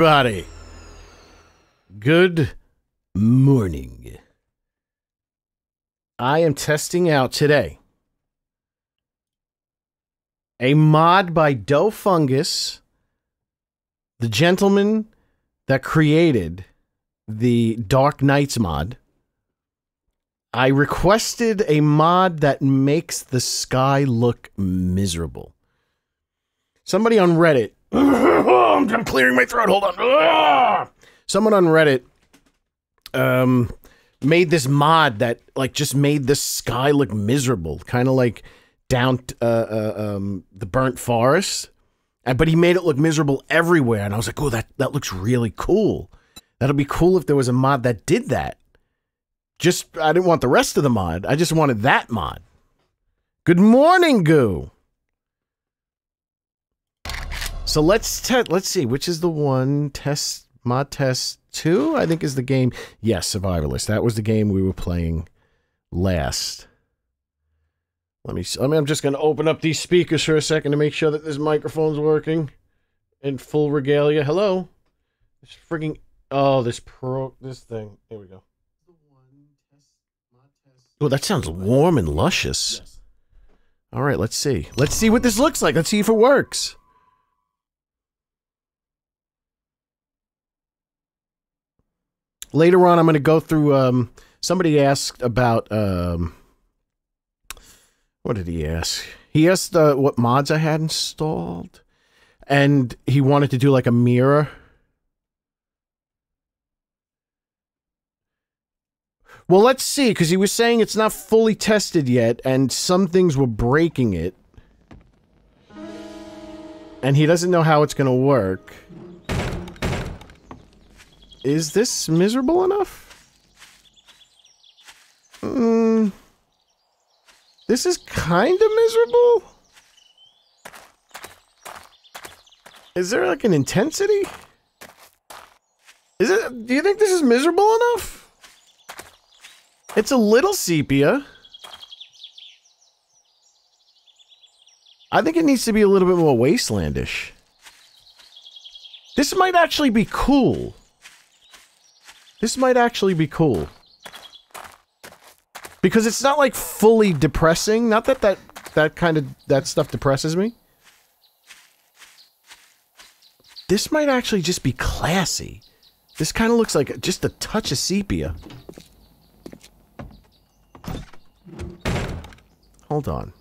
Everybody. Good morning. I am testing out today a mod by Doughphunghus, the gentleman that created the Dark Knights mod. I requested a mod that makes the sky look miserable. Somebody on Reddit. I'm clearing my throat. Hold on. Someone on Reddit um made this mod that like just made the sky look miserable, kind of like down uh, uh, um the burnt forest. And, but he made it look miserable everywhere, and I was like, "Oh, that that looks really cool. That'd be cool if there was a mod that did that." Just I didn't want the rest of the mod. I just wanted that mod. Good morning, Goo. So let's te- let's see which is the one test mod test two. I think is the game. Yes, Survivalist. That was the game we were playing last. Let me. I mean, I'm just going to open up these speakers for a second to make sure that this microphone's working in full regalia. Hello. This frigging. Oh, this pro. This thing. Here we go. Oh, that sounds warm and luscious. All right, let's see. Let's see what this looks like. Let's see if it works. Later on, I'm going to go through. Um, somebody asked about. Um, what did he ask? He asked uh, what mods I had installed, and he wanted to do like a mirror. Well, let's see, because he was saying it's not fully tested yet, and some things were breaking it. And he doesn't know how it's going to work. Is this miserable enough? Mm, this is kind of miserable. Is there like an intensity? Is it? Do you think this is miserable enough? It's a little sepia. I think it needs to be a little bit more wastelandish. This might actually be cool. This might actually be cool. Because it's not like fully depressing. Not that that, that kind of, that stuff depresses me. This might actually just be classy. This kind of looks like just a touch of sepia. Hold on.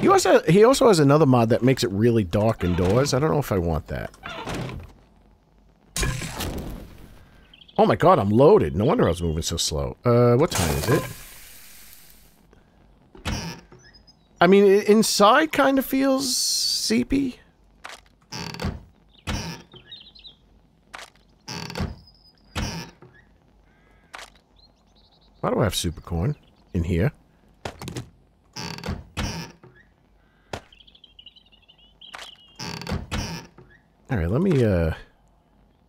He also he also has another mod that makes it really dark indoors. I don't know if I want that. Oh my god, I'm loaded. No wonder I was moving so slow. Uh, what time is it? I mean, inside kind of feels seepy. Why do I have super corn in here? All right, let me, uh...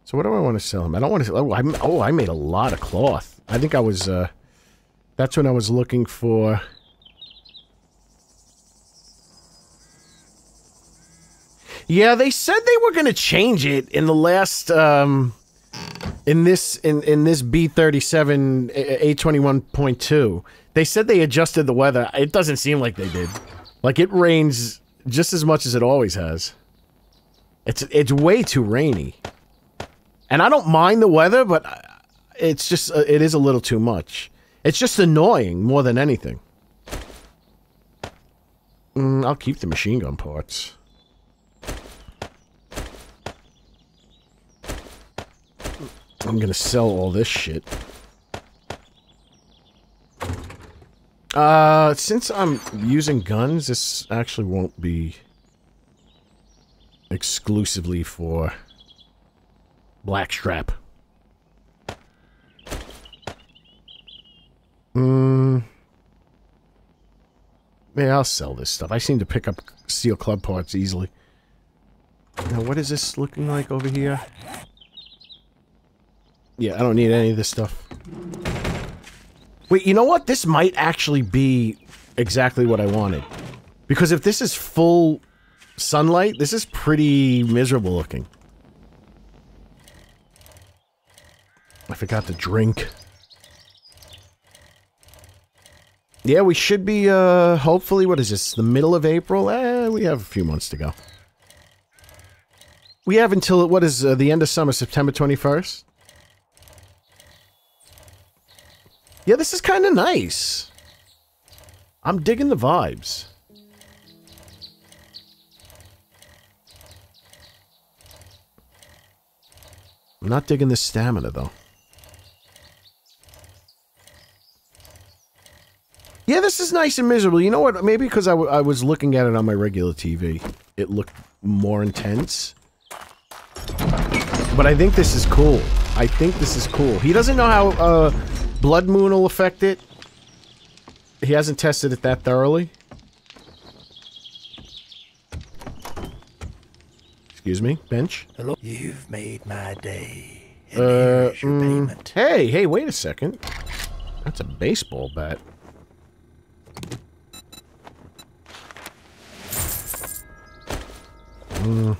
So what do I want to sell him? I don't want to... Oh I, oh, I made a lot of cloth. I think I was, uh... That's when I was looking for... Yeah, they said they were going to change it in the last, um... In this, in, in this B37 A21.2. They said they adjusted the weather. It doesn't seem like they did. Like, it rains just as much as it always has. It's it's way too rainy, and I don't mind the weather, but it's just uh, it is a little too much. It's just annoying more than anything. Mm, I'll keep the machine gun parts. I'm gonna sell all this shit. Uh, since I'm using guns, this actually won't be exclusively for Blackstrap. Hmm. Yeah, I'll sell this stuff. I seem to pick up steel club parts easily. Now, what is this looking like over here? Yeah, I don't need any of this stuff. Wait, you know what? This might actually be exactly what I wanted. Because if this is full sunlight, this is pretty miserable looking. I forgot to drink. Yeah, we should be, uh, hopefully, what is this, the middle of April? Eh, we have a few months to go. We have until, what is, uh, the end of summer, September 21st? Yeah, this is kind of nice. I'm digging the vibes. I'm not digging the stamina, though. Yeah, this is nice and miserable. You know what? Maybe because I, I was looking at it on my regular TV. It looked more intense. But I think this is cool. I think this is cool. He doesn't know how uh, Blood Moon will affect it. He hasn't tested it that thoroughly. Excuse me, bench. Hello. You've made my day. And uh, here's your mm, payment. Hey, hey, wait a second. That's a baseball bat. Mm.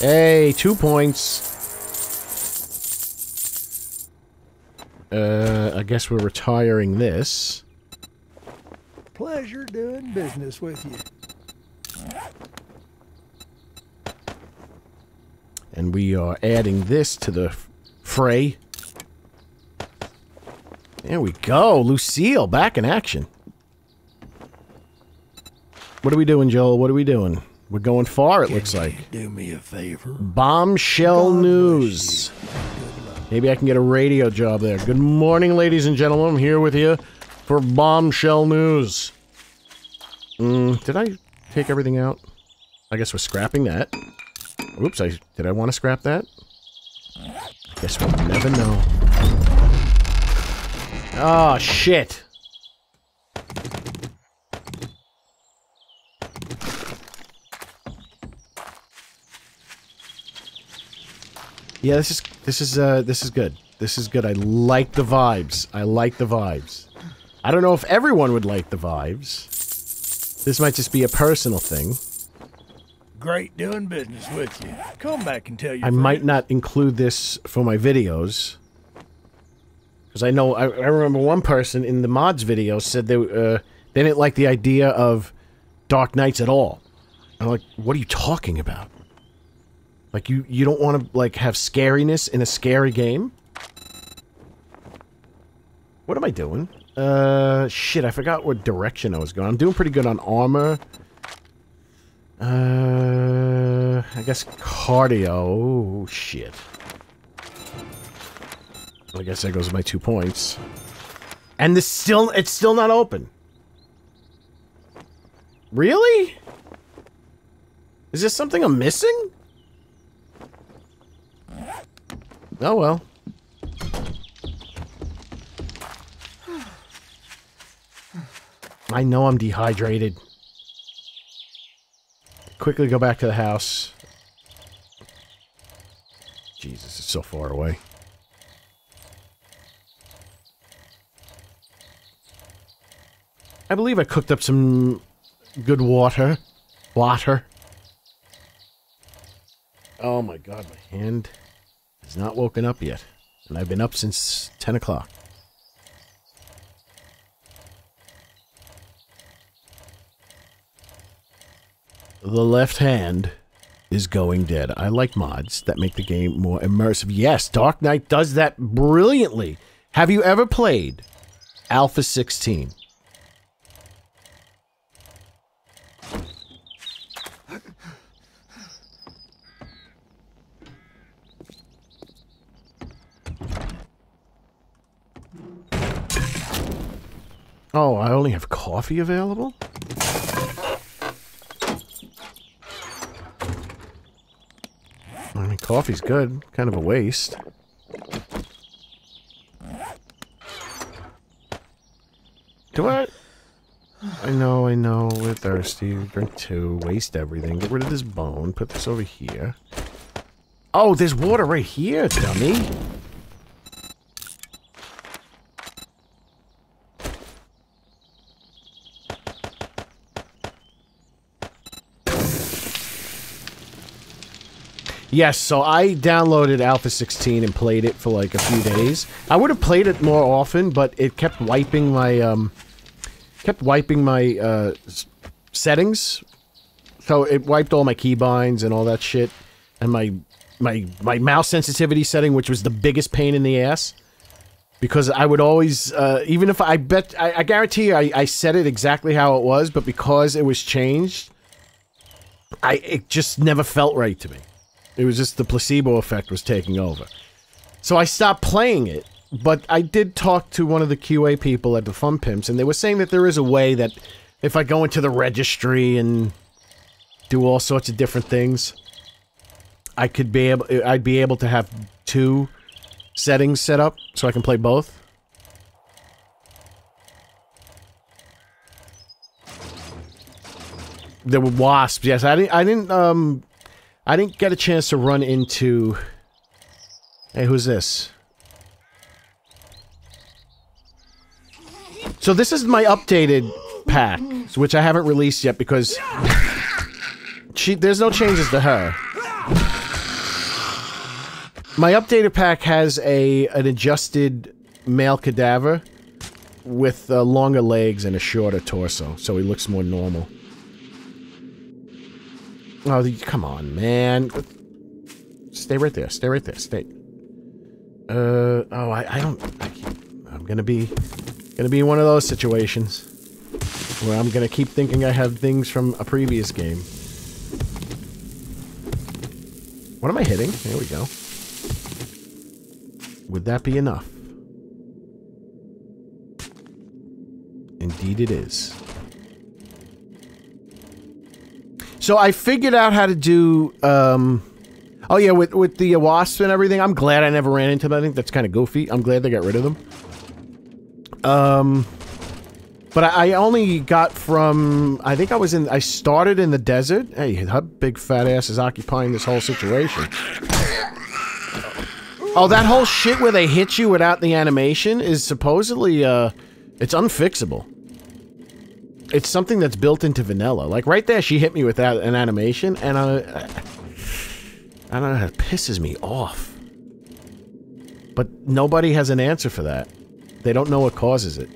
Hey, two points. Uh, I guess we're retiring this. Pleasure doing business with you. And we are adding this to the fray. There we go. Lucille, back in action. What are we doing, Joel? What are we doing? We're going far, it can looks like. Do me a favor. Bombshell God news. Maybe I can get a radio job there. Good morning, ladies and gentlemen. I'm here with you for bombshell news. Mm, did I take everything out? I guess we're scrapping that. Oops, I did I want to scrap that? Guess we'll never know. Oh, shit. Yeah, this is this is uh this is good. This is good. I like the vibes. I like the vibes. I don't know if everyone would like the vibes. This might just be a personal thing. Great doing business with you. Come back and tell you. I friends. might not include this for my videos. Because I know, I, I, remember one person in the mods video said they, uh, they didn't like the idea of Dark Nights at all. I'm like, what are you talking about? Like you, you don't want to like have scariness in a scary game. What am I doing? Uh, shit, I forgot what direction I was going. I'm doing pretty good on armor. Uh, I guess cardio. Oh, shit. I guess that goes my two points. And this still, it's still not open. Really? Is this something I'm missing? Oh well. I know I'm dehydrated. Quickly go back to the house. Jesus, it's so far away. I believe I cooked up some good water. Water. Oh my god, my hand. He's not woken up yet. And I've been up since 10 o'clock. The left hand is going dead. I like mods that make the game more immersive. Yes, Dark Knight does that brilliantly. Have you ever played Alpha 16? Oh, I only have coffee available? I mean, coffee's good. Kind of a waste. Do I... I know, I know. We're thirsty. Drink two. Waste everything. Get rid of this bone. Put this over here. Oh, there's water right here, dummy. Yes, so I downloaded Alpha 16 and played it for like a few days. I would have played it more often, but it kept wiping my um kept wiping my uh settings. So it wiped all my keybinds and all that shit and my my my mouse sensitivity setting which was the biggest pain in the ass because I would always, uh, even if I bet, I, I guarantee you, I, I said it exactly how it was, but because it was changed, I it just never felt right to me. It was just the placebo effect was taking over. So I stopped playing it, but I did talk to one of the QA people at the Fun Pimps, and they were saying that there is a way that if I go into the registry and do all sorts of different things, I could be able, I'd be able to have two settings set up so I can play both. There were wasps. Yes, I didn't. I didn't. Um, I didn't get a chance to run into. Hey, who's this? So this is my updated pack, which I haven't released yet because she. There's no changes to her. My updated pack has a an adjusted male cadaver with uh, longer legs and a shorter torso, so he looks more normal. Oh, come on, man! Stay right there. Stay right there. Stay. Uh oh, I, I don't. I I'm gonna be gonna be in one of those situations where I'm gonna keep thinking I have things from a previous game. What am I hitting? There we go. Would that be enough? Indeed it is. So I figured out how to do, um... Oh yeah, with, with the wasps and everything, I'm glad I never ran into them. I think that's kind of goofy. I'm glad they got rid of them. Um... But I, I only got from... I think I was in... I started in the desert. Hey, her big fat ass is occupying this whole situation. Oh, that whole shit where they hit you without the animation is supposedly, uh, it's unfixable. It's something that's built into vanilla. Like, right there, she hit me without an animation, and I... I don't know, it pisses me off. But nobody has an answer for that. They don't know what causes it.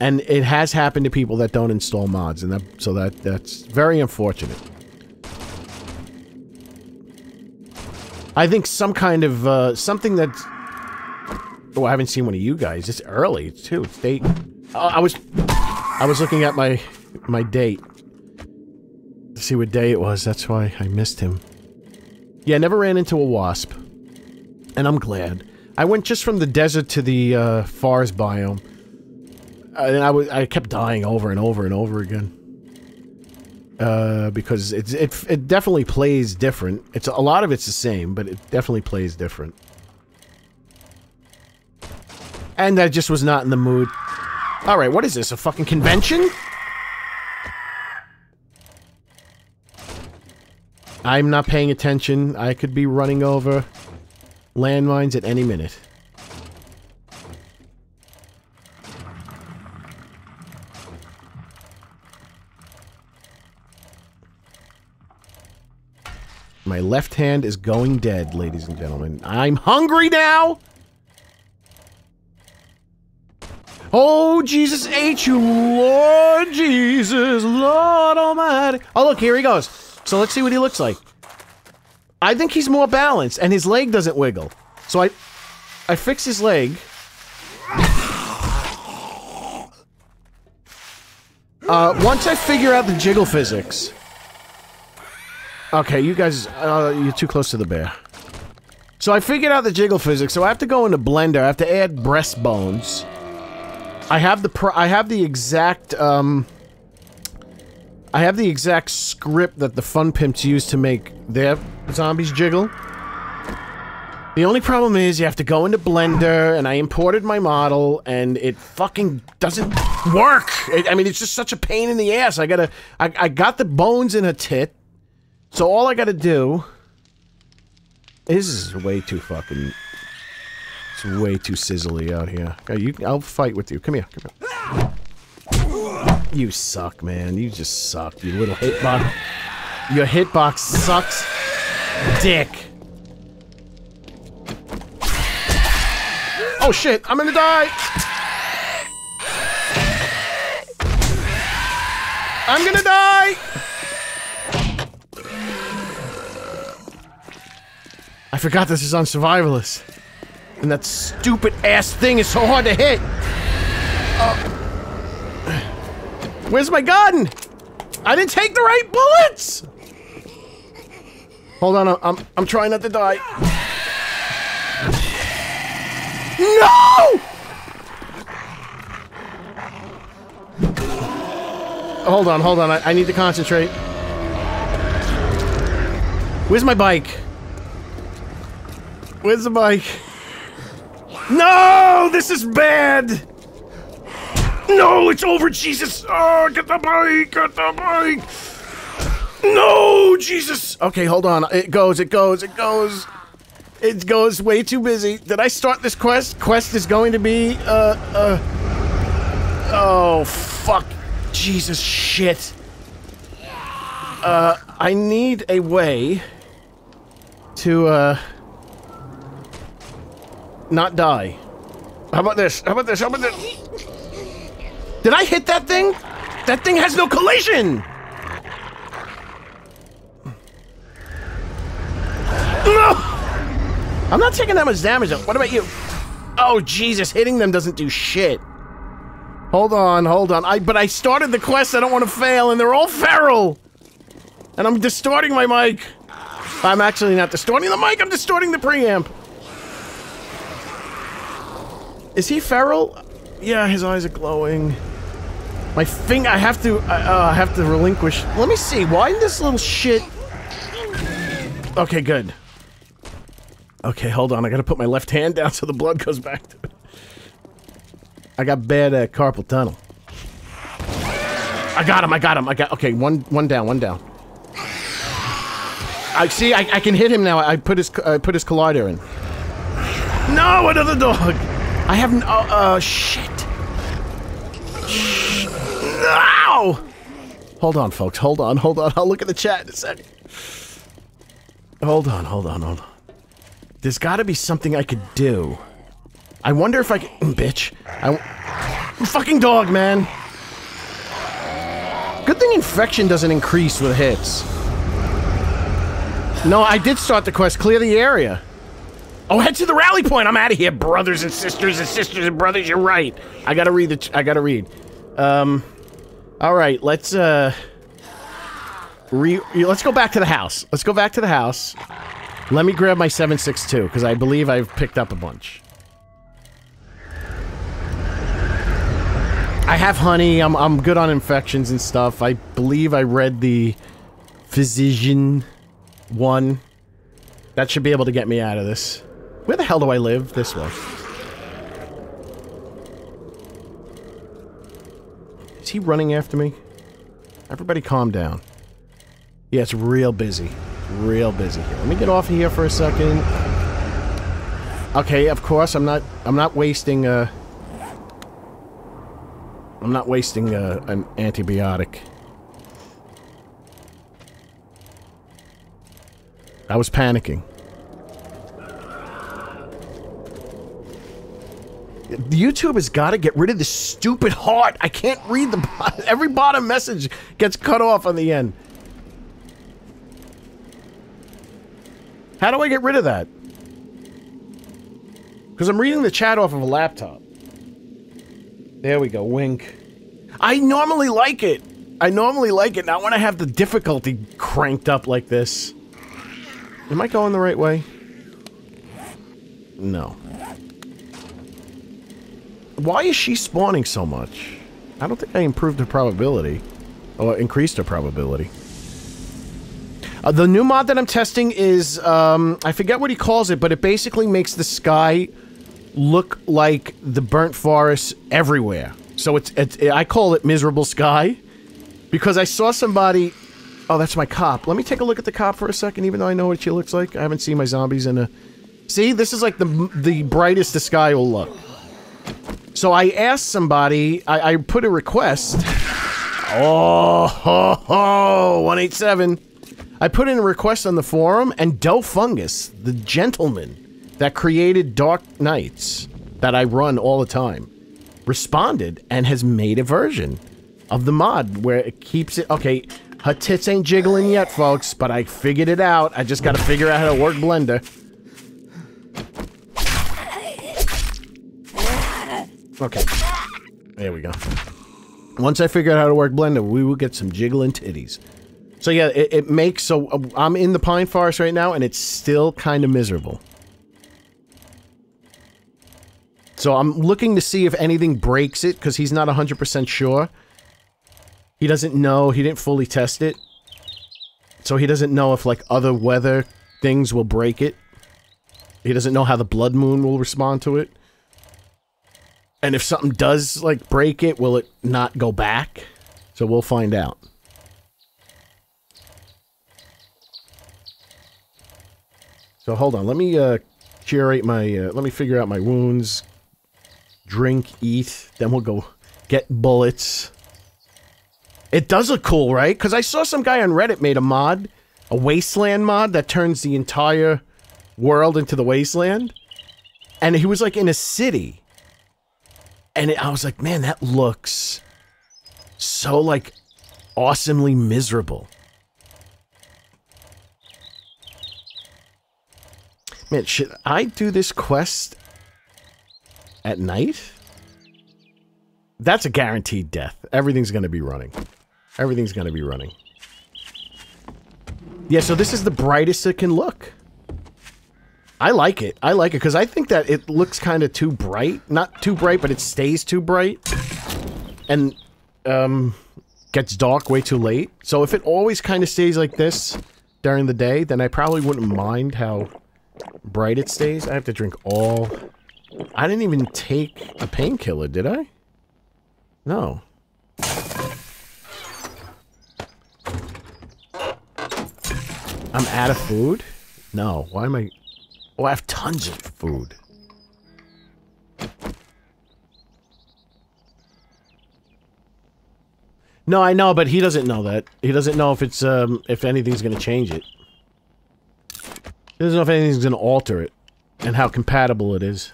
And it has happened to people that don't install mods, and that, so that that's very unfortunate. I think some kind of uh, something that. Oh, I haven't seen one of you guys. It's early too. It's date. Oh, I was, I was looking at my my date to see what day it was. That's why I missed him. Yeah, never ran into a wasp, and I'm glad. I went just from the desert to the uh, forest biome, and I was I kept dying over and over and over again. Uh, because it's it it definitely plays different. It's a lot of it's the same, but it definitely plays different. And I just was not in the mood. All right, what is this? A fucking convention? I'm not paying attention. I could be running over landmines at any minute. My left hand is going dead, ladies and gentlemen. I'm hungry now! Oh, Jesus H, you Lord Jesus, Lord Almighty. Oh, look, here he goes. So let's see what he looks like. I think he's more balanced, and his leg doesn't wiggle. So I, I fix his leg. Uh, once I figure out the jiggle physics. Okay, you guys, uh, you're too close to the bear. So I figured out the jiggle physics, so I have to go into Blender, I have to add breastbones. I have the pro I have the exact, um... I have the exact script that the Fun Pimps use to make their zombies jiggle. The only problem is you have to go into Blender, and I imported my model, and it fucking doesn't work! It, I mean, it's just such a pain in the ass. I gotta... I, I got the bones in a tit, so all I gotta do... This is way too fucking... It's way too sizzly out here. You, I'll fight with you. Come here. Come here. You suck, man. You just suck. You little hitbox. Your hitbox sucks. Dick. Oh shit, I'm gonna die! I'm gonna die! I forgot this is on Survivalist. And that stupid ass thing is so hard to hit! Uh, where's my gun? I didn't take the right bullets! Hold on, I'm, I'm trying not to die. No! Hold on, hold on. I, I need to concentrate. Where's my bike? Where's the bike? No! This is bad! No, it's over, Jesus! Oh, get the bike! Get the bike! No, Jesus! Okay, hold on. It goes, it goes, it goes. It goes way too busy. Did I start this quest? Quest is going to be, uh, uh... Oh, fuck. Jesus shit. Uh, I need a way to, uh... Not die. How about this? How about this? How about this? Did I hit that thing? That thing has no collision! No! I'm not taking that much damage though. What about you? Oh, Jesus, hitting them doesn't do shit. Hold on, hold on. I but I started the quest, I don't want to fail, and they're all feral! And I'm distorting my mic. I'm actually not distorting the mic, I'm distorting the preamp. Is he feral? Yeah, his eyes are glowing. My finger, I have to, uh, I have to relinquish. Let me see, why this little shit... Okay, good. Okay, hold on. I gotta put my left hand down so the blood goes back to it. I got bad uh, carpal tunnel. I got him, I got him, I got- okay, one, one down, one down. I see, I, I can hit him now. I put his, I put his collider in. No, another dog! I haven't, uh, uh, shit. Ow! Hold on, folks, hold on, hold on. I'll look at the chat in a second. Hold on, hold on, hold on. There's got to be something I could do. I wonder if I can. Bitch. I. Fucking dog, man. Good thing infection doesn't increase with hits. No, I did start the quest. Clear the area. Oh, head to the rally point. I'm out of here, brothers and sisters and sisters and brothers. You're right. I gotta read the. I gotta read. Um. All right. Let's uh. Re let's go back to the house. Let's go back to the house. Let me grab my 762, because I believe I've picked up a bunch. I have honey, I'm, I'm good on infections and stuff. I believe I read the Physician one. That should be able to get me out of this. Where the hell do I live? This way. Is he running after me? Everybody calm down. Yeah, it's real busy. Real busy here. Let me get off of here for a second. Okay, of course, I'm not I'm not wasting uh I'm not wasting uh, an antibiotic. I was panicking. YouTube has got to get rid of this stupid heart. I can't read the every bottom message gets cut off on the end. How do I get rid of that? Because I'm reading the chat off of a laptop. There we go, wink. I normally like it. I normally like it, not when I have the difficulty cranked up like this. Am I going the right way? No. Why is she spawning so much? I don't think I improved her probability. Or increased her probability. Uh, the new mod that I'm testing is, um, I forget what he calls it, but it basically makes the sky look like the burnt forest everywhere. So it's, it's I call it miserable sky because I saw somebody. Oh, that's my cop. Let me take a look at the cop for a second, even though I know what she looks like. I haven't seen my zombies in a. See, this is like the the brightest the sky will look. So I asked somebody. I, I put a request. Oh, ho, ho, 187. I put in a request on the forum, and Doughphunghus, the gentleman that created Dark Knights that I run all the time, responded and has made a version of the mod where it keeps it. Okay, her tits ain't jiggling yet, folks, but I figured it out. I just got to figure out how to work Blender. Okay. There we go. Once I figure out how to work Blender, we will get some jiggling titties. So yeah, it, it makes so uh, I'm in the pine forest right now, and it's still kind of miserable. So I'm looking to see if anything breaks it because he's not 100% sure. He doesn't know. He didn't fully test it. So he doesn't know if like other weather things will break it. He doesn't know how the blood moon will respond to it. And if something does like break it, will it not go back? So we'll find out. So hold on, let me uh, curate my, uh, let me figure out my wounds, drink, eat, then we'll go get bullets. It does look cool, right? Because I saw some guy on Reddit made a mod, a wasteland mod that turns the entire world into the wasteland. And he was like in a city. And it, I was like, man, that looks so like awesomely miserable. Man, should I do this quest at night? That's a guaranteed death. Everything's going to be running. Everything's going to be running. Yeah, so this is the brightest it can look. I like it. I like it because I think that it looks kind of too bright. Not too bright, but it stays too bright. And um, gets dark way too late. So if it always kind of stays like this during the day, then I probably wouldn't mind how bright it stays. I have to drink all... I didn't even take a painkiller, did I? No. I'm out of food? No. Why am I... Oh, I have tons of food. No, I know, but he doesn't know that. He doesn't know if it's, um, if anything's gonna change it. He doesn't know if anything's gonna alter it. And how compatible it is.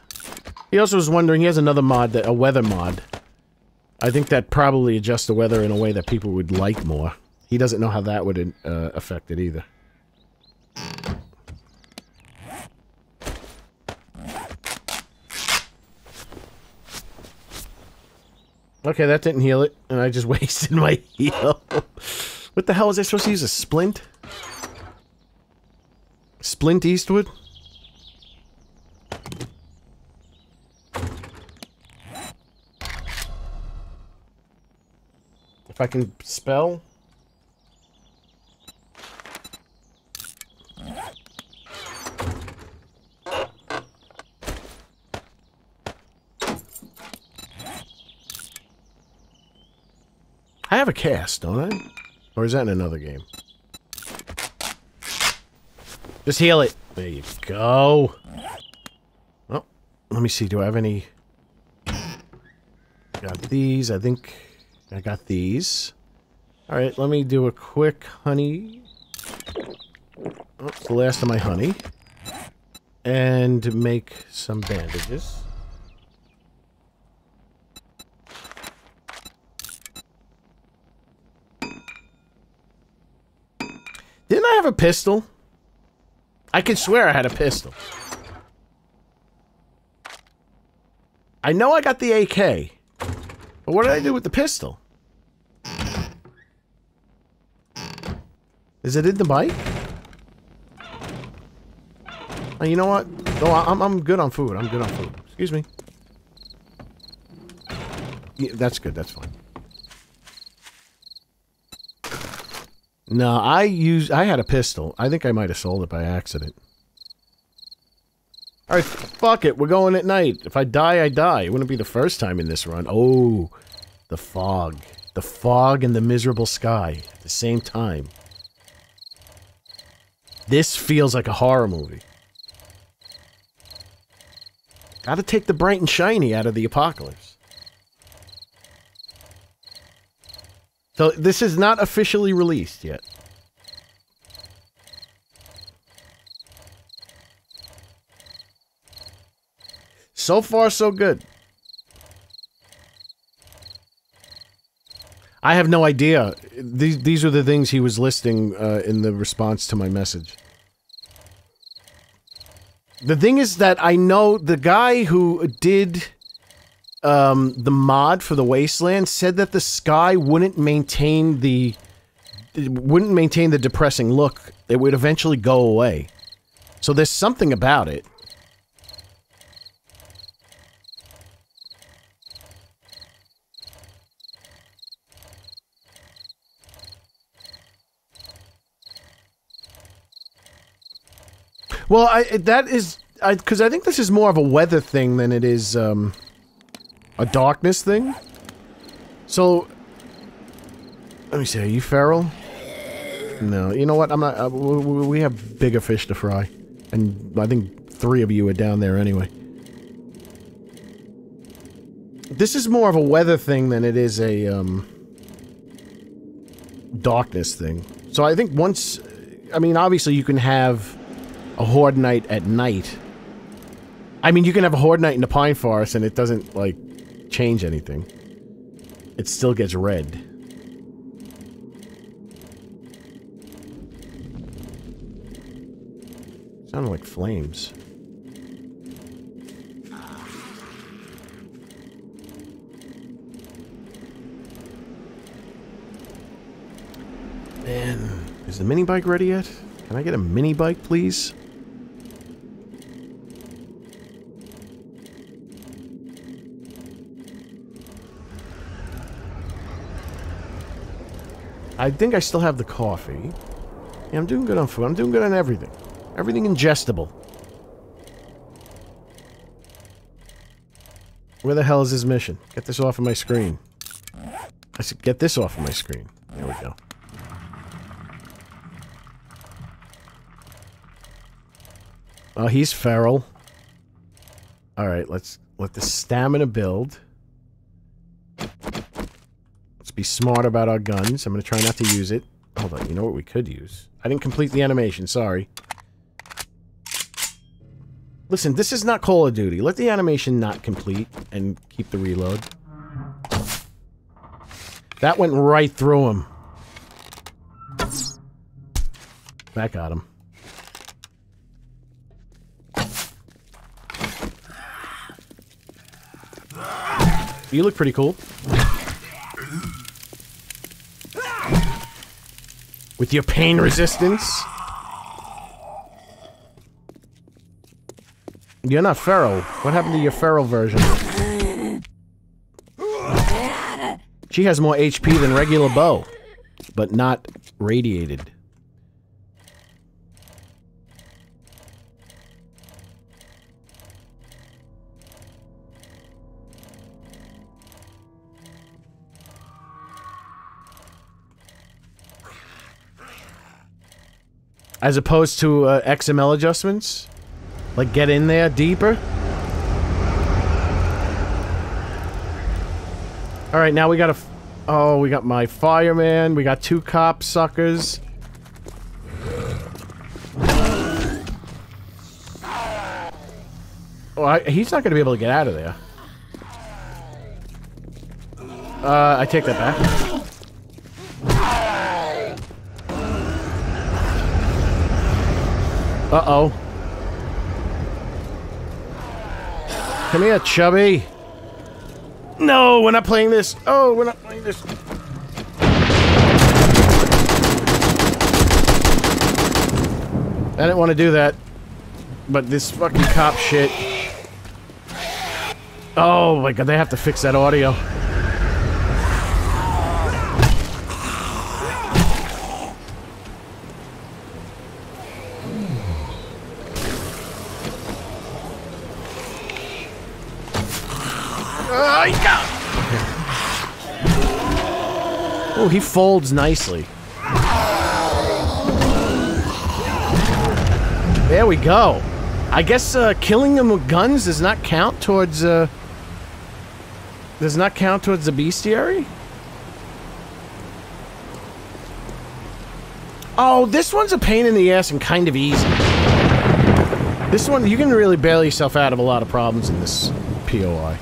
He also was wondering, he has another mod, that a weather mod. I think that probably adjusts the weather in a way that people would like more. He doesn't know how that would uh, affect it either. Okay, that didn't heal it, and I just wasted my heal. what the hell was I supposed to use? A splint? Splint Eastwood? If I can spell? I have a cast, don't I? Or is that in another game? Just heal it. There you go. Oh, let me see. Do I have any... Got these. I think I got these. Alright, let me do a quick honey. Oh, the last of my honey. And make some bandages. Didn't I have a pistol? I can swear I had a pistol. I know I got the AK. But what did I do with the pistol? Is it in the bike? Oh, you know what? No, I'm, I'm good on food. I'm good on food. Excuse me. Yeah, that's good. That's fine. No, I used. I had a pistol. I think I might have sold it by accident. All right, fuck it. We're going at night. If I die, I die. It wouldn't be the first time in this run. Oh, the fog. The fog and the miserable sky at the same time. This feels like a horror movie. Gotta take the bright and shiny out of the apocalypse. So this is not officially released yet. So far, so good. I have no idea. These these are the things he was listing uh, in the response to my message. The thing is that I know the guy who did um, the mod for the Wasteland said that the sky wouldn't maintain the wouldn't maintain the depressing look. It would eventually go away. So there's something about it. Well, I that is I because I think this is more of a weather thing than it is um, a darkness thing. So let me see. Are you feral? No. You know what? I'm not. Uh, we, have bigger fish to fry, and I think three of you are down there anyway. This is more of a weather thing than it is a um, darkness thing. So I think once, I mean, obviously you can have a horde night at night. I mean, you can have a horde night in the pine forest and it doesn't, like, change anything. It still gets red. Sounded like flames. Man, is the mini bike ready yet? Can I get a mini bike, please? I think I still have the coffee. Yeah, I'm doing good on food. I'm doing good on everything. Everything ingestible. Where the hell is his mission? Get this off of my screen. I said, get this off of my screen. There we go. Oh, he's feral. Alright, let's let the stamina build. Be smart about our guns. I'm going to try not to use it. Hold on, you know what we could use? I didn't complete the animation, sorry. Listen, this is not Call of Duty. Let the animation not complete and keep the reload. That went right through him. That got him. You look pretty cool. With your pain resistance. You're not feral. What happened to your feral version? She has more HP than regular bow, but not radiated. As opposed to uh, XML adjustments? Like get in there deeper? Alright, now we got a... Oh, we got my fireman. We got two cop suckers. Oh, I, he's not to be able to get out of there. Uh, I take that back. Uh-oh. Come here, chubby. No, we're not playing this. Oh, we're not playing this. I didn't want to do that. But this fucking cop shit. Oh my god, they have to fix that audio. Oh, he folds nicely. There we go. I guess uh, killing them with guns does not count towards, uh... Does not count towards the bestiary? Oh, this one's a pain in the ass and kind of easy. This one, you can really bail yourself out of a lot of problems in this POI.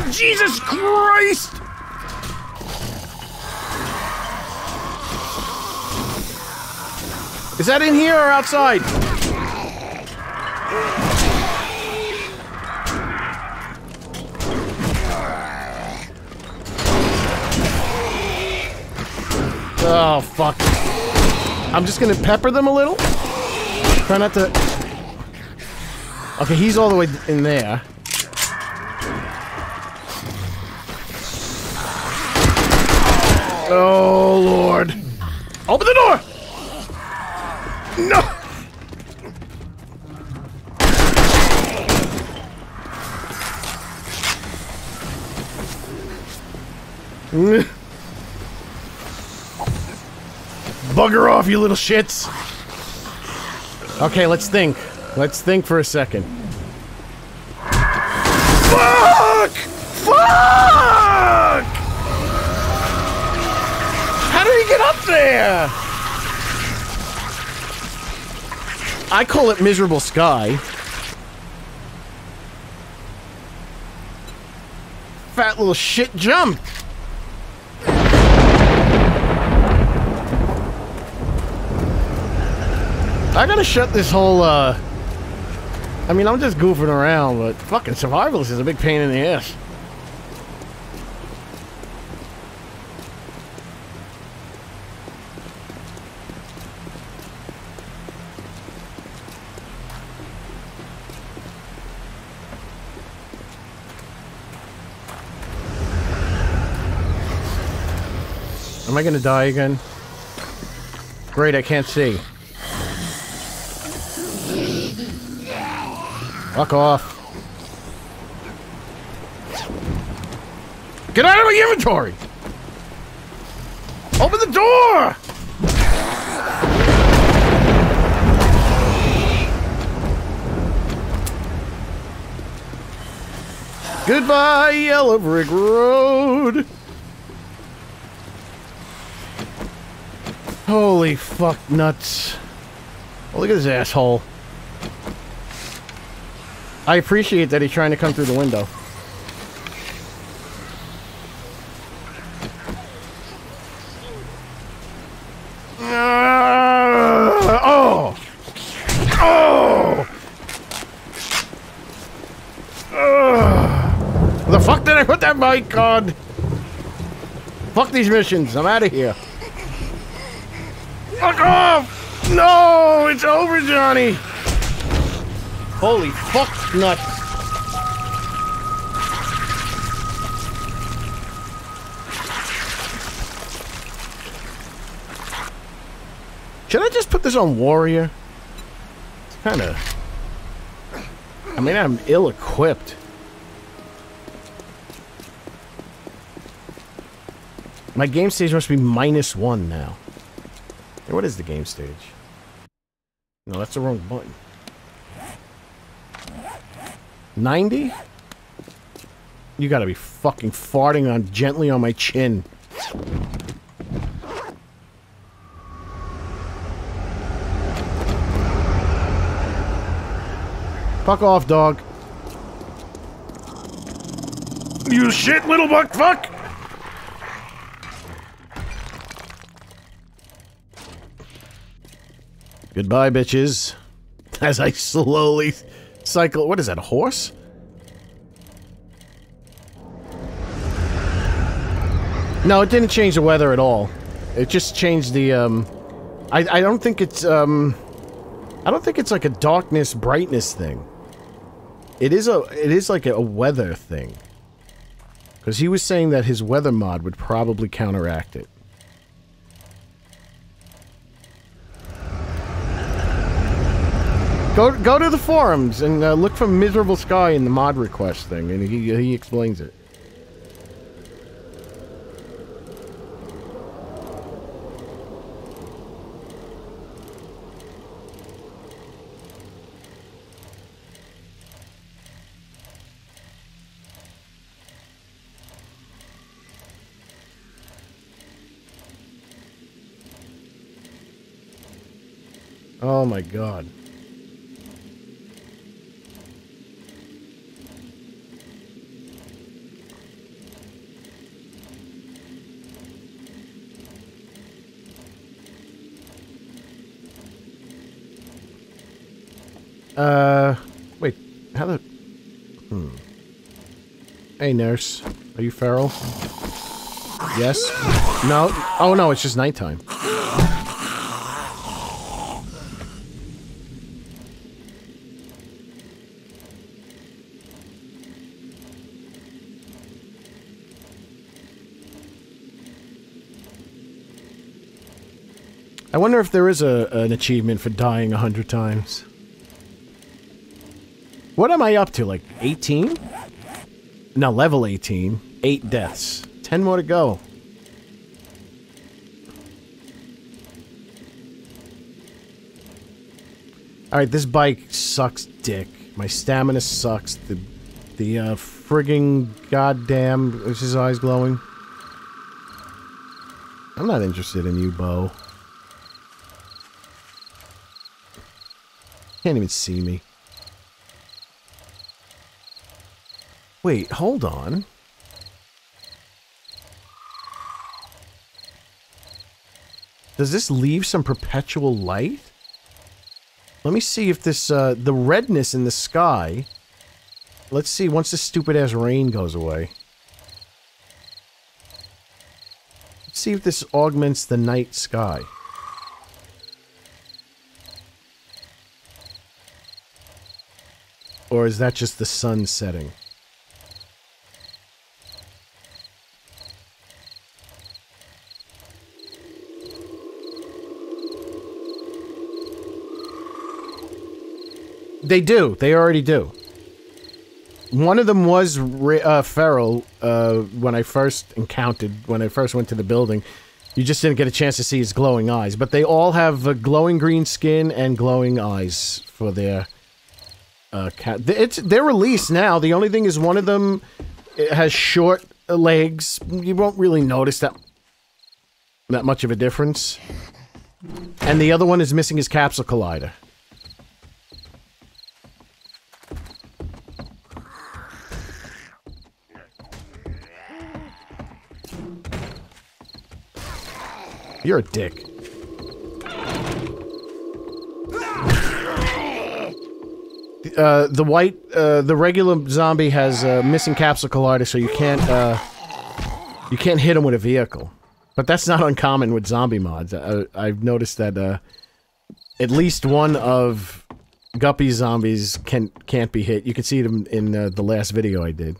Oh, Jesus Christ! Is that in here or outside? Oh, fuck. I'm just gonna pepper them a little. Try not to... Okay, he's all the way in there. Oh, Lord. Open the door! No! Bugger off, you little shits! Okay, let's think. Let's think for a second. Fuck! Fuck! There? I call it miserable sky. Fat little shit jump. I gotta shut this whole, uh... I mean, I'm just goofing around, but fucking survivalist is a big pain in the ass. I gonna die again? Great, I can't see. Fuck off. Get out of my inventory! Open the door! Goodbye, Yellow Brick Road! Holy fuck nuts. Oh, look at this asshole. I appreciate that he's trying to come through the window. Uh, oh! Oh! Uh, the fuck did I put that mic on? Fuck these missions. I'm out of here. Fuck off! No! It's over, Johnny! Holy fuck nuts! Should I just put this on Warrior? It's kind of... I mean, I'm ill-equipped. My game stage must be minus one now. What is the game stage? No, that's the wrong button. 90? You gotta be fucking farting on gently on my chin. Fuck off, dog. You shit little buck fuck! Goodbye, bitches. As I slowly cycle. What is that, a horse? No, it didn't change the weather at all. It just changed the, um... I, I don't think it's, um... I don't think it's like a darkness, brightness thing. It is a, it is like a weather thing. Because he was saying that his weather mod would probably counteract it. Go go to the forums and uh, look for miserable sky in the mod request thing, and he he explains it. Oh my god. Uh, wait, how the... Hmm. Hey, nurse. Are you feral? Yes? No? Oh, no, it's just nighttime. I wonder if there is a an achievement for dying a hundred times. What am I up to? Like 18? No, level 18. Eight deaths. Ten more to go. Alright, this bike sucks dick. My stamina sucks. The the uh, frigging goddamn... Is his eyes glowing? I'm not interested in you, Bo. Can't even see me. Wait, hold on. Does this leave some perpetual light? Let me see if this, uh, the redness in the sky... Let's see, once this stupid-ass rain goes away. Let's see if this augments the night sky. Or is that just the sun setting? They do. They already do. One of them was uh, feral uh, when I first encountered, when I first went to the building. You just didn't get a chance to see his glowing eyes. But they all have glowing green skin and glowing eyes for their uh, cat. It's they're released now. The only thing is one of them has short legs. You won't really notice that that much of a difference. And the other one is missing his capsule collider. You're a dick. Uh, the white, uh, the regular zombie has a missing capsule so you can't, uh, you can't hit him with a vehicle. But that's not uncommon with zombie mods. I, I've noticed that, uh, at least one of Guppy's zombies can, can't be hit. You can see them in, uh, the last video I did.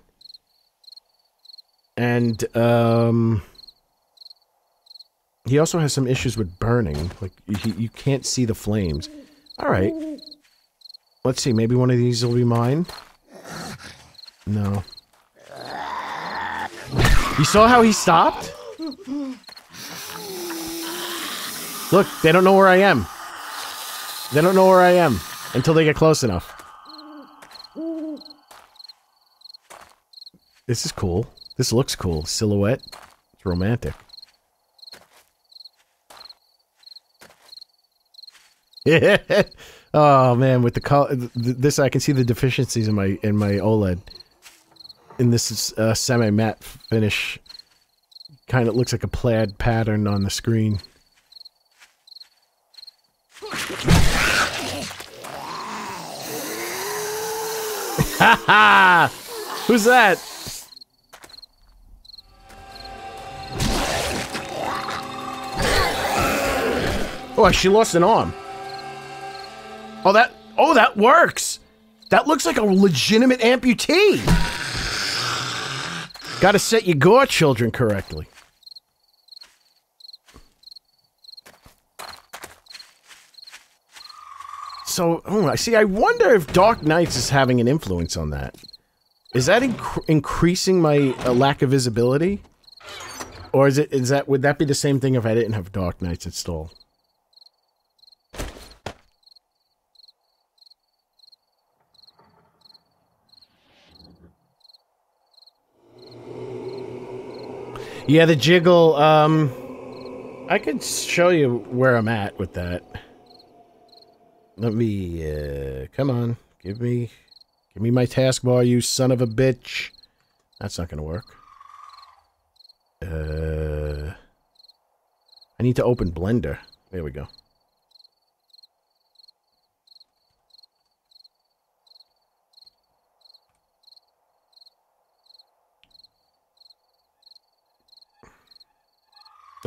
And, um... He also has some issues with burning. Like, you, you can't see the flames. Alright. Let's see, maybe one of these will be mine? No. You saw how he stopped? Look, they don't know where I am. They don't know where I am until they get close enough. This is cool. This looks cool. Silhouette. It's romantic. oh man, with the color, this I can see the deficiencies in my in my OLED. In this semi matte finish, kind of looks like a plaid pattern on the screen. Ha ha! Who's that? Oh, she lost an arm. Oh, that... Oh, that works! That looks like a legitimate amputee! Gotta set your gore children correctly. So, oh, I see. I wonder if Dark Nights is having an influence on that. Is that inc increasing my uh, lack of visibility? Or is it, is that, would that be the same thing if I didn't have Dark Nights installed? Yeah, the jiggle, um... I could show you where I'm at with that. Let me, uh, come on. Give me, give me my taskbar, you son of a bitch. That's not gonna work. Uh, I need to open Blender. There we go.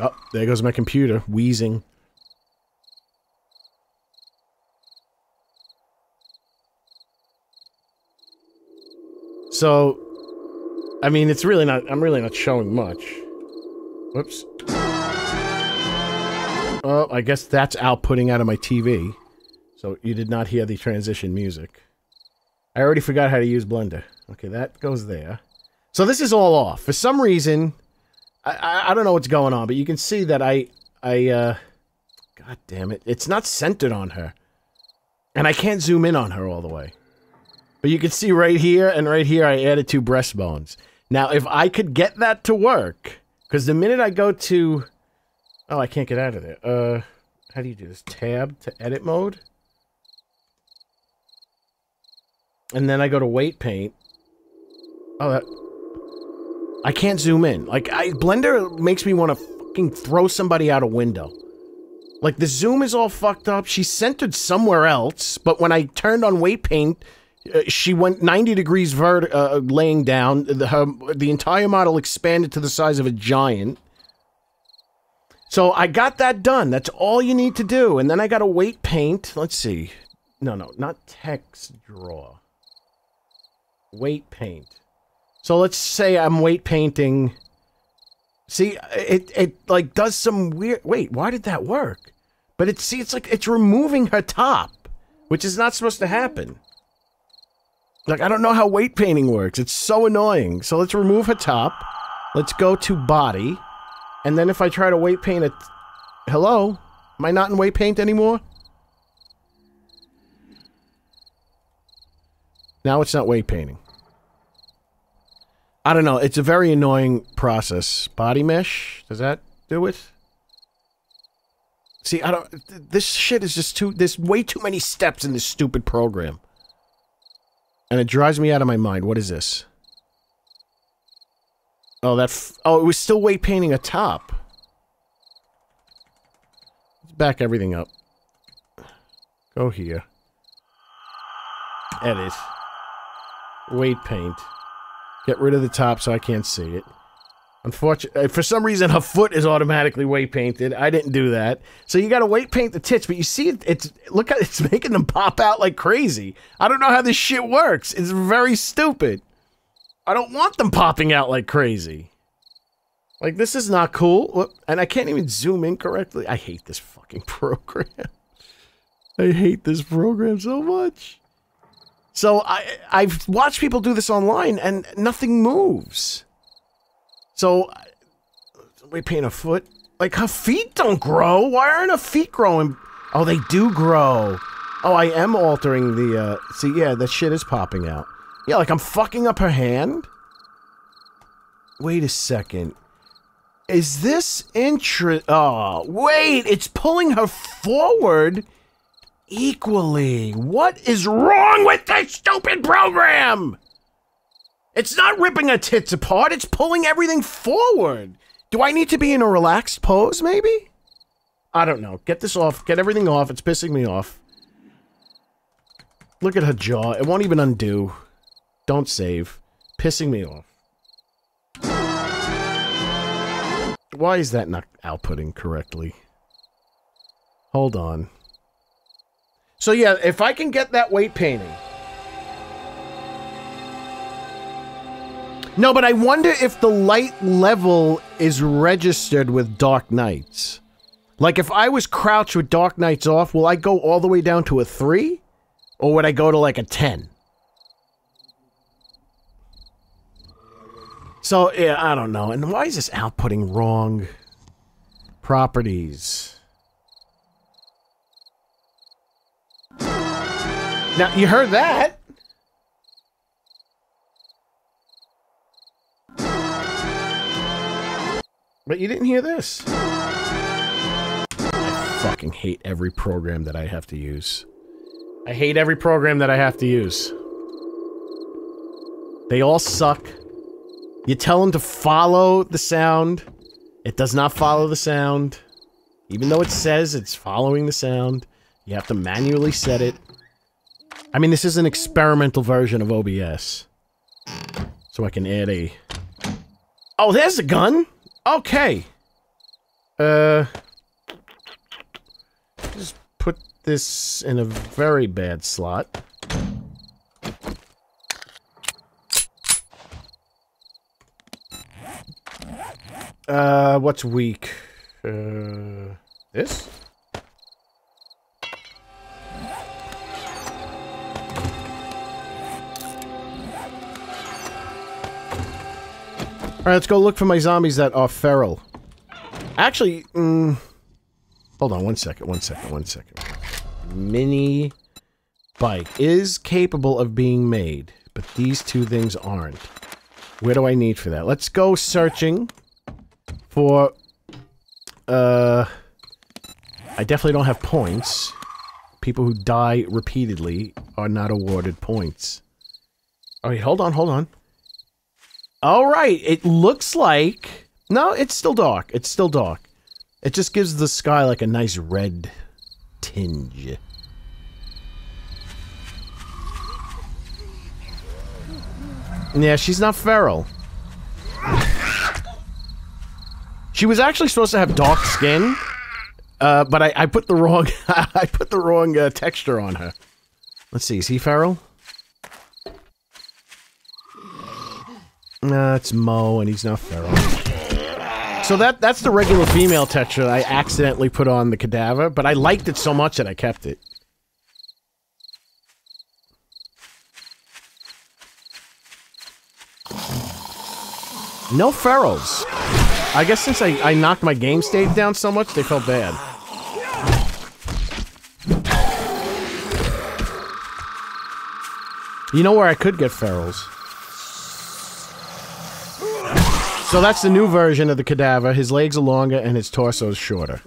Oh, there goes my computer, wheezing. So, I mean, it's really not, I'm really not showing much. Whoops. Oh, I guess that's outputting out of my TV. So you did not hear the transition music. I already forgot how to use Blender. Okay, that goes there. So this is all off. For some reason, I, I, don't know what's going on, but you can see that I, I, uh, God damn it. It's not centered on her. And I can't zoom in on her all the way. But you can see right here and right here I added two breastbones. Now, if I could get that to work, because the minute I go to... Oh, I can't get out of there. Uh, how do you do this? Tab to edit mode? And then I go to weight paint. Oh, that... I can't zoom in. Like, I Blender makes me want to fucking throw somebody out a window. Like, the zoom is all fucked up. She's centered somewhere else, but when I turned on weight paint, uh, she went 90 degrees vert uh, laying down. The, her, the entire model expanded to the size of a giant. So I got that done. That's all you need to do. And then I got to weight paint. Let's see. No, no, not text draw. Weight paint. So let's say I'm weight painting. See, it, it like does some weird, wait, why did that work? But it, see, it's like, it's removing her top, which is not supposed to happen. Like, I don't know how weight painting works. It's so annoying. So let's remove her top. Let's go to body. And then if I try to weight paint it... Hello? Am I not in weight paint anymore? Now it's not weight painting. I don't know. It's a very annoying process. Body mesh? Does that do it? See, I don't... This shit is just too... There's way too many steps in this stupid program. And it drives me out of my mind. What is this? Oh, that... oh, it was still weight painting a top. Let's back everything up. Go here. Edit. Weight paint. Get rid of the top so I can't see it. Unfortunately, uh, for some reason, her foot is automatically weight painted. I didn't do that. So you got to weight paint the tits, but you see it, it's, look at it's making them pop out like crazy. I don't know how this shit works. It's very stupid. I don't want them popping out like crazy. Like, this is not cool. And I can't even zoom in correctly. I hate this fucking program. I hate this program so much. So I, I've watched people do this online and nothing moves. So, we paint a foot. Like, her feet don't grow. Why aren't her feet growing? Oh, they do grow. Oh, I am altering the, uh, see, yeah, that shit is popping out. Yeah, like I'm fucking up her hand? Wait a second. Is this interest? Oh, wait, it's pulling her forward equally. What is wrong with this stupid program? It's not ripping her tits apart, it's pulling everything forward. Do I need to be in a relaxed pose, maybe? I don't know. Get this off. Get everything off. It's pissing me off. Look at her jaw. It won't even undo. Don't save. Pissing me off. Why is that not outputting correctly? Hold on. So yeah, if I can get that weight painting... No, but I wonder if the light level is registered with Dark Nights. Like, if I was crouched with Dark Nights off, will I go all the way down to a 3? Or would I go to, like, a 10? So, yeah, I don't know. And why is this outputting wrong? Properties. Now, you heard that. But you didn't hear this. I fucking hate every program that I have to use. I hate every program that I have to use. They all suck. You tell them to follow the sound. It does not follow the sound. Even though it says it's following the sound, you have to manually set it. I mean, this is an experimental version of OBS. So I can add a... Oh, there's a gun! Okay. Uh... Just put this in a very bad slot. Uh, what's weak? Uh, this? Alright, let's go look for my zombies that are feral. Actually, mm, hold on one second, one second, one second. Mini bike is capable of being made, but these two things aren't. Where do I need for that? Let's go searching for... Uh... I definitely don't have points. People who die repeatedly are not awarded points. Alright, hold on, hold on. Alright, it looks like... No, it's still dark. It's still dark. It just gives the sky like a nice red tinge. Yeah, she's not feral. She was actually supposed to have dark skin, uh, but I, I put the wrong I put the wrong uh, texture on her. Let's see, is he feral? Nah, it's Mo, and he's not feral. So that that's the regular female texture I accidentally put on the cadaver, but I liked it so much that I kept it. No ferals. I guess since I, I knocked my game state down so much, they felt bad. You know where I could get ferals? So that's the new version of the cadaver. His legs are longer and his torso is shorter.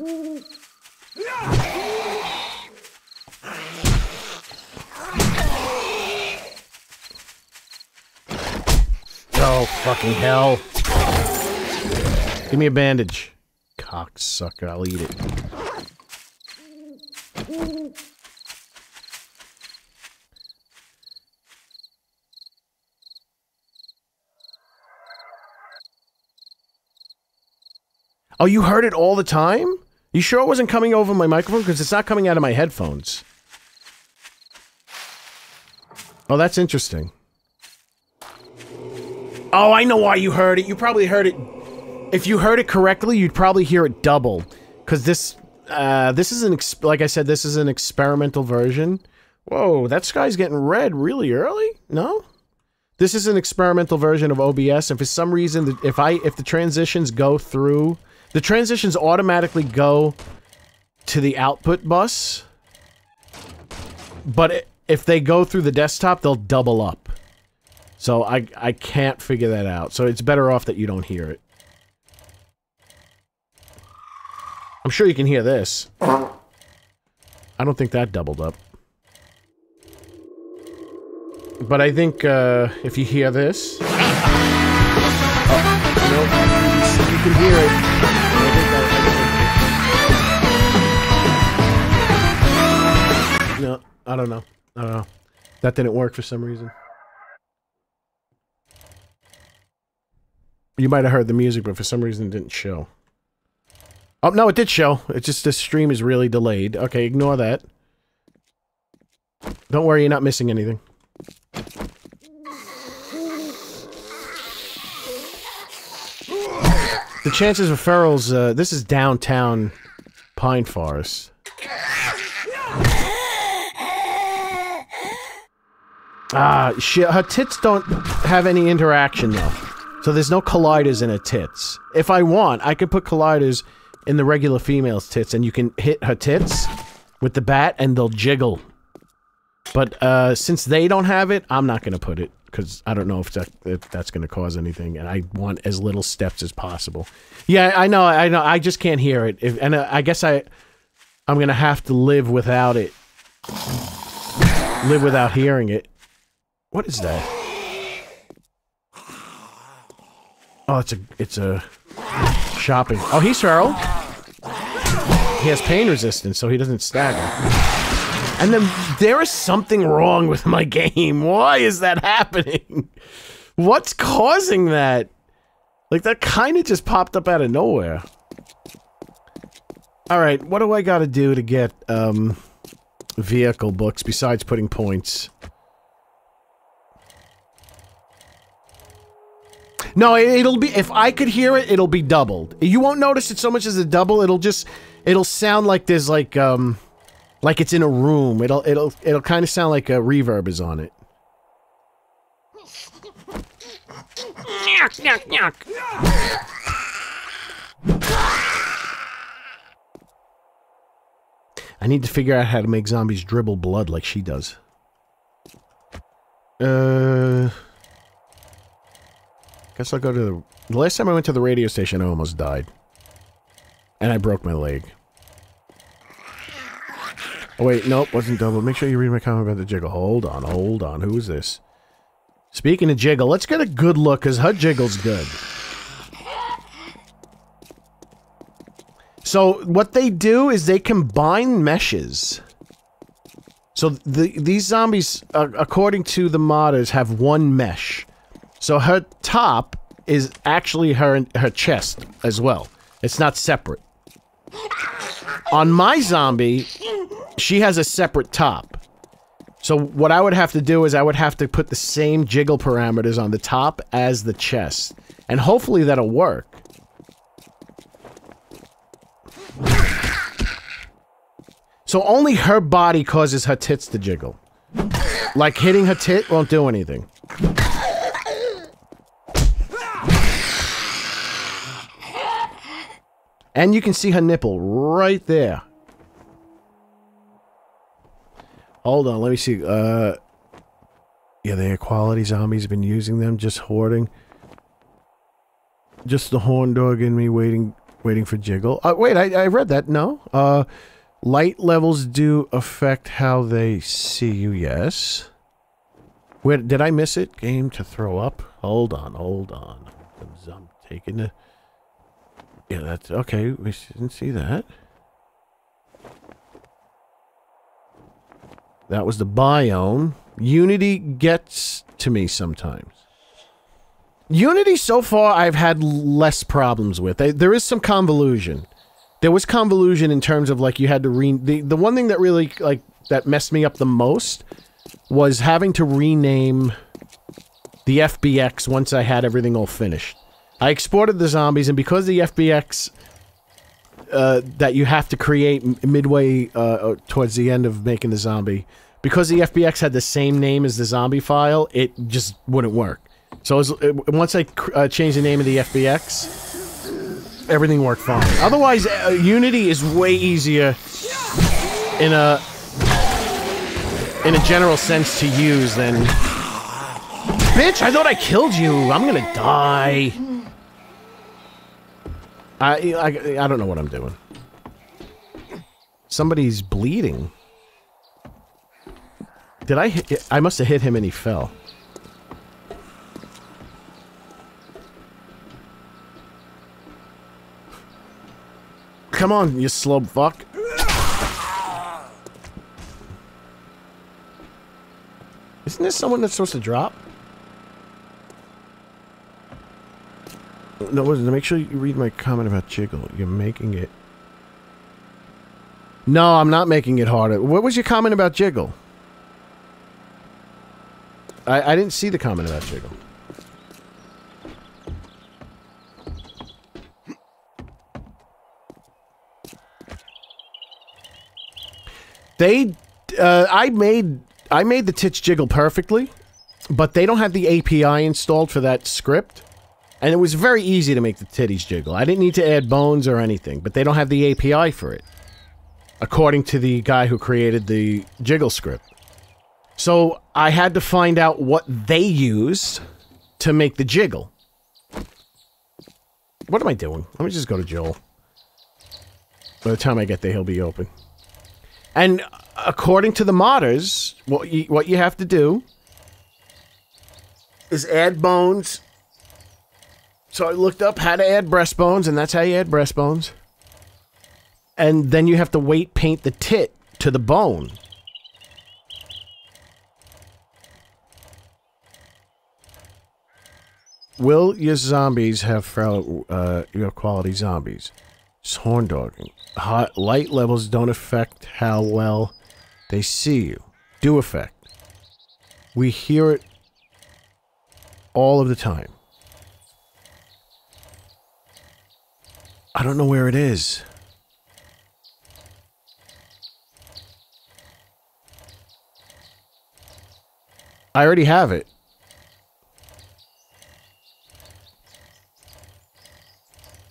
Oh, fucking hell. Give me a bandage. Cocksucker, I'll eat it. Oh, you heard it all the time? You sure it wasn't coming over my microphone? Because it's not coming out of my headphones. Oh, that's interesting. Oh, I know why you heard it. You probably heard it... If you heard it correctly, you'd probably hear it double. Because this... Uh, this is an... Like I said, this is an experimental version. Whoa, that sky's getting red really early? No? This is an experimental version of OBS, and for some reason, if I if the transitions go through the transitions automatically go to the output bus, but if they go through the desktop, they'll double up. So I, I can't figure that out. So it's better off that you don't hear it. I'm sure you can hear this. I don't think that doubled up. But I think uh, if you hear this... Oh, you can hear it. No, I don't know. I don't know. That didn't work for some reason. You might have heard the music, but for some reason it didn't show. Oh, no, it did show. It's just this stream is really delayed. Okay, ignore that. Don't worry, you're not missing anything. The chances of ferals, uh, this is downtown Pine Forest. Ah, her tits don't have any interaction though. So there's no colliders in her tits. If I want, I could put colliders in the regular female's tits and you can hit her tits with the bat and they'll jiggle. But uh, since they don't have it, I'm not to put it because I don't know if, that, if that's to cause anything and I want as little steps as possible. Yeah, I know, I know. I just can't hear it. If, and uh, I guess I, I'm to have to live without it. live without hearing it. What is that? Oh, it's a it's a shopping. Oh, he's feral. He has pain resistance, so he doesn't stagger. And then there is something wrong with my game. Why is that happening? What's causing that? Like that kind of just popped up out of nowhere. All right, what do I got to do to get um vehicle books besides putting points? No, it- it'll be if I could hear it, it'll be doubled. You won't notice it so much as a double. It'll just it'll sound like there's like um like it's in a room. It'll it'll it'll kind of sound like a reverb is on it. I need to figure out how to make zombies dribble blood like she does. Uh Guess I'll go to the... The last time I went to the radio station, I almost died. And I broke my leg. Oh, wait, nope, wasn't double. Make sure you read my comment about the jiggle. Hold on, hold on. Who is this? Speaking of jiggle, let's get a good look, because her jiggle's good. So, what they do is they combine meshes. So, the, these zombies, uh, according to the modders, have one mesh. So her top is actually her her chest as well. It's not separate. On my zombie, she has a separate top. So what I would have to do is I would have to put the same jiggle parameters on the top as the chest. And hopefully that'll work. So only her body causes her tits to jiggle. Like hitting her tit won't do anything. And you can see her nipple right there. Hold on, let me see. Uh, yeah, the equality zombies have been using them, just hoarding. Just the horn dog in me waiting, waiting for Jiggle. Uh, wait, I, I read that. No. Uh, light levels do affect how they see you. Yes. Where did I miss it? Game to throw up. Hold on, hold on. I'm taking the. Yeah, that's okay. We didn't see that. That was the biome. Unity gets to me sometimes. Unity so far I've had less problems with. I, there is some convolution. There was convolution in terms of like you had to re the the one thing that really like that messed me up the most was having to rename the FBX once I had everything all finished. I exported the zombies, and because the FBX uh, that you have to create midway uh, uh, towards the end of making the zombie, because the FBX had the same name as the zombie file, it just wouldn't work. So it was, it, once I uh, changed the name of the FBX, everything worked fine. Otherwise, uh, Unity is way easier in a in a general sense to use than. Bitch, I thought I killed you. I'm gonna die. I, I, I don't know what I'm doing. Somebody's bleeding. Did I hit, I must have hit him and he fell. Come on, you slow fuck. Isn't this someone that's supposed to drop? No, listen, make sure you read my comment about Jiggle. You're making it... No, I'm not making it harder. What was your comment about Jiggle? I, I didn't see the comment about Jiggle. They, uh, I made, I made the tits jiggle perfectly, but they don't have the API installed for that script. And it was very easy to make the titties jiggle. I didn't need to add bones or anything, but they don't have the API for it. According to the guy who created the jiggle script. So I had to find out what they used to make the jiggle. What am I doing? Let me just go to Joel. By the time I get there, he'll be open. And according to the modders, what you, what you have to do is add bones. So I looked up how to add breastbones, and that's how you add breastbones. And then you have to weight paint the tit to the bone. Will your zombies have feral, uh, your quality zombies? It's horn dogging. Hot light levels don't affect how well they see you. Do affect. We hear it all of the time. I don't know where it is. I already have it.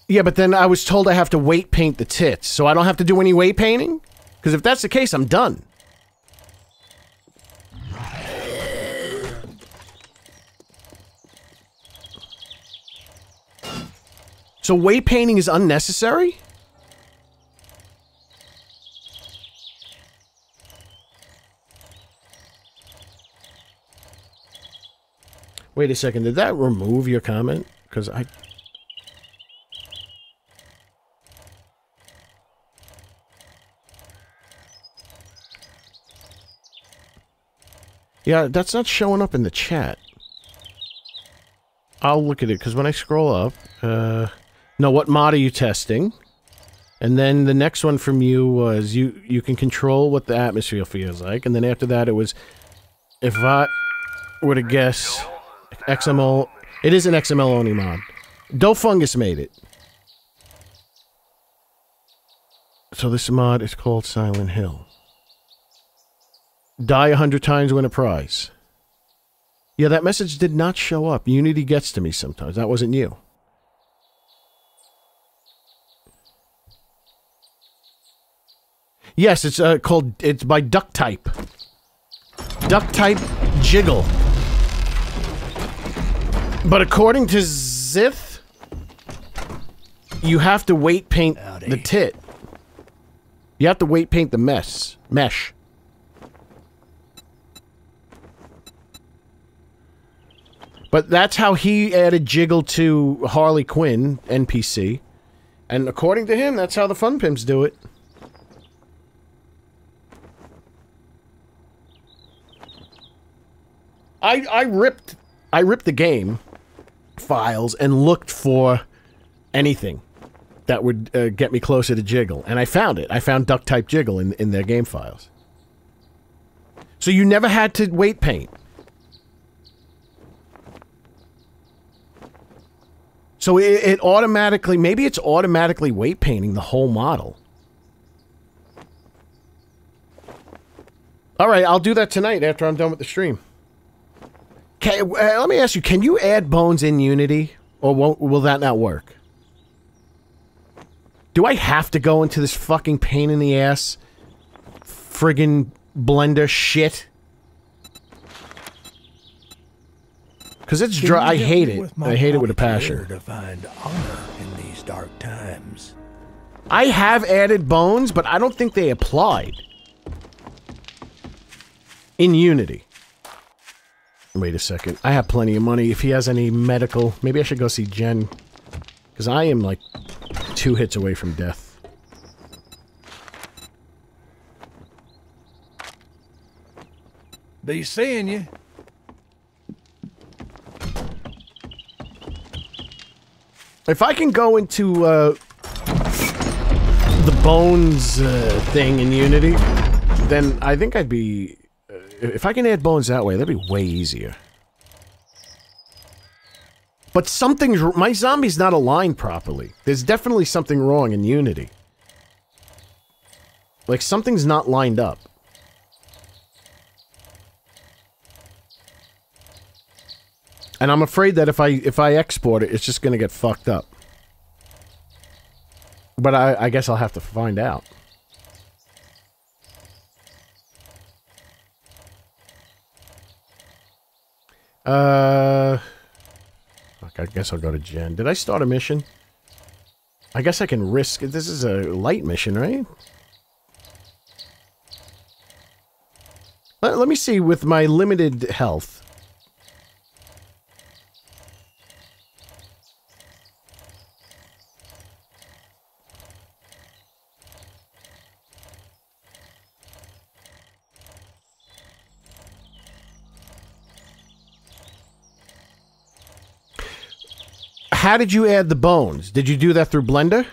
Yeah, but then I was told I have to weight paint the tits, so I don't have to do any weight painting? Because if that's the case, I'm done. So weight painting is unnecessary? Wait a second, did that remove your comment? Because I... Yeah, that's not showing up in the chat. I'll look at it, because when I scroll up... Uh, no, what mod are you testing? And then the next one from you was you, you can control what the atmosphere feels like. And then after that it was... If I were to guess... XML... It is an XML only mod. Doughphunghus made it. So this mod is called Silent Hill. Die a hundred times, win a prize. Yeah, that message did not show up. Unity gets to me sometimes. That wasn't you. Yes, it's uh, called. It's by Duck Type. Duck Type Jiggle. But according to Xyth, you have to weight paint Howdy. the tit. You have to weight paint the mess mesh. But that's how he added Jiggle to Harley Quinn NPC. And according to him, that's how the Fun Pimps do it. I I ripped I ripped the game files and looked for anything that would uh, get me closer to Jiggle, and I found it. I found Duck Type Jiggle in in their game files. So you never had to weight paint. So it, it automatically, maybe it's automatically weight painting the whole model. All right, I'll do that tonight after I'm done with the stream. Can, uh, let me ask you: Can you add bones in Unity, or won't, will that not work? Do I have to go into this fucking pain in the ass, friggin' blender shit? Because it's dry. I hate it. I hate it with a passion. To find honor in these dark times. I have added bones, but I don't think they applied in Unity. Wait a second. I have plenty of money. If he has any medical, maybe I should go see Jen. Because I am like two hits away from death. Be seeing you. If I can go into uh, the bones uh, thing in Unity, then I think I'd be. If I can add bones that way, that'd be way easier. But something's my zombie's not aligned properly. There's definitely something wrong in Unity. Like something's not lined up. And I'm afraid that if I if I export it, it's just gonna get fucked up. But I, I guess I'll have to find out. Uh, I guess I'll go to Jen. Did I start a mission? I guess I can risk. This is a light mission, right? let me see with my limited health. How did you add the bones? Did you do that through Blender?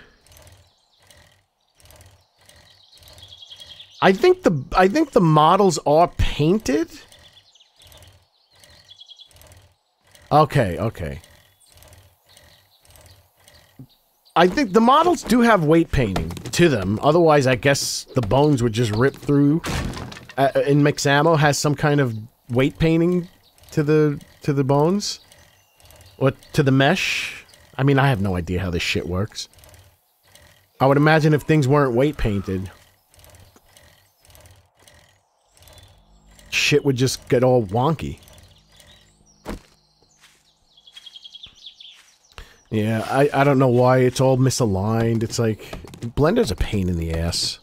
I think the I think the models are painted. Okay, okay. I think the models do have weight painting to them. Otherwise, I guess the bones would just rip through. Uh, in Mixamo has some kind of weight painting to the to the bones or to the mesh. I mean, I have no idea how this shit works. I would imagine if things weren't weight painted, shit would just get all wonky. Yeah, I, I don't know why it's all misaligned. It's like, Blender's a pain in the ass.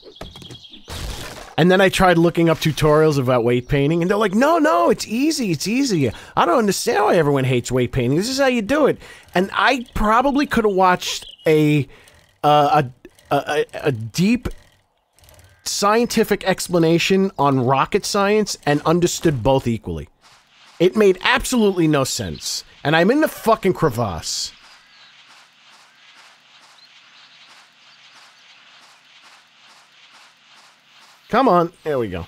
And then I tried looking up tutorials about weight painting, and they're like, no, no, it's easy, it's easy. I don't understand why everyone hates weight painting. This is how you do it. And I probably could have watched a, uh, a, a, a deep scientific explanation on rocket science and understood both equally. It made absolutely no sense. And I'm in the fucking crevasse. Come on. There we go.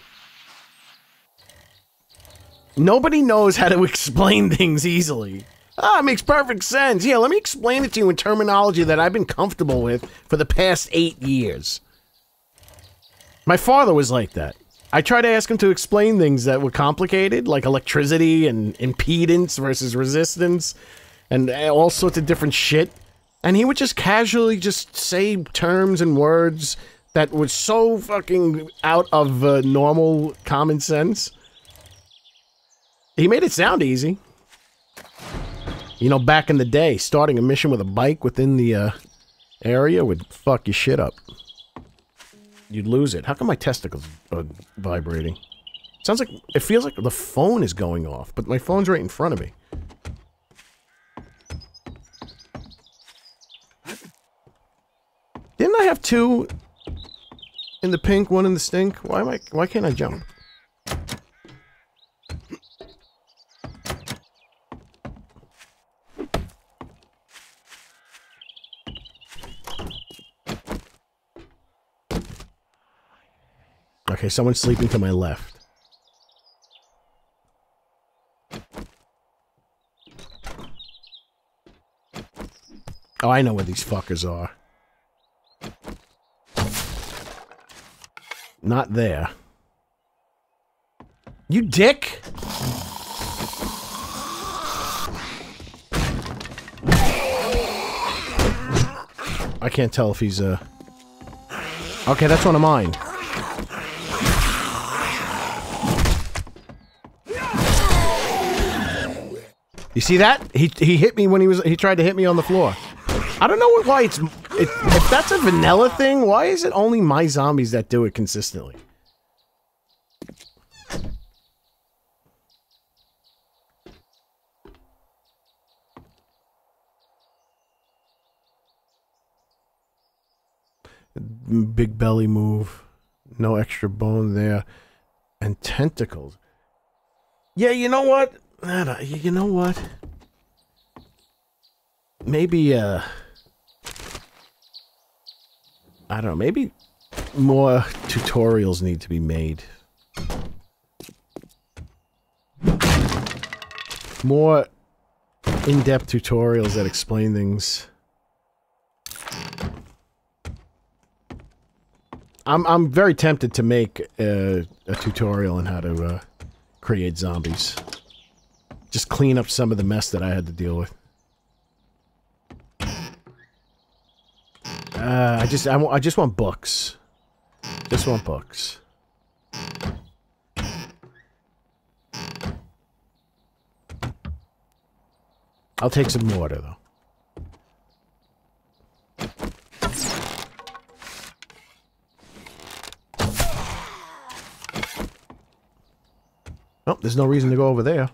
Nobody knows how to explain things easily. Ah, it makes perfect sense. Yeah, let me explain it to you in terminology that I've been comfortable with for the past eight years. My father was like that. I tried to ask him to explain things that were complicated, like electricity and impedance versus resistance, and all sorts of different shit. And he would just casually just say terms and words that was so fucking out of uh, normal common sense. He made it sound easy. You know, back in the day, starting a mission with a bike within the uh, area would fuck your shit up. You'd lose it. How come my testicles are vibrating? Sounds like, it feels like the phone is going off, but my phone's right in front of me. Didn't I have two in the pink, one in the stink? Why am I, why can't I jump? Okay, someone's sleeping to my left. Oh, I know where these fuckers are. Not there. You dick! I can't tell if he's, uh... Okay, that's one of mine. You see that? He he hit me when he was he tried to hit me on the floor. I don't know why it's it, if that's a vanilla thing. Why is it only my zombies that do it consistently? Big belly move. No extra bone there. And tentacles. Yeah, you know what? You know what? Maybe, uh... I don't know, maybe more tutorials need to be made. More in-depth tutorials that explain things. I'm I'm very tempted to make a, a tutorial on how to uh, create zombies. Just clean up some of the mess that I had to deal with. Uh, I just I, I just want books. Just want books. I'll take some water though. Oh, there's no reason to go over there.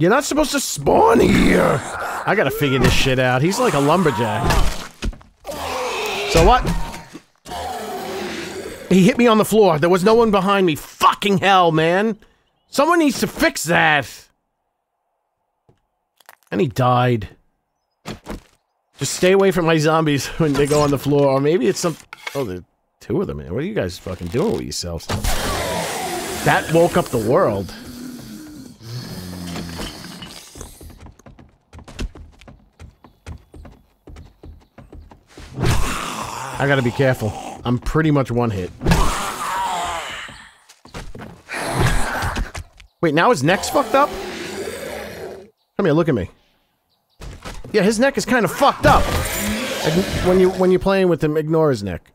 You're not supposed to spawn here! I gotta figure this shit out. He's like a lumberjack. So what? He hit me on the floor. There was no one behind me. Fucking hell, man. Someone needs to fix that. And he died. Just stay away from my zombies when they go on the floor. Or maybe it's some... Oh, there's two of them. Man. What are you guys fucking doing with yourselves? That woke up the world. I gotta be careful. I'm pretty much one hit. Wait, now his neck's fucked up? Come here, look at me. Yeah, his neck is kind of fucked up. When you when you're playing with him, ignore his neck.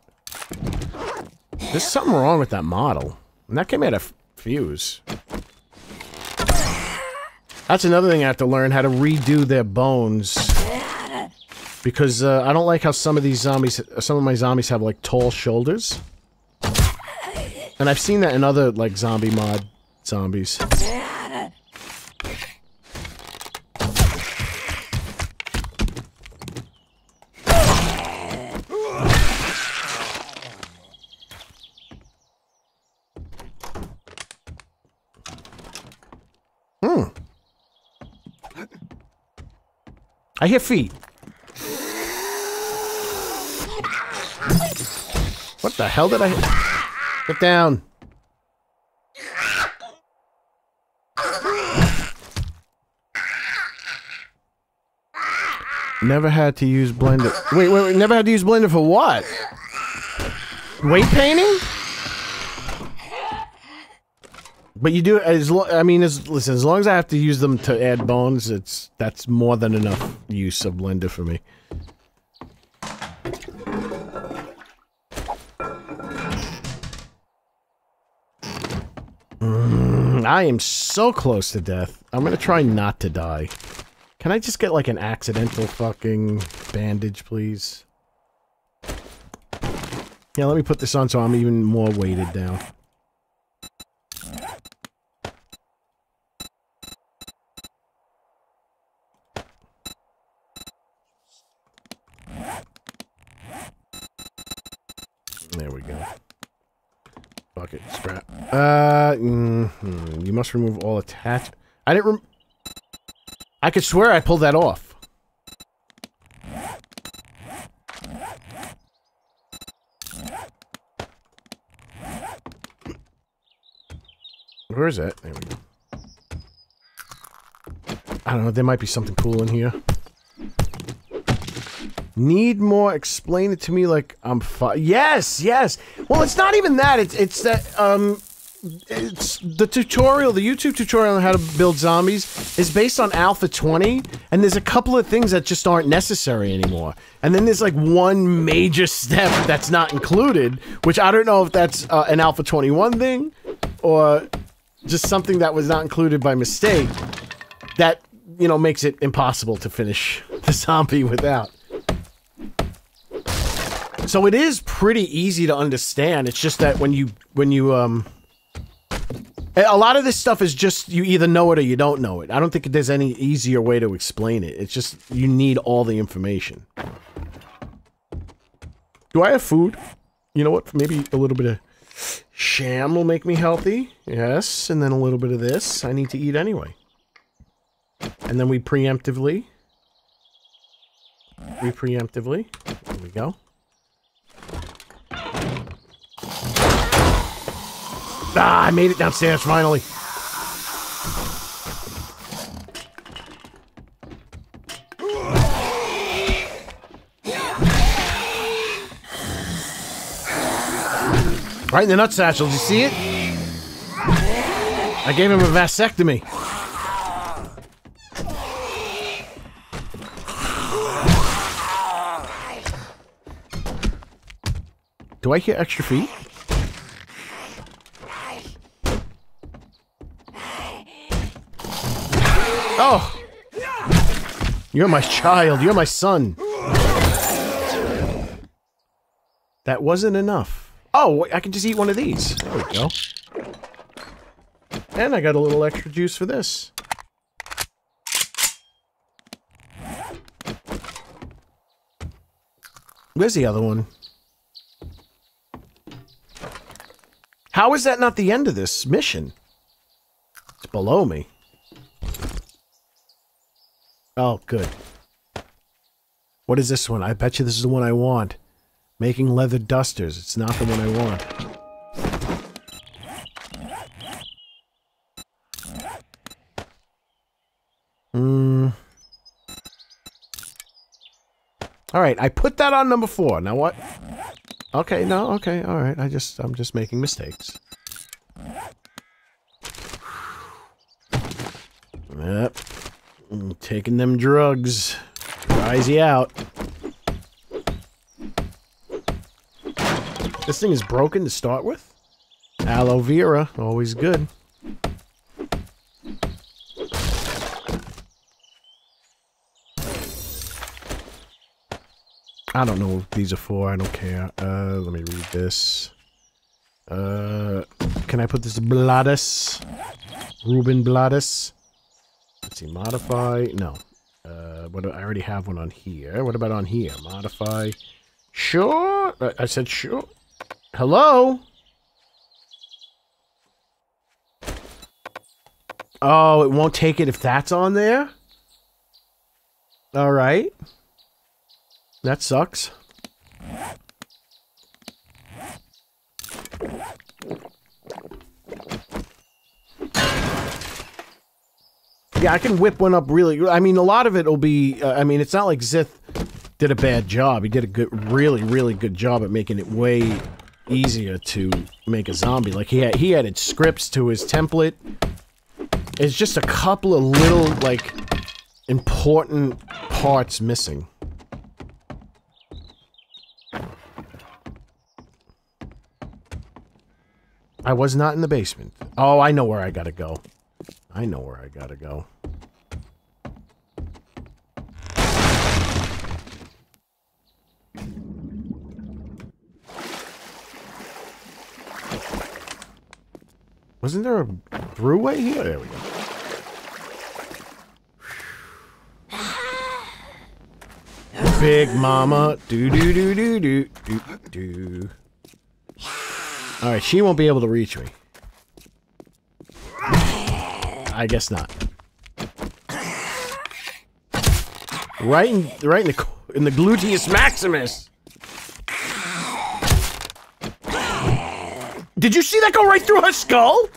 There's something wrong with that model. And that came out of fuse. That's another thing I have to learn, how to redo their bones. Because uh, I don't like how some of these zombies, some of my zombies have like tall shoulders. And I've seen that in other like zombie mod zombies. Hmm. I hear feet. What the hell did I? Get down. Never had to use Blender. Wait, wait, wait. Never had to use Blender for what? Weight painting? But you do as lo I mean, as listen, as long as I have to use them to add bones, it's that's more than enough use of Blender for me. I am so close to death. I'm gonna try not to die. Can I just get like an accidental fucking bandage, please? Yeah, let me put this on so I'm even more weighted down. Fuck it, scrap. Uh, mm you must remove all attach. I didn't rem- I could swear I pulled that off. Where is that? There we go. I don't know, there might be something cool in here. Need more, explain it to me like I'm fi- Yes, yes! Well, it's not even that, it's, it's that, um, it's the tutorial, the YouTube tutorial on how to build zombies is based on Alpha 20, and there's a couple of things that just aren't necessary anymore. And then there's like one major step that's not included, which I don't know if that's uh, an Alpha 21 thing or just something that was not included by mistake that, you know, makes it impossible to finish the zombie without. So it is pretty easy to understand. It's just that when you when you um a lot of this stuff is just you either know it or you don't know it. I don't think there's any easier way to explain it. It's just you need all the information. Do I have food? You know what? Maybe a little bit of sham will make me healthy. Yes, and then a little bit of this. I need to eat anyway. And then we preemptively. We preemptively. There we go. Ah, I made it downstairs finally. Right in the nut satchel, did you see it? I gave him a vasectomy. Do I get extra feet? Oh! You're my child. You're my son. That wasn't enough. Oh, I can just eat one of these. There we go. And I got a little extra juice for this. Where's the other one? How is that not the end of this mission? It's below me. Oh, good. What is this one? I bet you this is the one I want. Making leather dusters. It's not the one I want. Hmm. Alright, I put that on number four. Now what? Okay, no, okay, alright. I just, I'm just making mistakes. Yep. Taking them drugs. Dries you out. This thing is broken to start with? Aloe vera, always good. I don't know what these are for. I don't care. Uh, let me read this. Uh, can I put this Bladus? Ruben Bladus? Let's see, modify. No. Uh, what? I already have one on here. What about on here? Modify. Sure. I, I said sure. Hello? Oh, it won't take it if that's on there? All right. That sucks. Yeah, I can whip one up really. I mean, a lot of it will be. Uh, I mean, it's not like Xyth did a bad job. He did a good, really, really good job at making it way easier to make a zombie. Like he had, he added scripts to his template. It's just a couple of little like important parts missing. I was not in the basement. Oh, I know where I gotta go. I know where I gotta go. Wasn't there a throughway here? There we go. Big Mama. Do do do do do do do. Alright, she won't be able to reach me. I guess not. Right in, right in the in the gluteus maximus. Did you see that go right through her skull?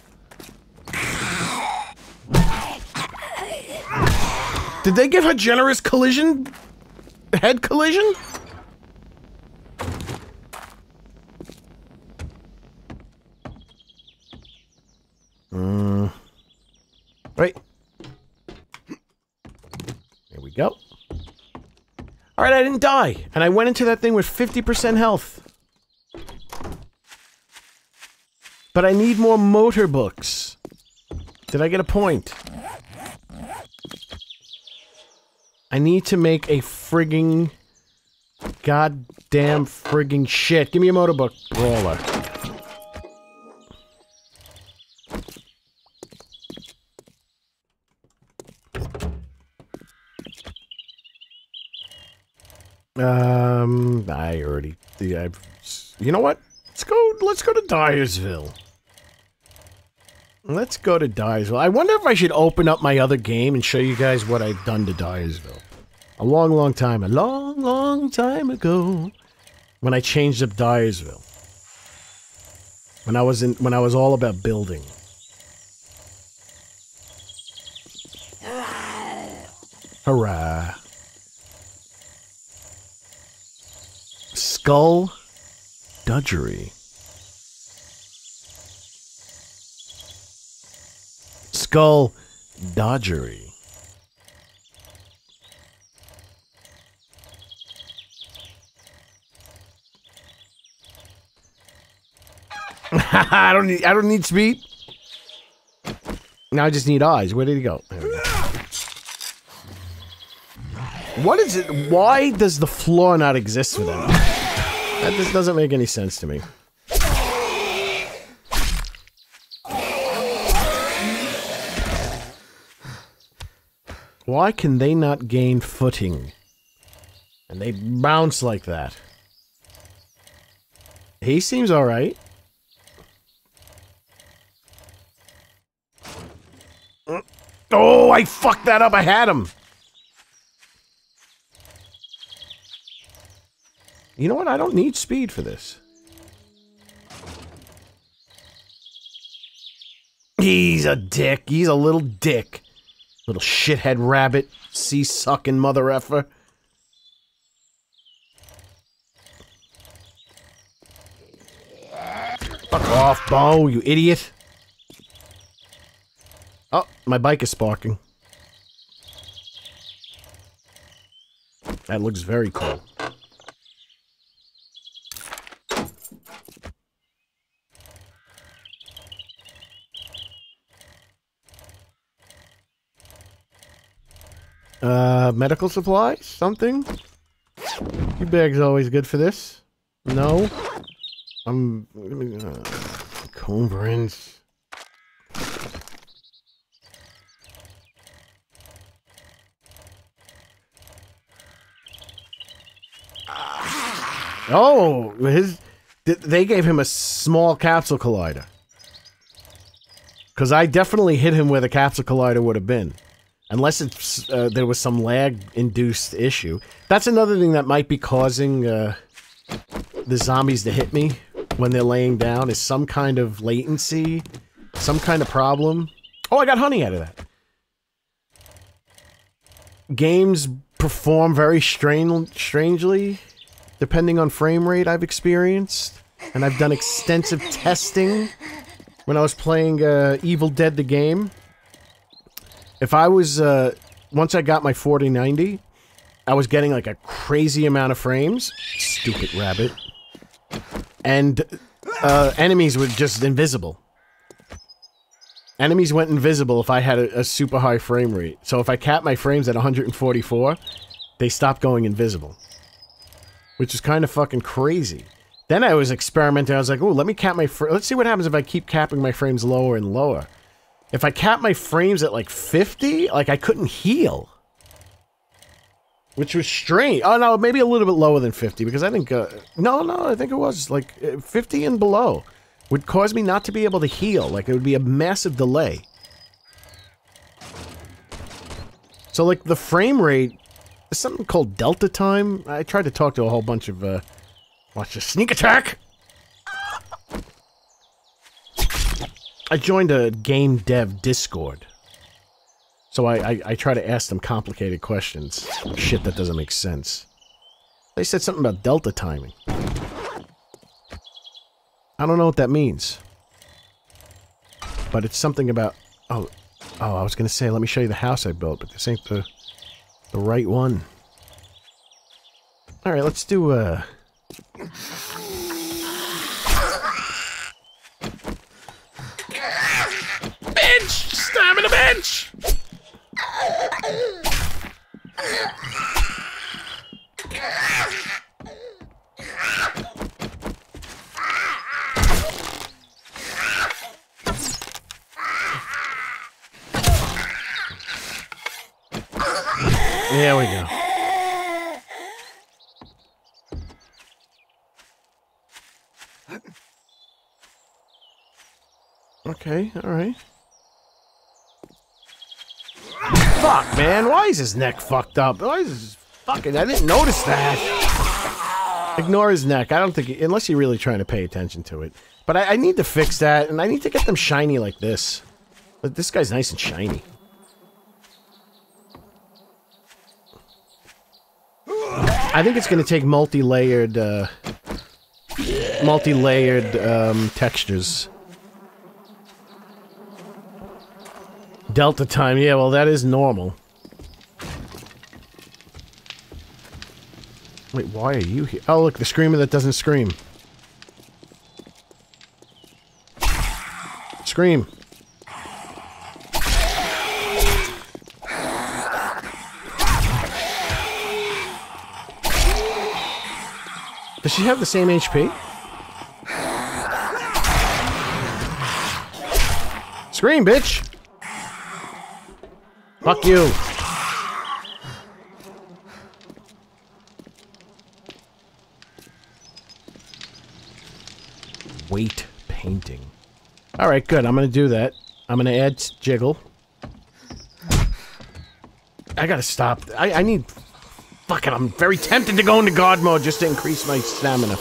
Did they give her generous collision? Head collision? Uh, right. There we go. I didn't die. And I went into that thing with 50% health. But I need more motor books. Did I get a point? I need to make a frigging... Goddamn frigging shit. Give me a motor book brawler. Um, I already, I've, you know what? Let's go, let's go to Diersville. Let's go to Diersville. I wonder if I should open up my other game and show you guys what I've done to Diersville. A long, long time, a long, long time ago, when I changed up Diersville. When I was in, when I was all about building. Hurrah. Skull Dudgery. Skull Dodgery. I don't need I don't need speed. Now I just need eyes. Where did he go? go? What is it? Why does the floor not exist for them? That just doesn't make any sense to me. Why can they not gain footing? And they bounce like that. He seems alright. Oh, I fucked that up. I had him. You know what? I don't need speed for this. He's a dick. He's a little dick. Little shithead rabbit. Sea sucking mother effer. Fuck off, Bo, you idiot. Oh, my bike is sparking. That looks very cool. Uh, medical supplies? Something? Your bag's always good for this. No? I'm... Uh. Oh, his... They gave him a small capsule collider. Because I definitely hit him where the capsule collider would have been. Unless it's uh, there was some lag-induced issue. That's another thing that might be causing uh, the zombies to hit me when they're laying down is some kind of latency, some kind of problem. Oh, I got honey out of that. Games perform very strange, strangely depending on frame rate I've experienced. And I've done extensive testing when I was playing uh, Evil Dead the game. If I was, uh, once I got my 4090, I was getting like a crazy amount of frames. Stupid rabbit. And uh, enemies were just invisible. Enemies went invisible if I had a, a super high frame rate. So if I capped my frames at 144, they stopped going invisible. Which is kind of fucking crazy. Then I was experimenting. I was like, oh, let me cap my... Let's see what happens if I keep capping my frames lower and lower. If I cap my frames at like 50, like I couldn't heal. Which was strange. Oh no, maybe a little bit lower than 50 because I think, uh, no, no, I think it was like uh, 50 and below would cause me not to be able to heal. Like it would be a massive delay. So like the frame rate something called delta time. I tried to talk to a whole bunch of, uh, watch the sneak attack. I joined a game dev Discord. So I, I, I, try to ask them complicated questions. Shit that doesn't make sense. They said something about delta timing. I don't know what that means. But it's something about... Oh, oh, I was going to say, let me show you the house I built, but this ain't the, the right one. Alright, let's do, uh... bench! Stamina bench! There we go. Okay, alright. Fuck, man. Why is his neck fucked up? Why is his fucking... I didn't notice that. Ignore his neck. I don't think... Unless you're really trying to pay attention to it. But I, I need to fix that, and I need to get them shiny like this. But this guy's nice and shiny. I think it's going to take multi-layered, uh, multi-layered um, textures. Delta time, yeah, well that is normal. Wait, why are you here? Oh, look, the screamer that doesn't scream. Scream. Does she have the same HP? Scream, bitch! Fuck you. Weight painting. Alright, good. I'm gonna do that. I'm gonna add jiggle. I gotta stop. I, I need... Fuck it, I'm very tempted to go into God mode just to increase my stamina.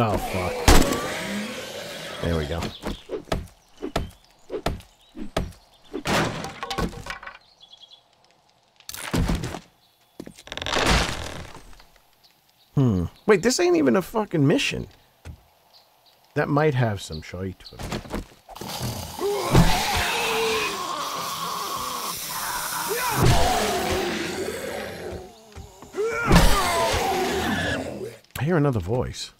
Oh, fuck. There we go. Hmm. Wait, this ain't even a fucking mission. That might have some shite to it. I hear another voice.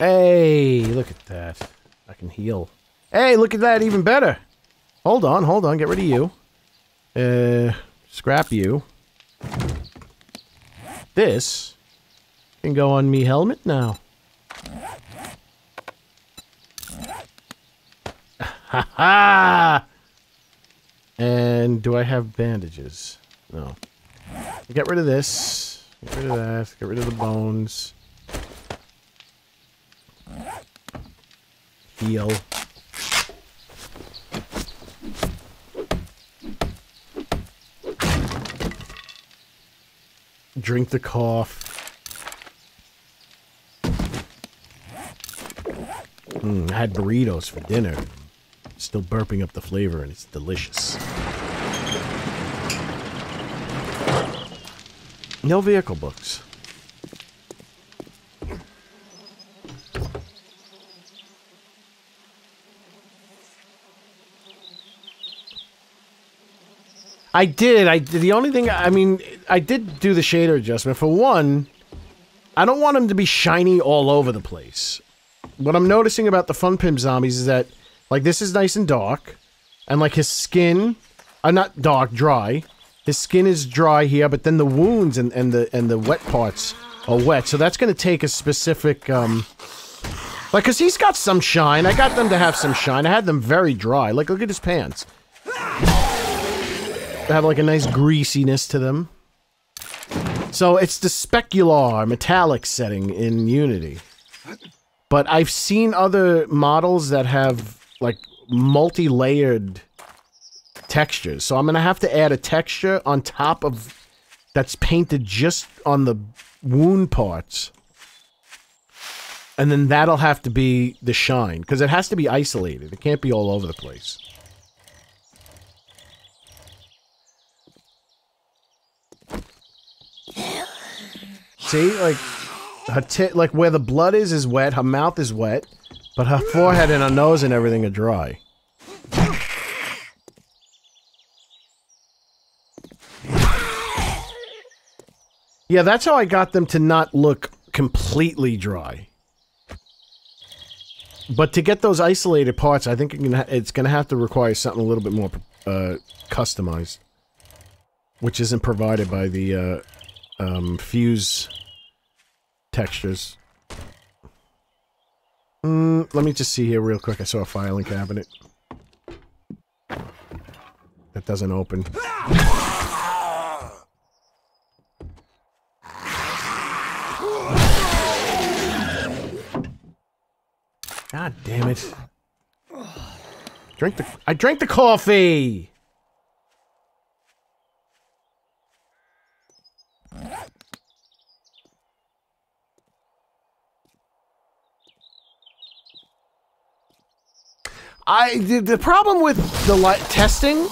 Hey, look at that. I can heal. Hey, look at that, even better. Hold on, hold on, get rid of you. Uh, scrap you. This can go on me helmet now. Ha ha! And do I have bandages? No. Get rid of this. Get rid of that. Get rid of the bones. Heal. Drink the cough. Mm, I had burritos for dinner. Still burping up the flavor, and it's delicious. No vehicle books. I did. I did. The only thing, I mean, I did do the shader adjustment. For one, I don't want them to be shiny all over the place. What I'm noticing about the Fun Pimp zombies is that, like, this is nice and dark, and like his skin, uh, not dark, dry. His skin is dry here, but then the wounds and, and the and the wet parts are wet. So that's going to take a specific, um, like, cause he's got some shine. I got them to have some shine. I had them very dry. Like, look at his pants. They have like a nice greasiness to them. So it's the specular metallic setting in Unity. But I've seen other models that have like multi-layered textures. So I'm going to have to add a texture on top of that's painted just on the wound parts. And then that'll have to be the shine because it has to be isolated. It can't be all over the place. See, like her tit, like where the blood is, is wet. Her mouth is wet, but her forehead and her nose and everything are dry. Yeah, that's how I got them to not look completely dry. But to get those isolated parts, I think it's going to have to require something a little bit more uh, customized. Which isn't provided by the uh, um, fuse textures. Mm, let me just see here real quick. I saw a filing cabinet. That doesn't open. God damn it. Drink the- I drank the coffee! I the, the problem with the light testing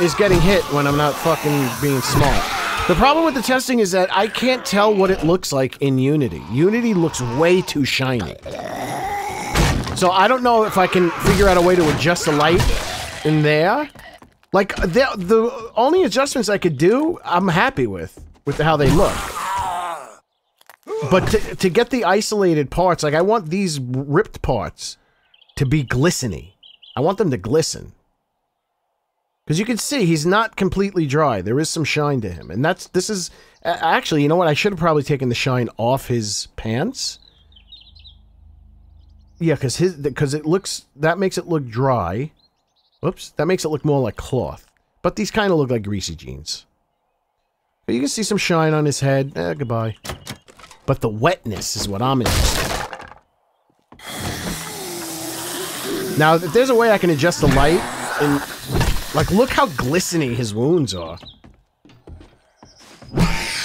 is getting hit when I'm not fucking being smart. The problem with the testing is that I can't tell what it looks like in Unity. Unity looks way too shiny. So I don't know if I can figure out a way to adjust the light in there. Like, the, the only adjustments I could do, I'm happy with, with how they look. But to, to get the isolated parts, like I want these ripped parts to be glistening. I want them to glisten. Because you can see he's not completely dry. There is some shine to him. And that's, this is, actually, you know what? I should have probably taken the shine off his pants. Yeah, because his, because it looks, that makes it look dry. Whoops, that makes it look more like cloth. But these kind of look like greasy jeans. But you can see some shine on his head. Eh, goodbye. But the wetness is what I'm interested in. Now, if there's a way I can adjust the light, and like, look how glistening his wounds are.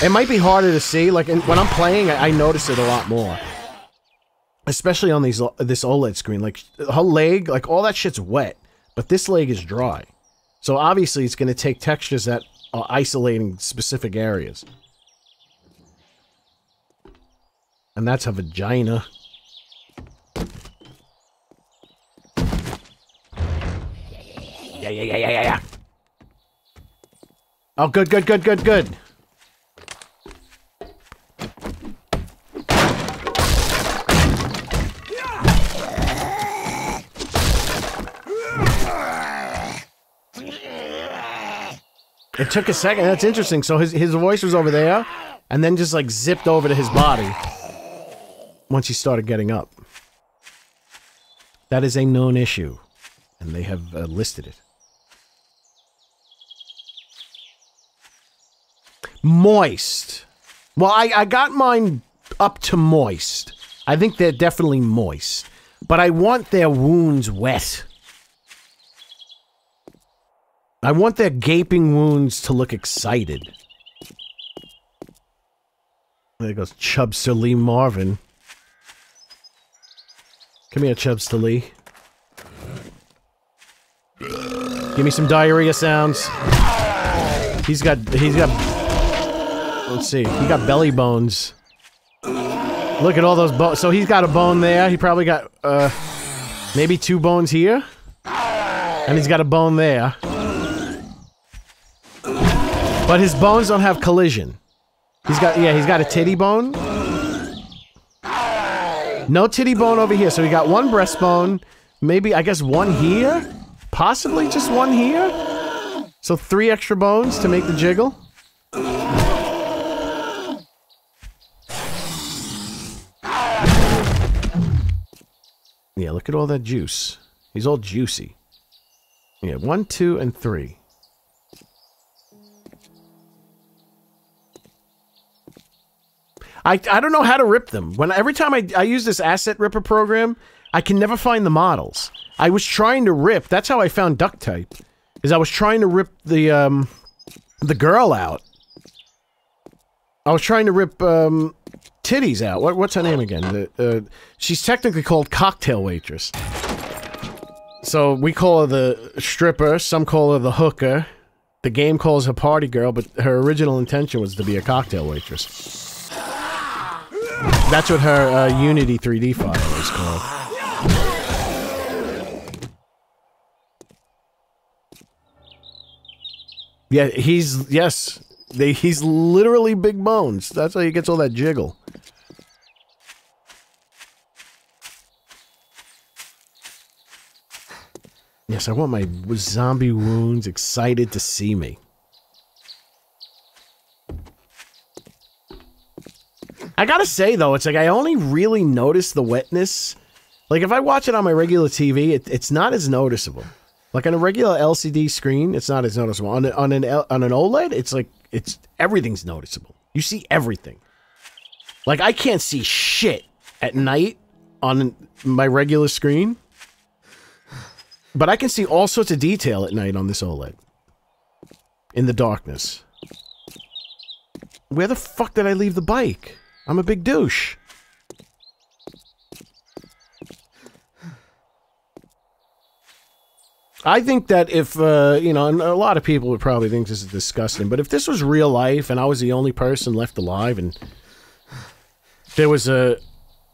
It might be harder to see. Like, in, when I'm playing, I, I notice it a lot more. Especially on these this OLED screen. Like, her leg, like, all that shit's wet. But this leg is dry. So obviously it's going to take textures that are isolating specific areas. And that's a vagina. Yeah, yeah, yeah, yeah, yeah, yeah. Oh, good, good, good, good, good. It took a second. That's interesting. So his his voice was over there, and then just like zipped over to his body once he started getting up. That is a known issue, and they have uh, listed it. Moist. Well, I, I got mine up to moist. I think they're definitely moist. But I want their wounds wet. I want their gaping wounds to look excited. There goes Chubster Lee Marvin. Come here, Chubster Lee. Give me some diarrhea sounds. He's got, he's got, let's see, he got belly bones. Look at all those bones. So he's got a bone there. He probably got, uh, maybe two bones here. And he's got a bone there. But his bones don't have collision. He's got, yeah, he's got a titty bone. No titty bone over here. So we got one breastbone. Maybe, I guess, one here? Possibly just one here? So three extra bones to make the jiggle? Yeah, look at all that juice. He's all juicy. Yeah, one, two, and three. I, I don't know how to rip them. When every time I, I use this asset ripper program, I can never find the models. I was trying to rip. That's how I found duct tape. Is I was trying to rip the um the girl out. I was trying to rip um titties out. What, what's her name again? The, uh, she's technically called cocktail waitress. So we call her the stripper. Some call her the hooker. The game calls her party girl, but her original intention was to be a cocktail waitress. That's what her uh, Unity 3D file is called. Yeah, he's yes, they, he's literally big bones. That's how he gets all that jiggle. Yes, I want my zombie wounds excited to see me. I gotta say though, it's like I only really notice the wetness. Like if I watch it on my regular TV, it, it's not as noticeable. Like on a regular LCD screen, it's not as noticeable. On, on an on an OLED, it's like it's everything's noticeable. You see everything. Like I can't see shit at night on my regular screen, but I can see all sorts of detail at night on this OLED. In the darkness. Where the fuck did I leave the bike? I'm a big douche. I think that if uh, you know, and a lot of people would probably think this is disgusting, but if this was real life and I was the only person left alive, and there was a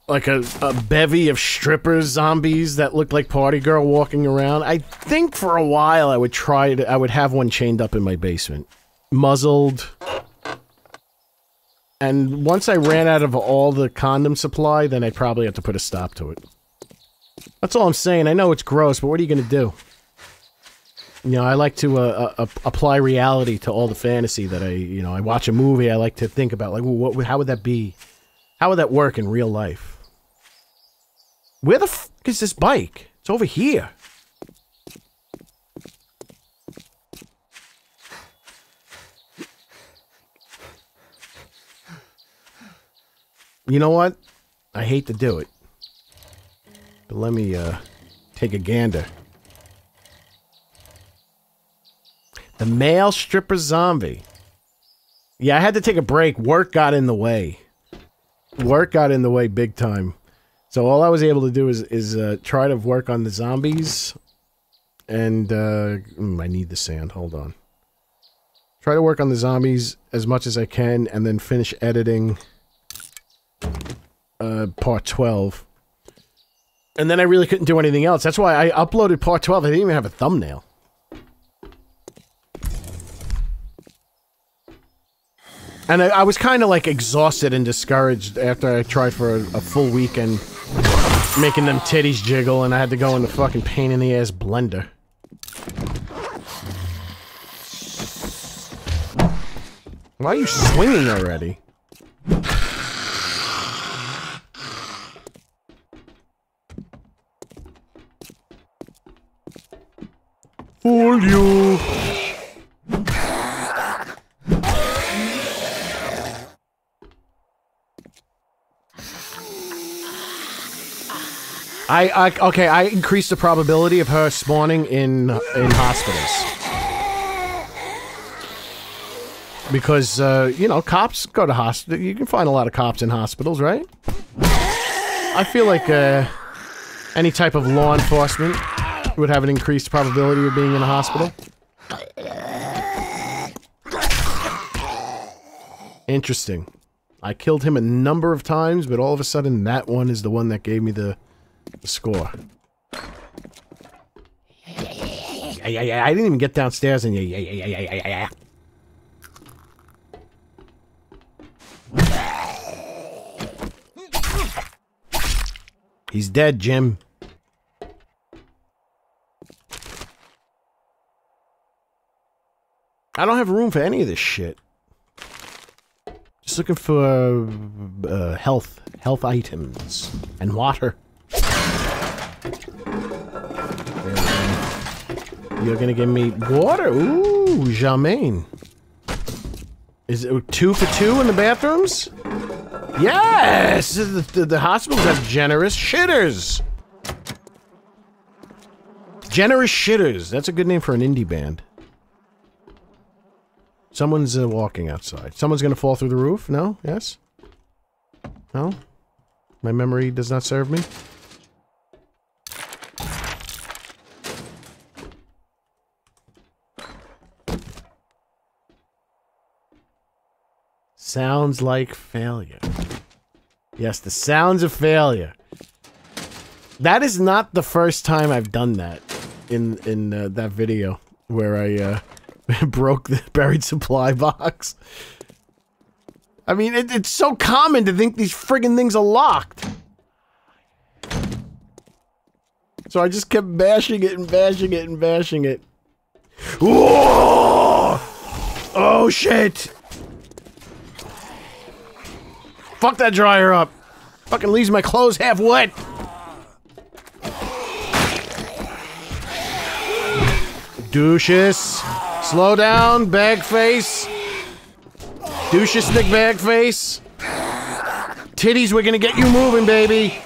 like a, a bevy of strippers zombies that looked like party girl walking around, I think for a while I would try to. I would have one chained up in my basement, muzzled. And once I ran out of all the condom supply, then I'd probably have to put a stop to it. That's all I'm saying. I know it's gross, but what are you going to do? You know, I like to uh, uh, apply reality to all the fantasy that I, you know, I watch a movie. I like to think about, like, what, how would that be? How would that work in real life? Where the f is this bike? It's over here. You know what? I hate to do it. But let me, uh, take a gander. The male stripper zombie. Yeah, I had to take a break. Work got in the way. Work got in the way big time. So all I was able to do is is uh, try to work on the zombies, and uh, mm, I need the sand. Hold on. Try to work on the zombies as much as I can, and then finish editing uh, part twelve. And then I really couldn't do anything else. That's why I uploaded part twelve. I didn't even have a thumbnail. And I, I was kind of like exhausted and discouraged after I tried for a, a full weekend making them titties jiggle and I had to go in the fucking pain in the ass blender. Why are you swinging already? Fool you! I, I okay. I increased the probability of her spawning in in hospitals because uh, you know cops go to hospital. You can find a lot of cops in hospitals, right? I feel like uh, any type of law enforcement would have an increased probability of being in a hospital. Interesting. I killed him a number of times, but all of a sudden that one is the one that gave me the the score. Yeah, yeah, yeah. I didn't even get downstairs and yeah, yeah, yeah, yeah, yeah, yeah. He's dead, Jim. I don't have room for any of this shit. Just looking for uh, health, health items and water. You're gonna give me water? Ooh, Jamaine. Is it two for two in the bathrooms? Yes! The, the, the hospitals have generous shitters! Generous Shitters. That's a good name for an indie band. Someone's uh, walking outside. Someone's gonna fall through the roof? No? Yes? No? My memory does not serve me? Sounds like failure. Yes, the sounds of failure. That is not the first time I've done that in in uh, that video where I uh, broke the buried supply box. I mean, it, it's so common to think these friggin' things are locked. So I just kept bashing it and bashing it and bashing it. Whoa! Oh shit! Fuck that dryer up. Fucking leaves my clothes half wet. Douches. Slow down, bag face. Douches, stick bag face. Titties, we're gonna get you moving, baby.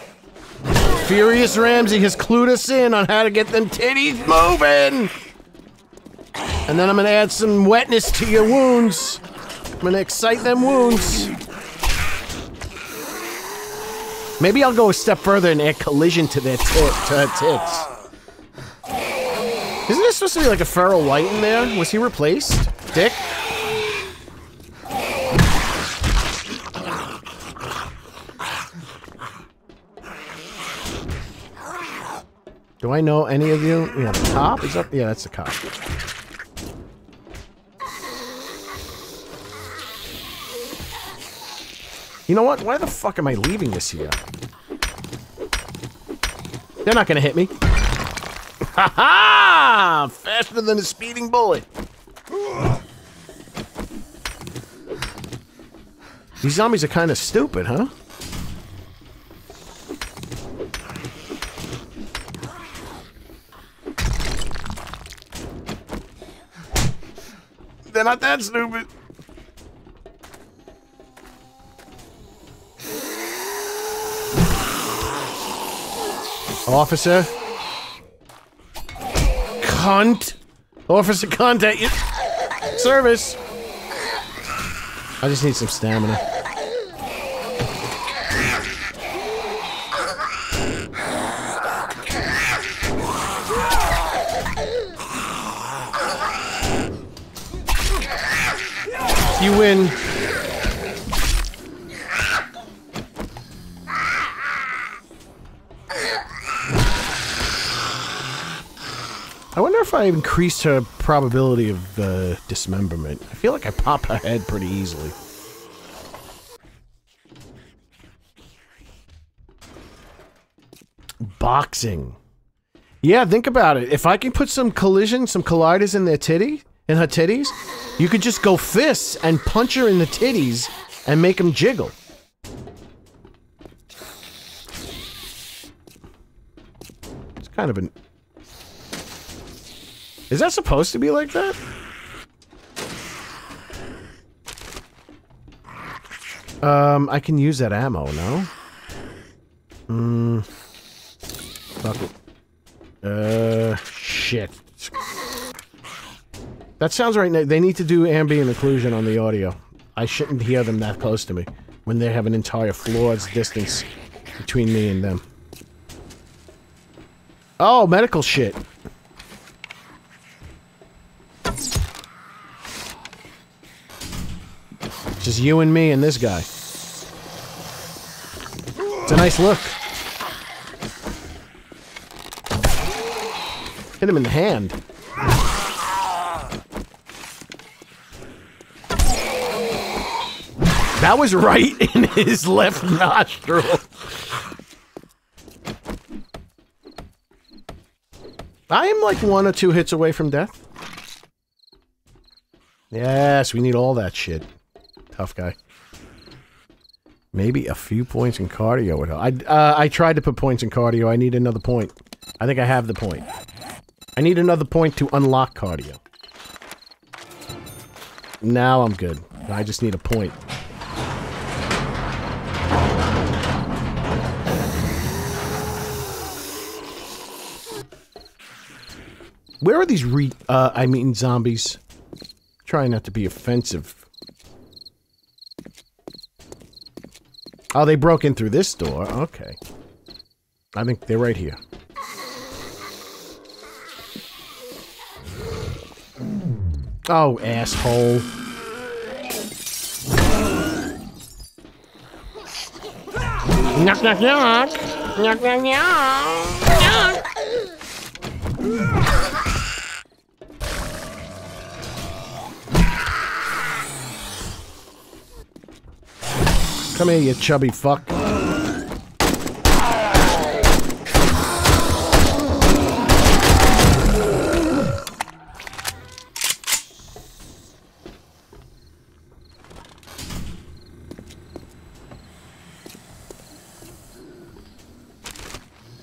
Furious Ramsey has clued us in on how to get them titties moving. And then I'm gonna add some wetness to your wounds. I'm gonna excite them wounds. Maybe I'll go a step further and add collision to their tit to tits. Isn't this supposed to be like a feral white in there? Was he replaced? Dick? Do I know any of you? Yeah, the cop? Is? Yeah, that's the cop. You know what? Why the fuck am I leaving this here? They're not gonna hit me. Ha ha! Faster than a speeding bullet. These zombies are kind of stupid, huh? They're not that stupid. Officer. Cunt. Officer, contact you. Service. I just need some stamina. You win. I wonder if I increased her probability of uh, dismemberment. I feel like I pop her head pretty easily. Boxing. Yeah, think about it. If I can put some collision, some colliders in their titty, in her titties, you could just go fists and punch her in the titties and make them jiggle. It's kind of an is that supposed to be like that? Um, I can use that ammo, no? Hmm. Fuck it. Uh, shit. That sounds right. They need to do ambient occlusion on the audio. I shouldn't hear them that close to me when they have an entire floor's distance between me and them. Oh, medical shit. Just you and me and this guy. It's a nice look. Hit him in the hand. That was right in his left nostril. I am like one or two hits away from death. Yes, we need all that shit. Tough guy. Maybe a few points in cardio would help. I, uh, I tried to put points in cardio. I need another point. I think I have the point. I need another point to unlock cardio. Now I'm good. I just need a point. Where are these re- uh, I mean zombies? Trying not to be offensive. Oh, they broke in through this door. Okay. I think they're right here. Oh, asshole. Knock, knock, knock. Knock, knock, knock. Knock. Come here, you chubby fuck.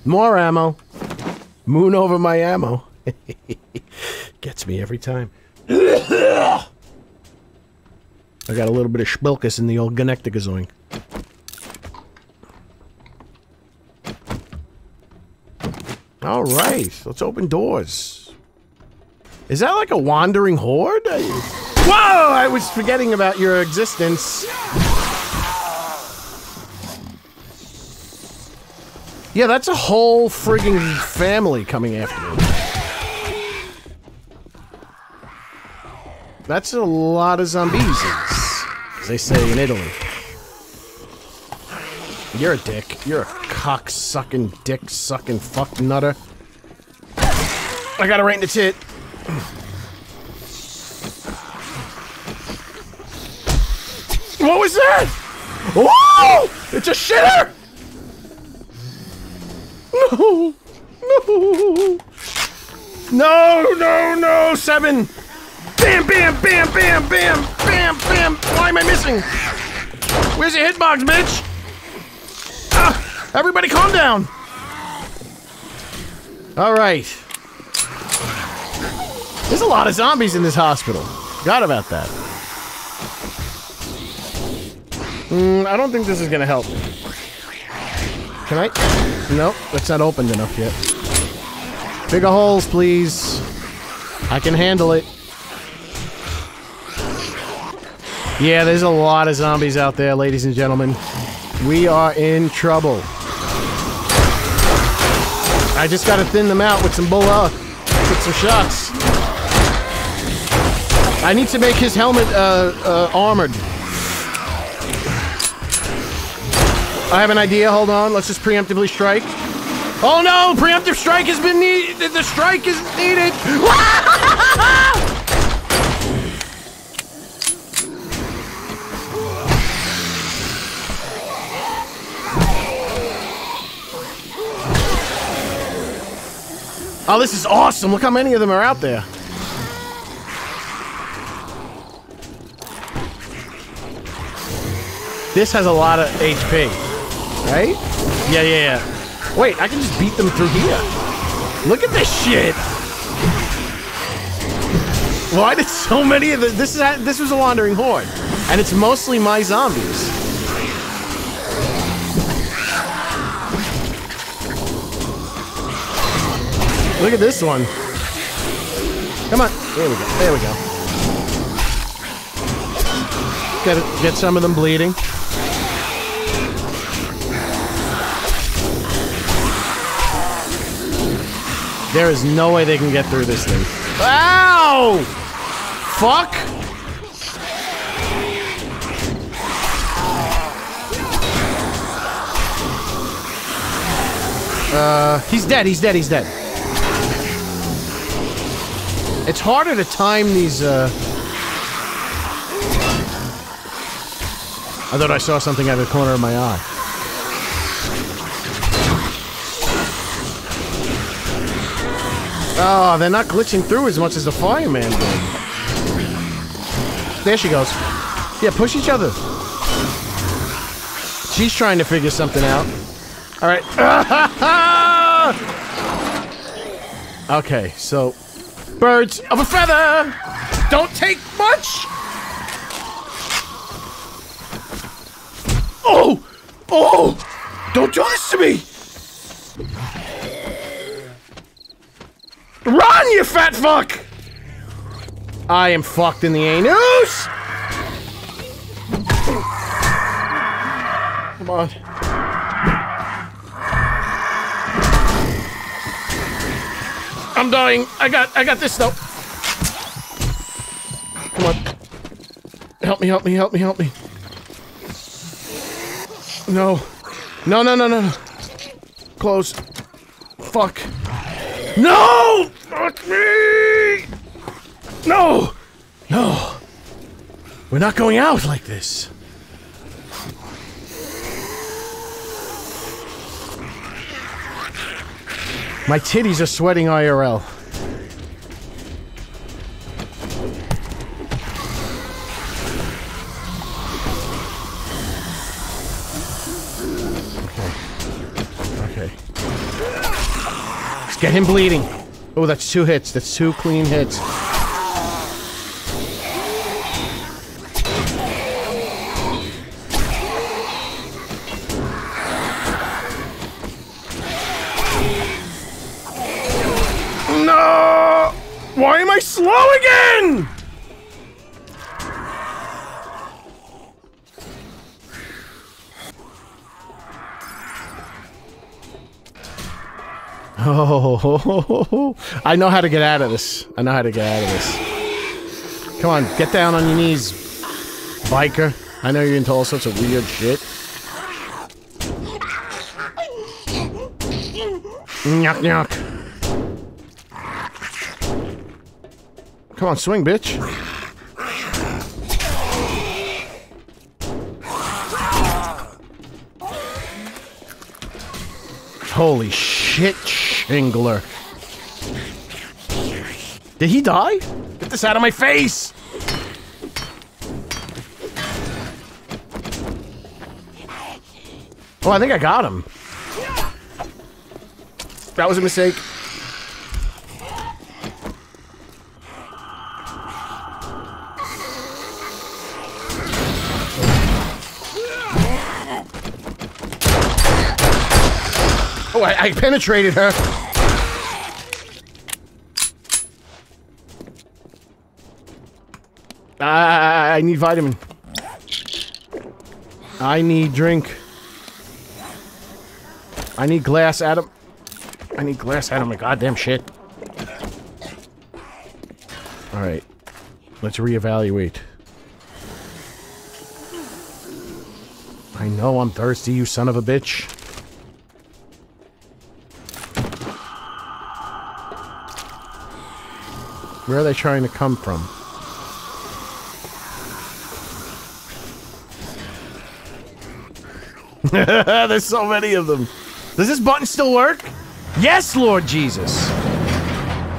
More ammo. Moon over my ammo. Gets me every time. I got a little bit of schmilkus in the old Gonectigazoink. All right, let's open doors. Is that like a wandering horde? Whoa! I was forgetting about your existence. Yeah, that's a whole frigging family coming after me. That's a lot of zombies, as they say in Italy. You're a dick. You're a cock-sucking, dick-sucking fuck nutter. I got it right in the tit. What was that? Whoa! It's a shitter! No! No! No, no, no! Seven! Bam, bam, bam, bam, bam, bam, bam! Why am I missing? Where's your hitbox, bitch? Ah, everybody calm down! Alright. There's a lot of zombies in this hospital. Forgot about that. Mm, I don't think this is gonna help. Can I? Nope, it's not opened enough yet. Bigger holes, please. I can handle it. Yeah, there's a lot of zombies out there, ladies and gentlemen. We are in trouble. I just gotta thin them out with some bulla, with some shots. I need to make his helmet uh, uh, armored. I have an idea. Hold on. Let's just preemptively strike. Oh no! Preemptive strike has been needed. The strike is needed. Oh, this is awesome. Look how many of them are out there. This has a lot of HP, right? Yeah, yeah, yeah. Wait, I can just beat them through here. Look at this shit. Why did so many of the this is this was a wandering horde, and it's mostly my zombies. Look at this one. Come on. There we go. There we go. Get, get some of them bleeding. There is no way they can get through this thing. Ow! Fuck! Uh, he's dead, he's dead, he's dead. It's harder to time these, uh... I thought I saw something out of the corner of my eye. Oh, they're not glitching through as much as the fireman did. There she goes. Yeah, push each other. She's trying to figure something out. Alright. okay, so... Birds of a feather! Don't take much! Oh! Oh! Don't do this to me! Run, you fat fuck! I am fucked in the anus! Come on. I'm dying. I got I got this though. Come on. Help me, help me, help me, help me. No. No, no, no, no, no. Close. Fuck. No! Fuck me! No! No! We're not going out like this. My titties are sweating IRL. Okay. Okay. Let's get him bleeding. Oh, that's two hits. That's two clean hits. Why am I slow again? Oh, I know how to get out of this. I know how to get out of this. Come on, get down on your knees, biker. I know you're into all sorts of weird shit. Nyuk nyuk. Come on, swing, bitch. Holy shit, Shingler. Did he die? Get this out of my face! Oh, I think I got him. That was a mistake. I, penetrated her. I, I need vitamin. I need drink. I need glass, Adam. I need glass of my goddamn shit. Alright. Let's reevaluate. I know I'm thirsty, you son of a bitch. Where are they trying to come from? There's so many of them. Does this button still work? Yes, Lord Jesus.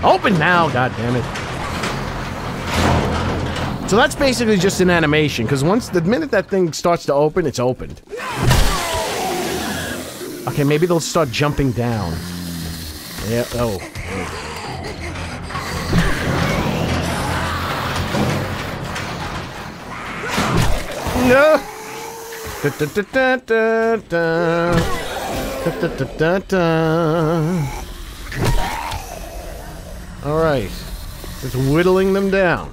Open now, God damn it. So that's basically just an animation, because once the minute that thing starts to open, it's opened. Okay, maybe they'll start jumping down. Yeah, oh. No! Da, da, da, da, da, da. Da, da, da, da, da. All right. Just whittling them down.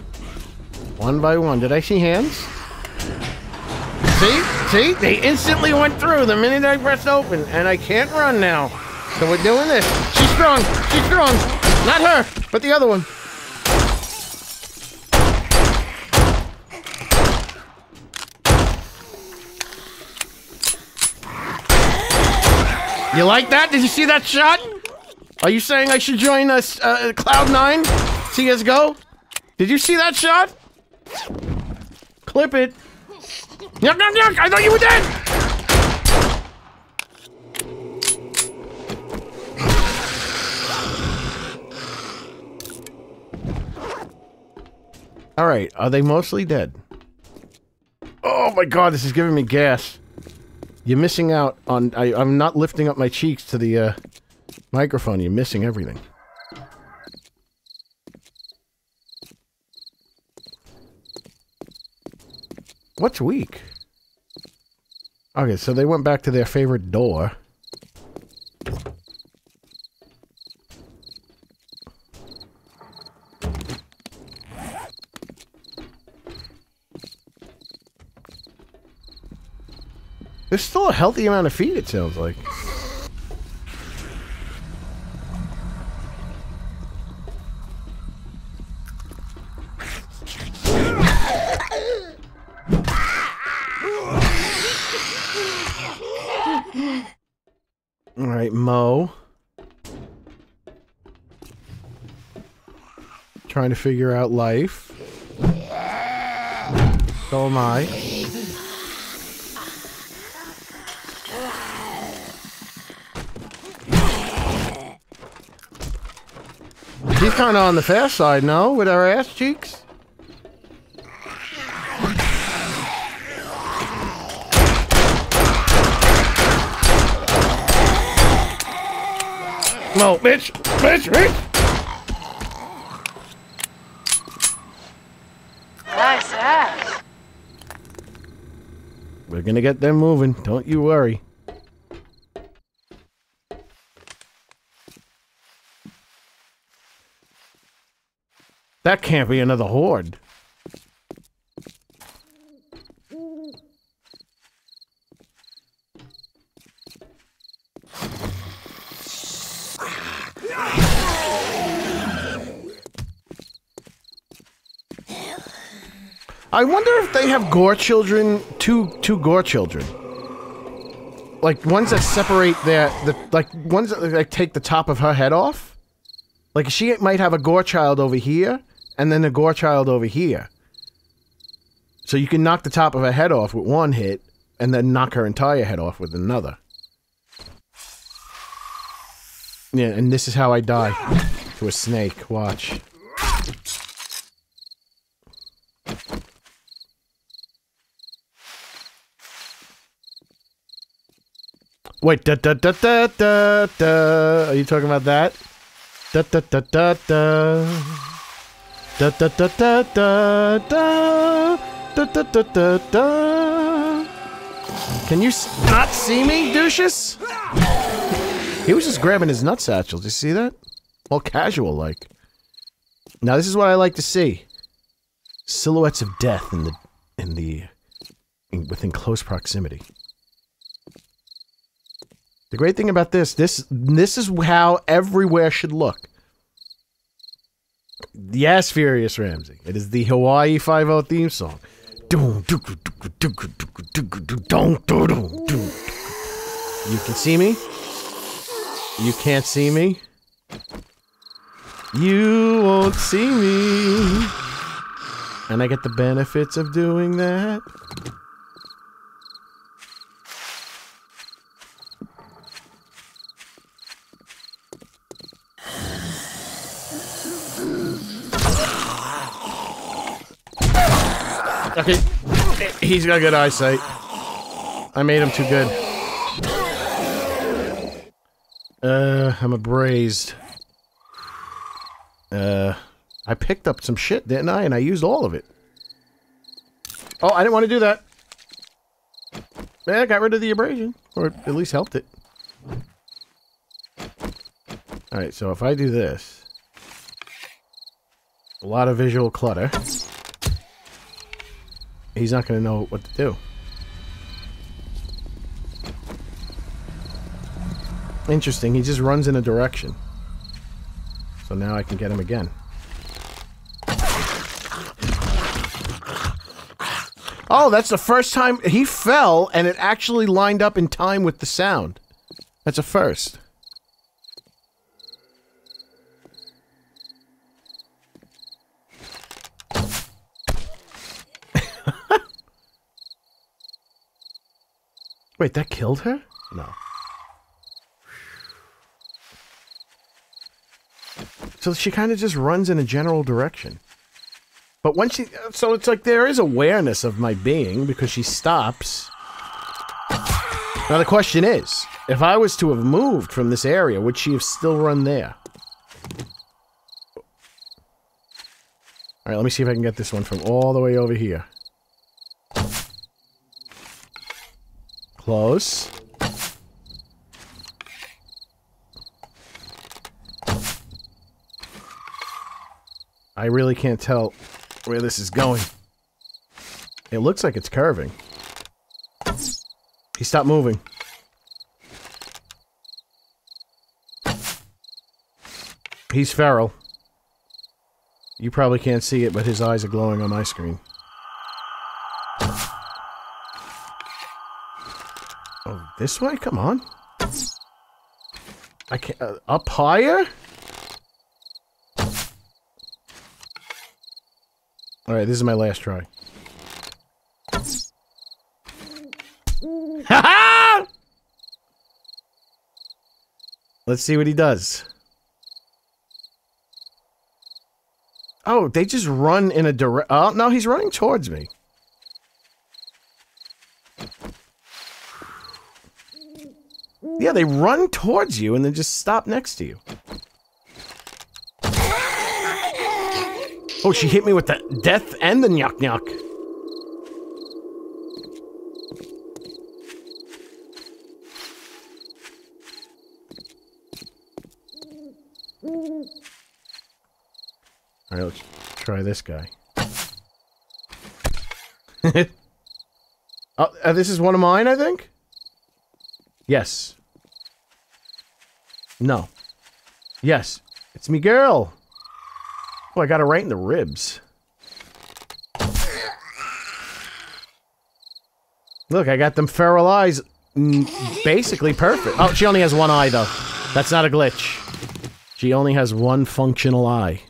One by one. Did I see hands? See? See? They instantly went through the minute I pressed open, and I can't run now. So we're doing this. She's strong. She's strong. Not her, but the other one. You like that? Did you see that shot? Are you saying I should join us, uh, Cloud9? CSGO? Did you see that shot? Clip it. Yuck, yuck, yuck! I thought you were dead! Alright, are they mostly dead? Oh my god, this is giving me gas. You're missing out on... I, I'm not lifting up my cheeks to the uh, microphone. You're missing everything. What's weak? Okay, so they went back to their favorite door. There's still a healthy amount of feed, it sounds like. Alright, Mo. Trying to figure out life. So am I. She's kind of on the fast side, no? With our ass cheeks? No, bitch! Bitch, bitch! Nice ass. We're gonna get them moving. Don't you worry. That can't be another horde. I wonder if they have gore children, two two gore children. Like ones that separate their the like ones that like take the top of her head off. Like she might have a gore child over here and then a gore child over here. So you can knock the top of her head off with one hit and then knock her entire head off with another. Yeah, and this is how I die to a snake. Watch. Wait, da da da da da da. Are you talking about that? Da da da da da. Da da da da da da. Da da da da da. Can you not see me, douches? He was just grabbing his nut satchel. Did you see that? All casual like. Now this is what I like to see. Silhouettes of death in the in the in, within close proximity. The great thing about this, this this is how everywhere should look. Yes, Furious Ramsey. It is the Hawaii Five-O theme song. You can see me. You can't see me. You won't see me. And I get the benefits of doing that. Okay, he's got good eyesight. I made him too good. Uh, I'm abrased. Uh, I picked up some shit, didn't I? And I used all of it. Oh, I didn't want to do that. Yeah, I got rid of the abrasion. Or at least helped it. Alright, so if I do this... A lot of visual clutter. He's not going to know what to do. Interesting, he just runs in a direction. So now I can get him again. Oh, that's the first time he fell and it actually lined up in time with the sound. That's a first. Wait, that killed her? No. So she kind of just runs in a general direction. But when she, so it's like there is awareness of my being because she stops. Now the question is, if I was to have moved from this area, would she have still run there? All right, let me see if I can get this one from all the way over here. Close. I really can't tell where this is going. It looks like it's curving. He stopped moving. He's feral. You probably can't see it, but his eyes are glowing on my screen. This way? Come on. I can't... Uh, up higher? Alright, this is my last try. Ha Let's see what he does. Oh, they just run in a direct... Oh, no, he's running towards me. Yeah, they run towards you and then just stop next to you. Oh, she hit me with the death and the nyuk nyuk. Alright, let's try this guy. oh, uh, this is one of mine, I think? Yes. No. Yes. It's me girl. Oh, I got her right in the ribs. Look, I got them feral eyes mm, basically perfect. Oh, she only has one eye, though. That's not a glitch. She only has one functional eye.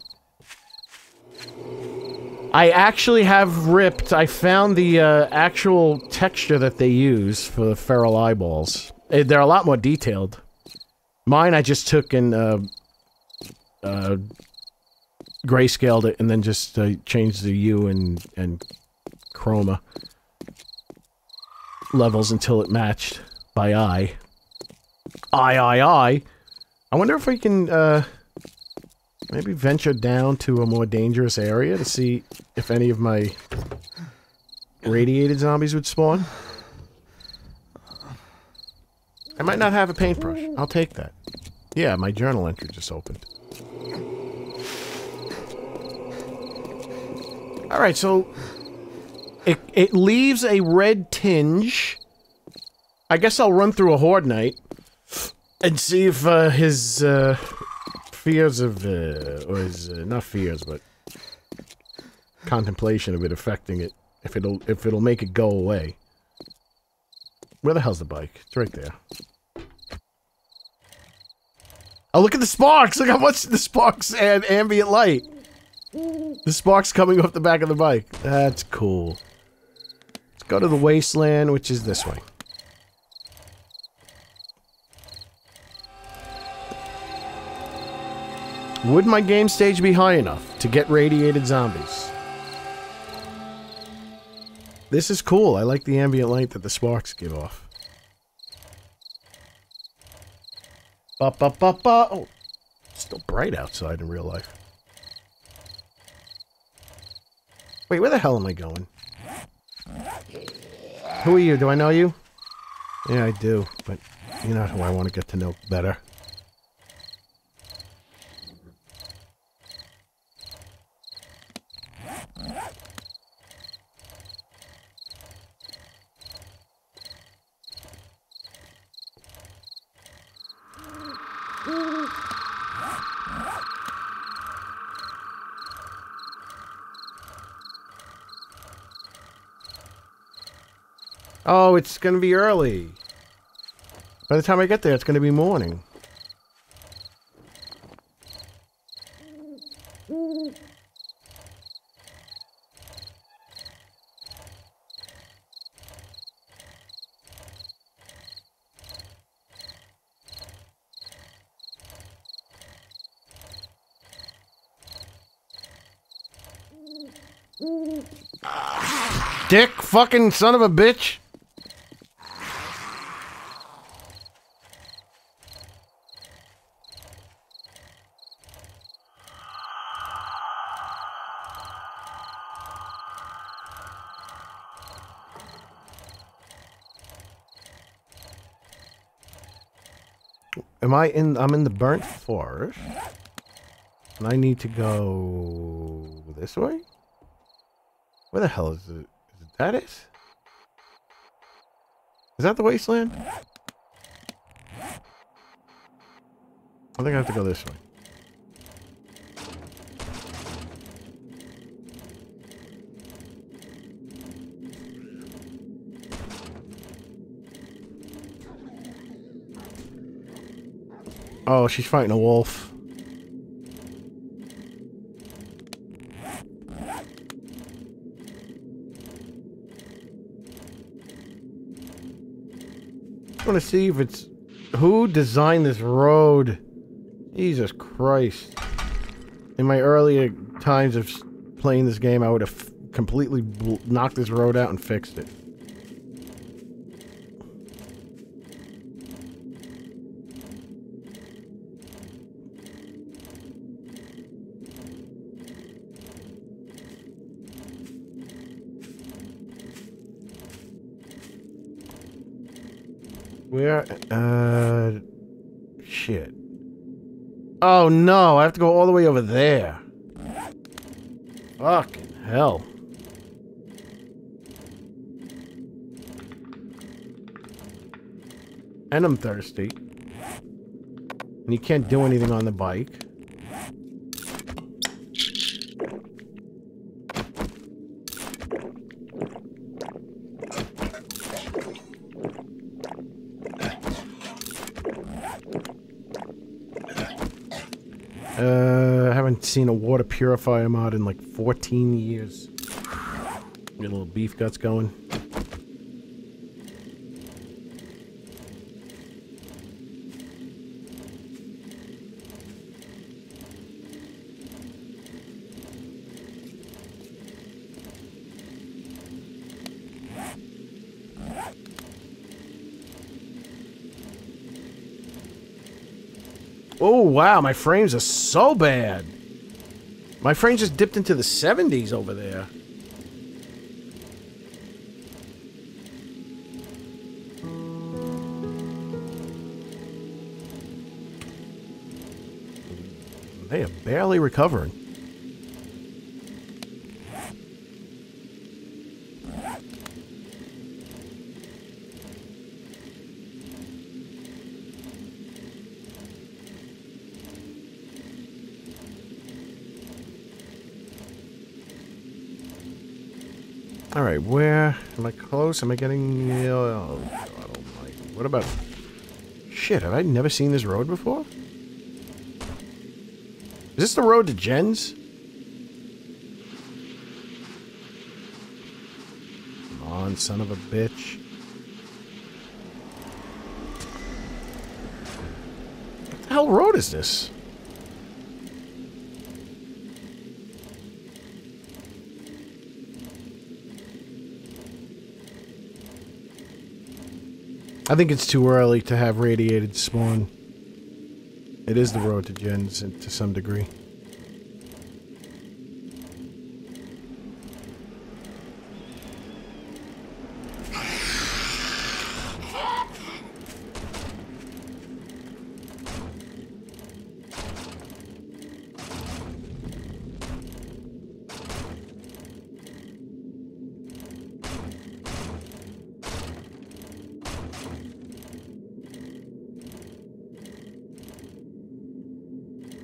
I actually have ripped... I found the uh, actual texture that they use for the feral eyeballs. Eh, They're a lot more detailed. Mine, I just took and... Uh, uh, grayscaled it and then just uh, changed the hue and, and chroma levels until it matched by eye. Eye, eye, eye. I wonder if we can, uh, maybe venture down to a more dangerous area to see if any of my radiated zombies would spawn. I might not have a paintbrush. I'll take that. Yeah, my journal entry just opened. Alright, so it, it leaves a red tinge. I guess I'll run through a Horde Night and see if uh, his uh, fears of, uh, or his, uh, not fears, but contemplation of it affecting it, if it'll, if it'll make it go away. Where the hell's the bike? It's right there. Oh, look at the sparks! Look how much the sparks add ambient light. The sparks coming off the back of the bike. That's cool. Let's go to the wasteland, which is this way. Would my game stage be high enough to get radiated zombies? This is cool. I like the ambient light that the sparks give off. Ba ba ba ba. Oh, still bright outside in real life. Wait, where the hell am I going? Who are you? Do I know you? Yeah, I do, but you're not who I want to get to know better. Oh, it's gonna be early. By the time I get there, it's gonna be morning. Dick fucking son of a bitch. Am I in? I'm in the burnt forest. And I need to go this way? Where the hell is it? That it? Is that the wasteland? I think I have to go this way. Oh, she's fighting a wolf. Want to see if it's who designed this road. Jesus Christ! In my earlier times of playing this game, I would have completely knocked this road out and fixed it. Where? Uh. Shit. Oh no, I have to go all the way over there. Fucking hell. And I'm thirsty. And you can't do anything on the bike. Uh, I haven't seen a water purifier mod in like 14 years. Get a little beef guts going. Oh, wow, my frames are so bad. My frames just dipped into the 70s over there. They are barely recovering. Where am I close? Am I getting? Oh, God. What about? Shit, have I never seen this road before? Is this the road to Jen's? Come on, son of a bitch. What the hell road is this? I think it's too early to have radiated spawn. It is the road to Jen's uh, to some degree.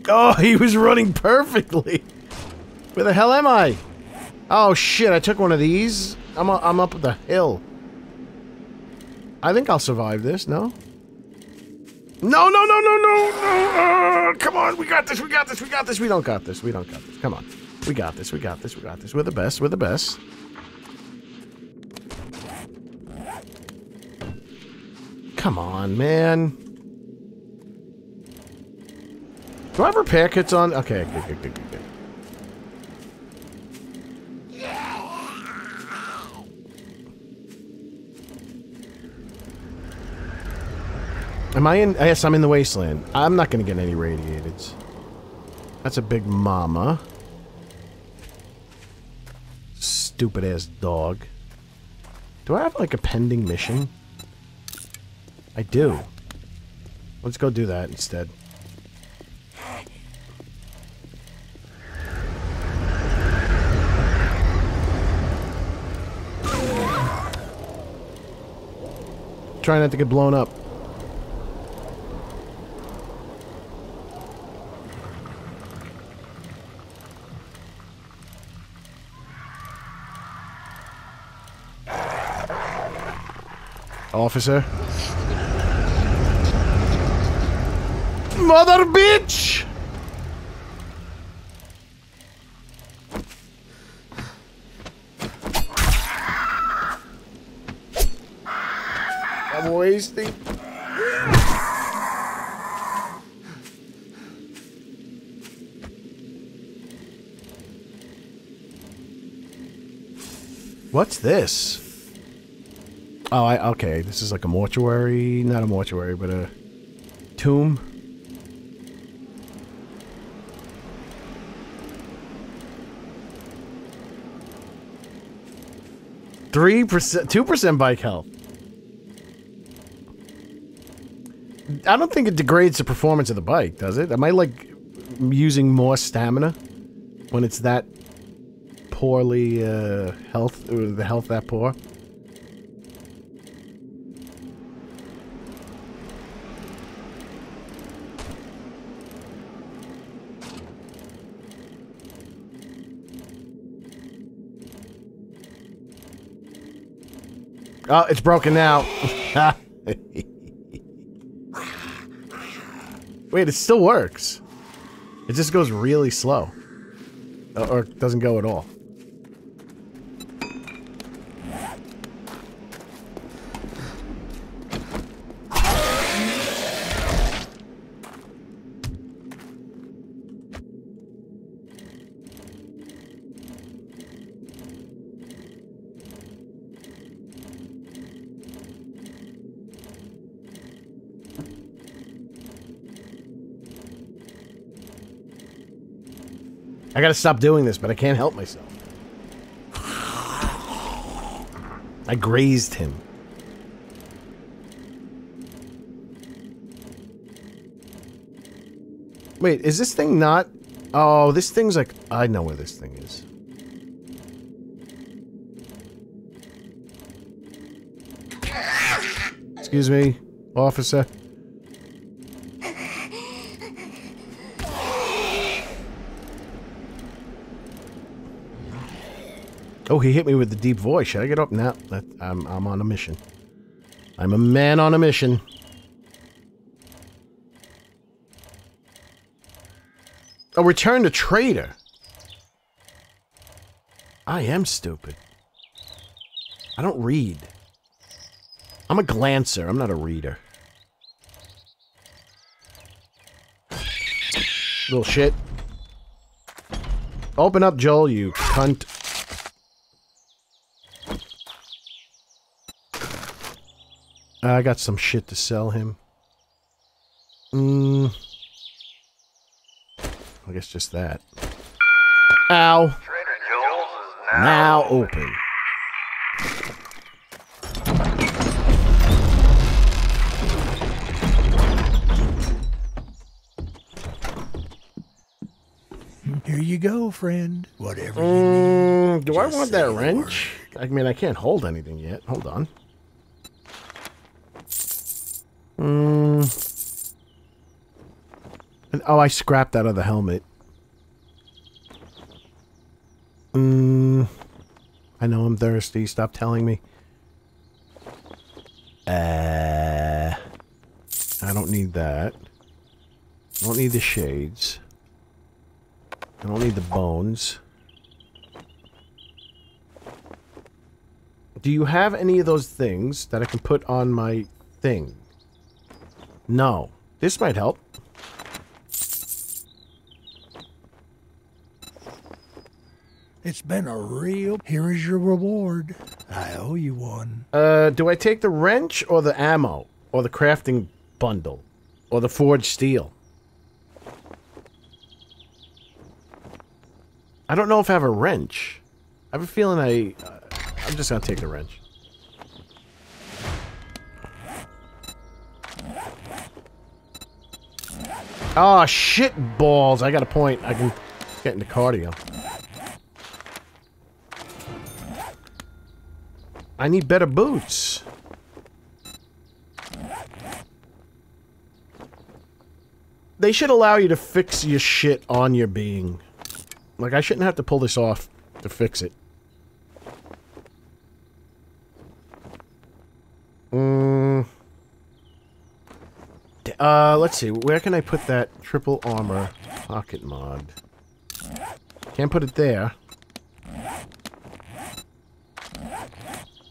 Oh, he was running perfectly. Where the hell am I? Oh shit, I took one of these. I'm, i I'm up the hill. I think I'll survive this, no? No, no, no, no, no, no! Uh, come on, we got this, we got this, we got this, we don't got this, we don't got this. Come on. We got this, we got this, we got this. We're the best, we're the best. Come on, man. Do I have repair kits on? Okay, good, good, good, good, good. Am I in? Yes, I'm in the wasteland. I'm not going to get any radiateds. That's a big mama. Stupid ass dog. Do I have like a pending mission? I do. Let's go do that instead. Try not to get blown up. Officer. Mother bitch! I'm wasting. What's this? Oh, I okay. This is like a mortuary, not a mortuary, but a tomb. Three percent, two percent bike health. I don't think it degrades the performance of the bike, does it? Am I like using more stamina when it's that poorly uh, health, or the health that poor? Oh, it's broken now. Wait, it still works. It just goes really slow. Uh, Or doesn't go at all. I gotta stop doing this, but I can't help myself. I grazed him. Wait, is this thing not... Oh, this thing's like... I know where this thing is. Excuse me, officer. Oh, he hit me with the deep voice. Should I get up? That, I'm, I'm on a mission. I'm a man on a mission. A return to trader. I am stupid. I don't read. I'm a glancer. I'm not a reader. Little shit. Open up, Joel, you cunt. I got some shit to sell him. Mm. I guess just that. Ow. Is Now open. Here you go, friend. Whatever you need. Mm, do I want that wrench? I mean, I can't hold anything yet. Hold on. Mm. And, oh, I scrapped that other helmet. Mm. I know I'm thirsty. Stop telling me. Uh, I don't need that. I don't need the shades. I don't need the bones. Do you have any of those things that I can put on my thing? No. This might help. It's been a real. Here is your reward. I owe you one. Uh, do I take the wrench or the ammo? Or the crafting bundle? Or the forged steel? I don't know if I have a wrench. I have a feeling I... Uh, I'm just gonna take the wrench. Oh, shit balls. I got a point. I can get into cardio. I need better boots. They should allow you to fix your shit on your being. Like, I shouldn't have to pull this off to fix it. Mm. Uh, let's see. Where can I put that triple armor pocket mod? Can't put it there.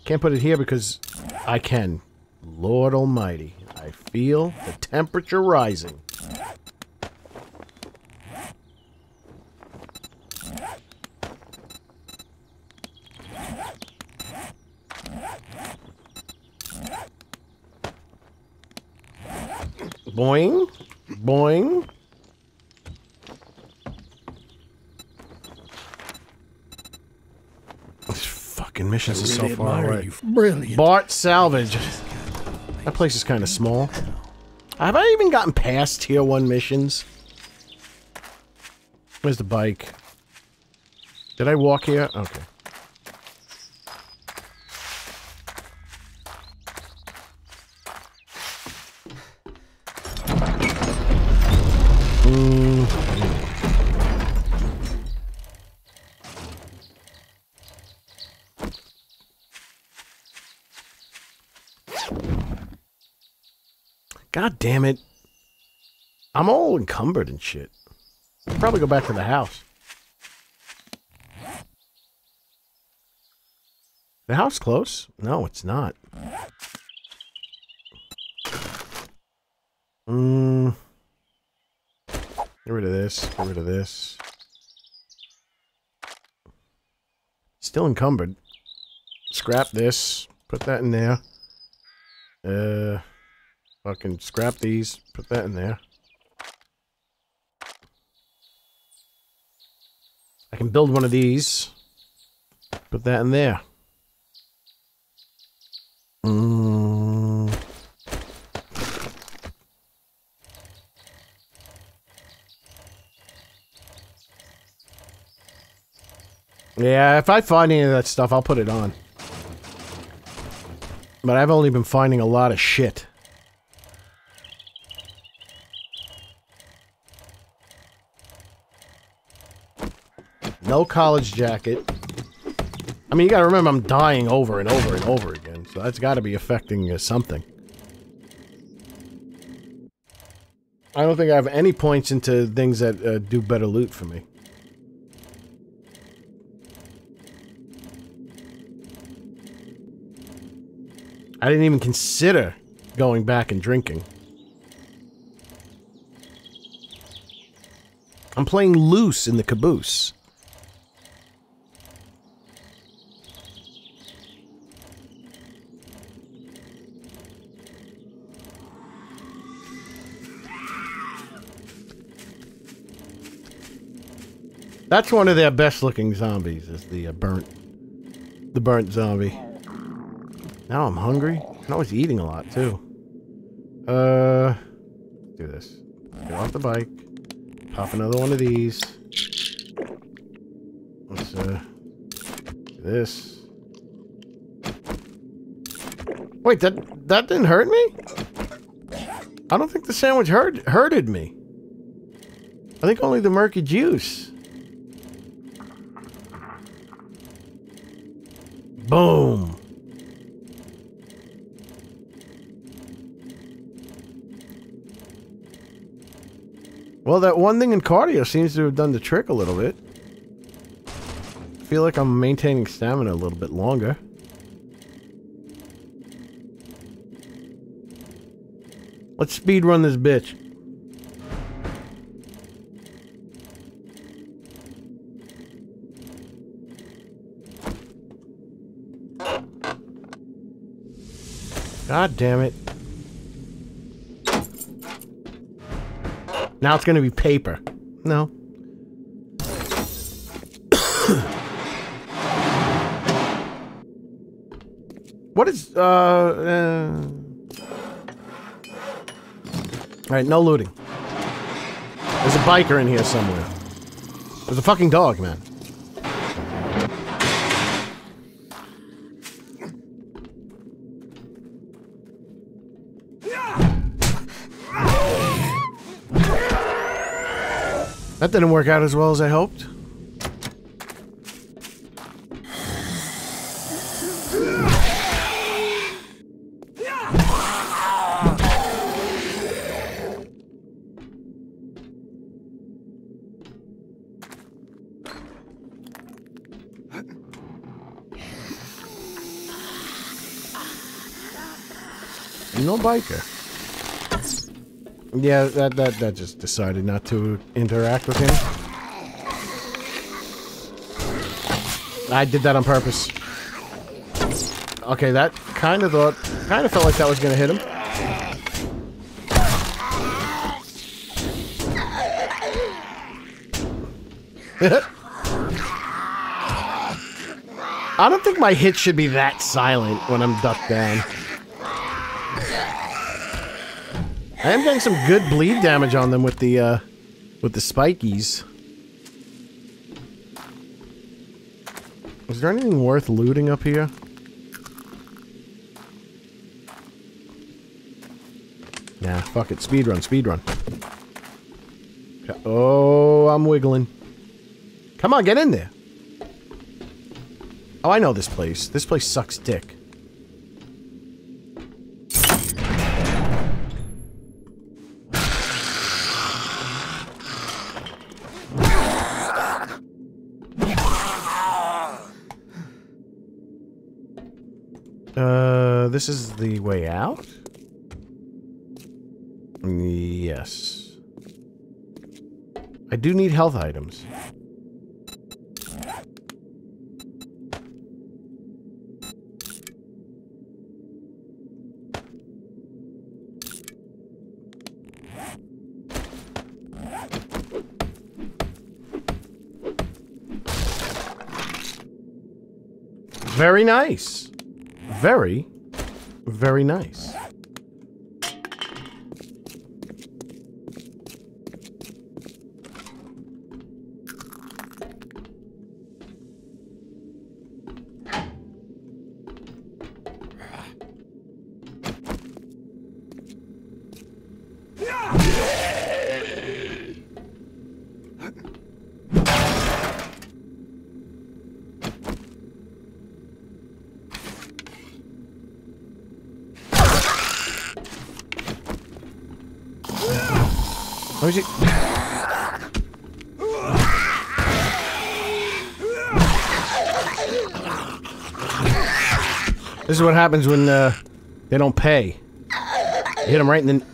Can't put it here because I can. Lord Almighty. I feel the temperature rising. Boing. Boing. This fucking missions is so far admire away. you. Brilliant. Bart Salvage. That place is kind of small. Have I even gotten past tier one missions? Where's the bike? Did I walk here? Okay. Mm. God damn it. I'm all encumbered and shit. I'll probably go back to the house. The house close? No, it's not. Hmm. Get rid of this. Get rid of this. Still encumbered. Scrap this. Put that in there. Uh, fucking scrap these. Put that in there. I can build one of these. Put that in there. Mm. Yeah, if I find any of that stuff, I'll put it on. But I've only been finding a lot of shit. No college jacket. I mean, you gotta remember I'm dying over and over and over again, so that's gotta be affecting uh, something. I don't think I have any points into things that uh, do better loot for me. I didn't even consider going back and drinking. I'm playing loose in the caboose. That's one of their best looking zombies, is the uh, burnt, the burnt zombie. Now I'm hungry. And I was eating a lot too. Uh, do this. Get off the bike. Pop another one of these. Let's uh, this. Wait, that that didn't hurt me? I don't think the sandwich hurt hurted me. I think only the murky juice. Boom. Well, that one thing in cardio seems to have done the trick a little bit. I feel like I'm maintaining stamina a little bit longer. Let's speed run this bitch. God damn it. Now it's going to be paper. No. what is, uh, uh... Alright, no looting. There's a biker in here somewhere. There's a fucking dog, man. That didn't work out as well as I hoped. No biker. Yeah, that that that just decided not to interact with him. I did that on purpose. Okay, that kind of thought, kind of felt like that was gonna hit him. I don't think my hit should be that silent when I'm ducked down. I am getting some good bleed damage on them with the, uh, with the spikies. Is there anything worth looting up here? Nah, fuck it. Speed run, speed run. Oh, I'm wiggling. Come on, get in there. Oh, I know this place. This place sucks dick. This is the way out? Yes. I do need health items. Very nice. Very, very nice. Let me see. This is what happens when uh, they don't pay. You hit them right in the.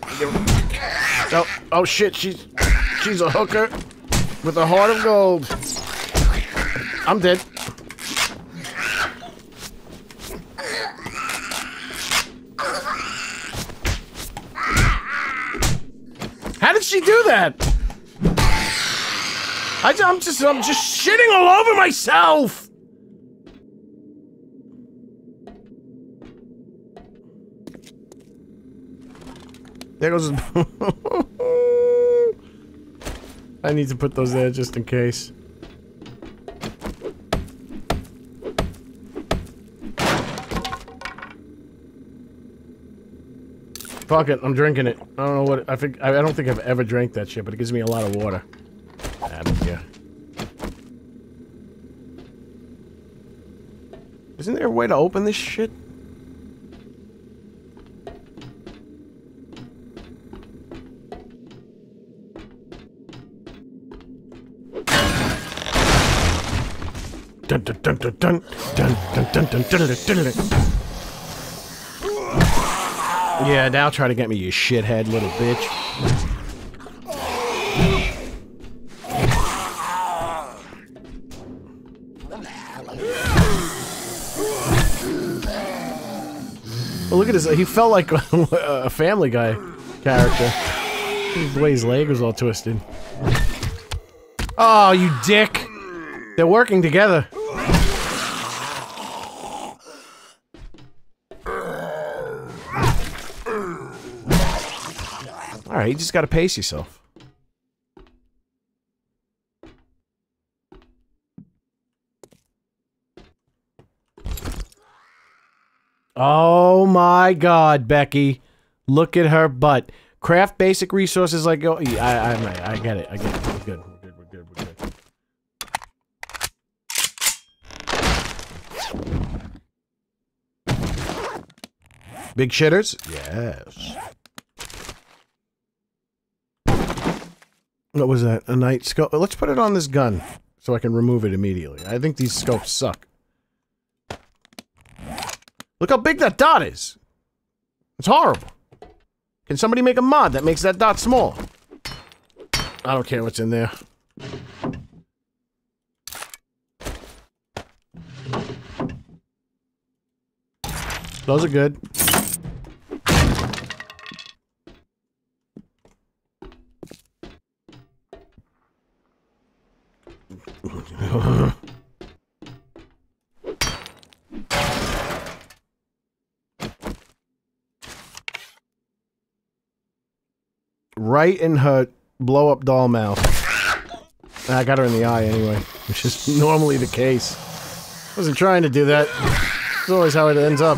Oh, oh shit! She's she's a hooker with a heart of gold. I'm dead. How did she do that? I, am just I'm just shitting all over myself. There goes. I need to put those there just in case. Fuck it, I'm drinking it. I don't know what I think. I don't think I've ever drank that shit, but it gives me a lot of water. Here. Isn't there a way to open this shit? Yeah, now try to get me, you shithead little bitch. Well, look at this. He felt like a Family Guy character. The way his leg was all twisted. Oh, you dick! They're working together. Alright, you just gotta pace yourself. Oh my god, Becky. Look at her butt. Craft basic resources like... Oh, yeah, I, I, I get it. I get it. We're good. We're good. We're good. We're good. Big shitters? Yes. What was that? A night scope? Let's put it on this gun so I can remove it immediately. I think these scopes suck. Look how big that dot is. It's horrible. Can somebody make a mod that makes that dot small? I don't care what's in there. Those are good. right in her blow up doll mouth. I got her in the eye anyway, which is normally the case. Wasn't trying to do that. It's always how it ends up.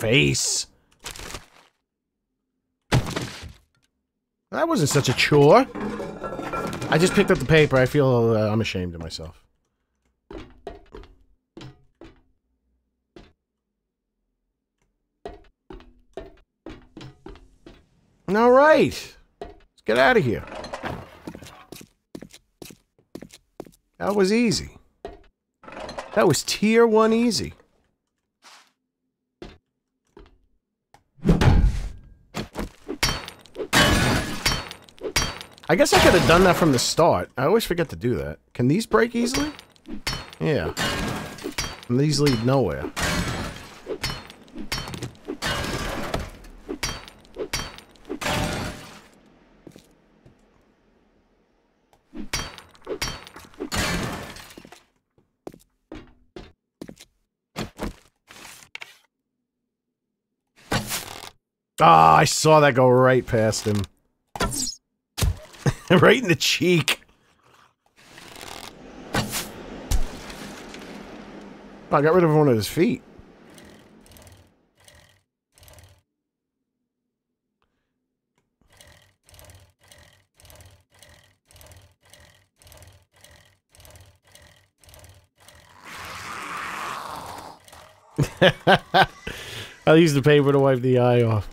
face. That wasn't such a chore. I just picked up the paper. I feel uh, I'm ashamed of myself. All right. Let's get out of here. That was easy. That was tier one easy. I guess I could have done that from the start. I always forget to do that. Can these break easily? Yeah. And these lead nowhere. Ah, I saw that go right past him. right in the cheek. I got rid of one of his feet. I'll use the paper to wipe the eye off.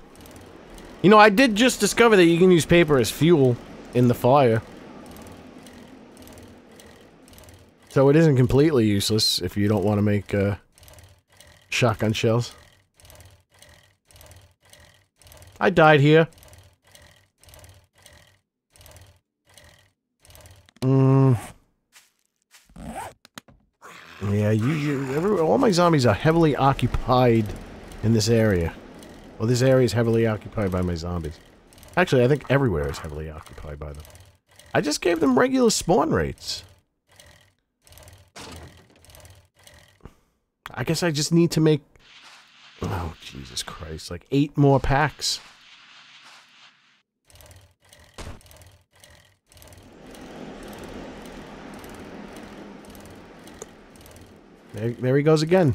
You know, I did just discover that you can use paper as fuel in the fire. So it isn't completely useless if you don't want to make uh, shotgun shells. I died here. Mm. Yeah, you, you every, all my zombies are heavily occupied in this area. Well, this area is heavily occupied by my zombies. Actually, I think everywhere is heavily occupied by them. I just gave them regular spawn rates. I guess I just need to make... Oh, Jesus Christ. Like eight more packs. There, there he goes again.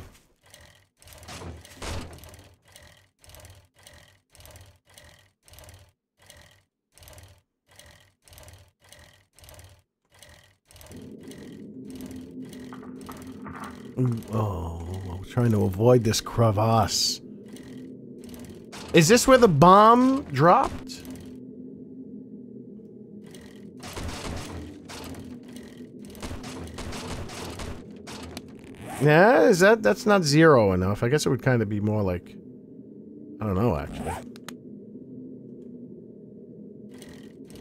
Mm, oh, I'm trying to avoid this crevasse. Is this where the bomb dropped? Yeah, is that that's not zero enough? I guess it would kind of be more like I don't know actually.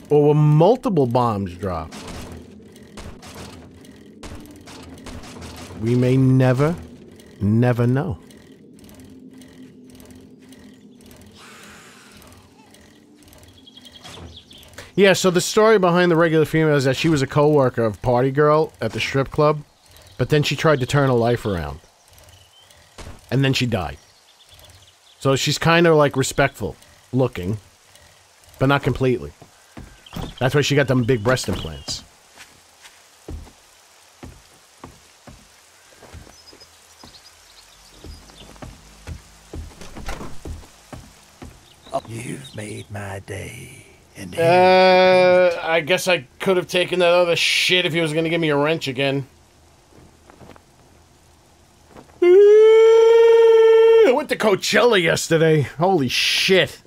Or will multiple bombs drop? We may never, never know. Yeah, so the story behind the regular female is that she was a co-worker of Party Girl at the strip club, but then she tried to turn her life around. And then she died. So she's kind of like respectful looking, but not completely. That's why she got them big breast implants. You've made my day. And Uh, I guess I could have taken that other shit if he was going to give me a wrench again. I went to Coachella yesterday. Holy shit.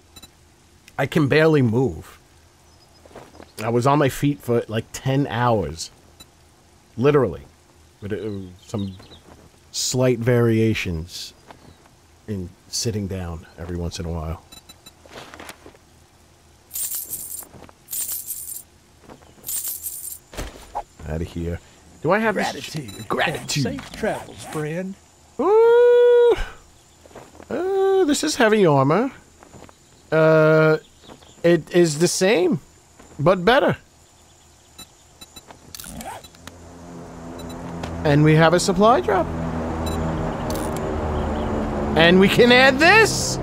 I can barely move. I was on my feet for like 10 hours. Literally. With uh, some slight variations in sitting down every once in a while. Out of here. Do I have this- gratitude. Gratitude. Safe travels, friend. Ooh. Uh, this is heavy armor. Uh, it is the same, but better. And we have a supply drop. And we can add this.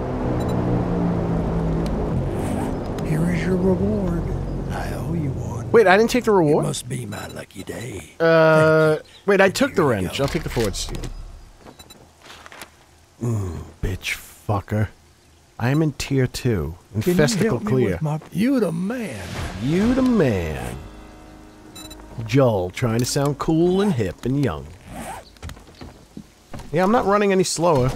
Here is your reward. I owe you one. Wait, I didn't take the reward? It must be my lucky day. Uh, wait, I took the wrench. go. I'll take the forged steel. Mm, bitch fucker. I am in tier two. Can you Infesticle help me clear. my... You the man. You the man. Joel trying to sound cool and hip and young. Yeah, I'm not running any slower.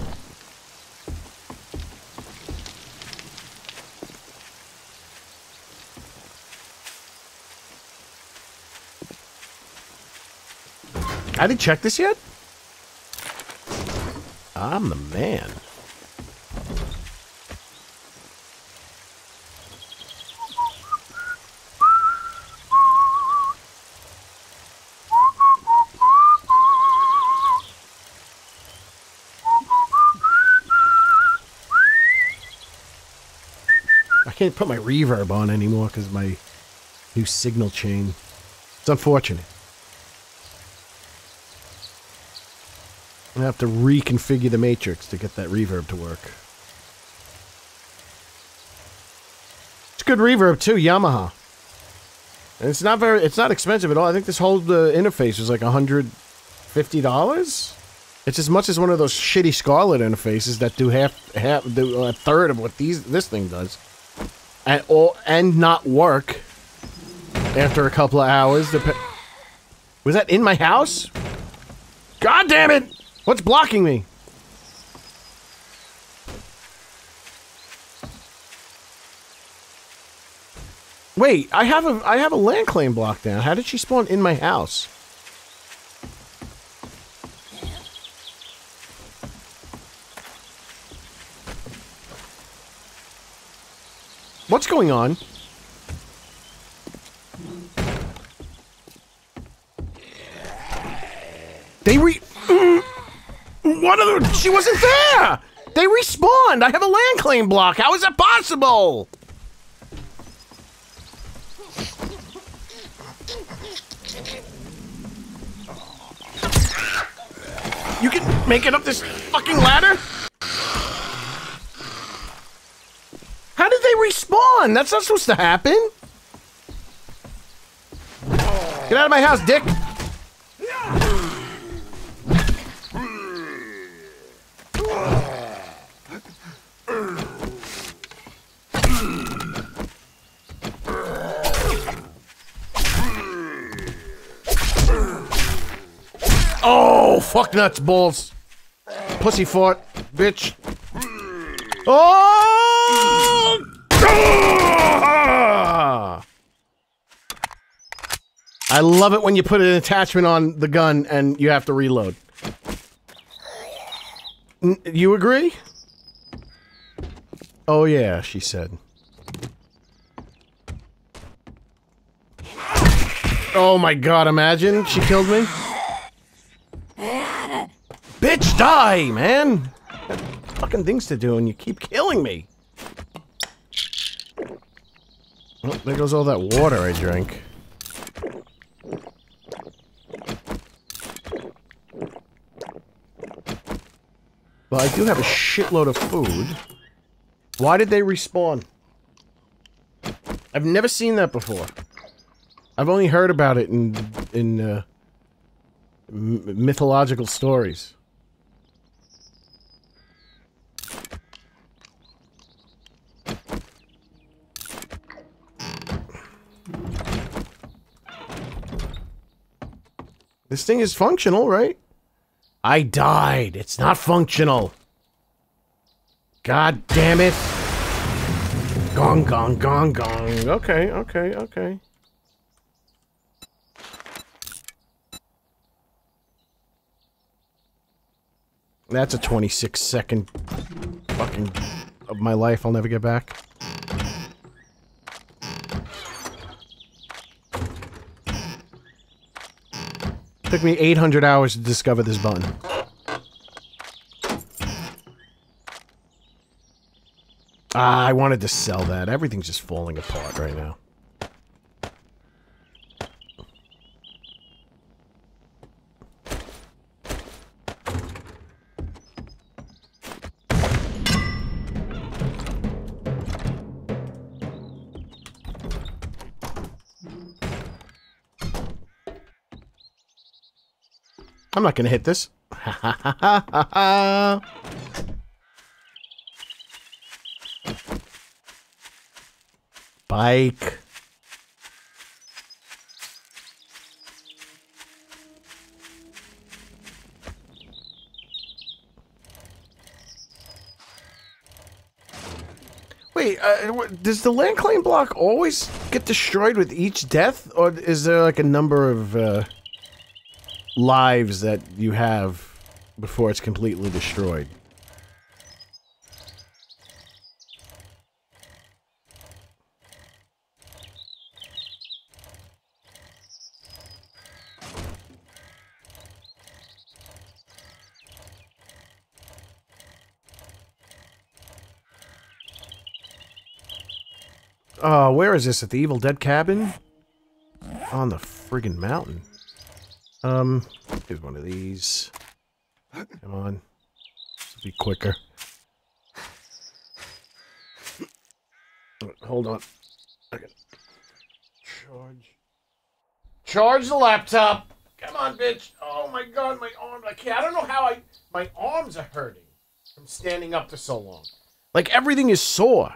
I didn't check this yet? I'm the man. I can't put my reverb on anymore because my new signal chain. It's unfortunate. I'm gonna have to reconfigure the matrix to get that reverb to work. It's good reverb too, Yamaha. And it's not very, it's not expensive at all. I think this whole uh, interface is like hundred fifty dollars. It's as much as one of those shitty Scarlett interfaces that do half, half, do a third of what these this thing does, and or and not work after a couple of hours. Was that in my house? God damn it! What's blocking me? Wait, I have a I have a land claim block down. How did she spawn in my house? What's going on? They re. What are the? She wasn't there. They respawned. I have a land claim block. How is that possible? You can make it up this fucking ladder? How did they respawn? That's not supposed to happen. Get out of my house, dick. Oh, fuck nuts, balls. Pussy fart, bitch. Oh! I love it when you put an attachment on the gun and you have to reload. N- you agree? Oh yeah, she said. Oh my god, imagine she killed me. Bitch, die, man! Fucking things to do and you keep killing me. Oh, there goes all that water I drank. But I do have a shitload of food. Why did they respawn? I've never seen that before. I've only heard about it in in uh, m- mythological stories. This thing is functional, right? I died. It's not functional. God damn it. Gong, gong, gong, gong. Okay, okay, okay. That's a 26 second fucking of my life I'll never get back. Took me 800 hours to discover this button. Ah, I wanted to sell that. Everything's just falling apart right now. I'm not gonna hit this. Bike. Wait, uh, does the land claim block always get destroyed with each death, or is there like a number of? Uh... lives that you have before it's completely destroyed. Oh, where is this? At the Evil Dead cabin? On the friggin' mountain. Um, here's one of these. Come on. This will be quicker. Hold on. Got charge. Charge the laptop. Come on, bitch. Oh my god, my arm. I can't. I don't know how I. My arms are hurting from standing up for so long. Like everything is sore.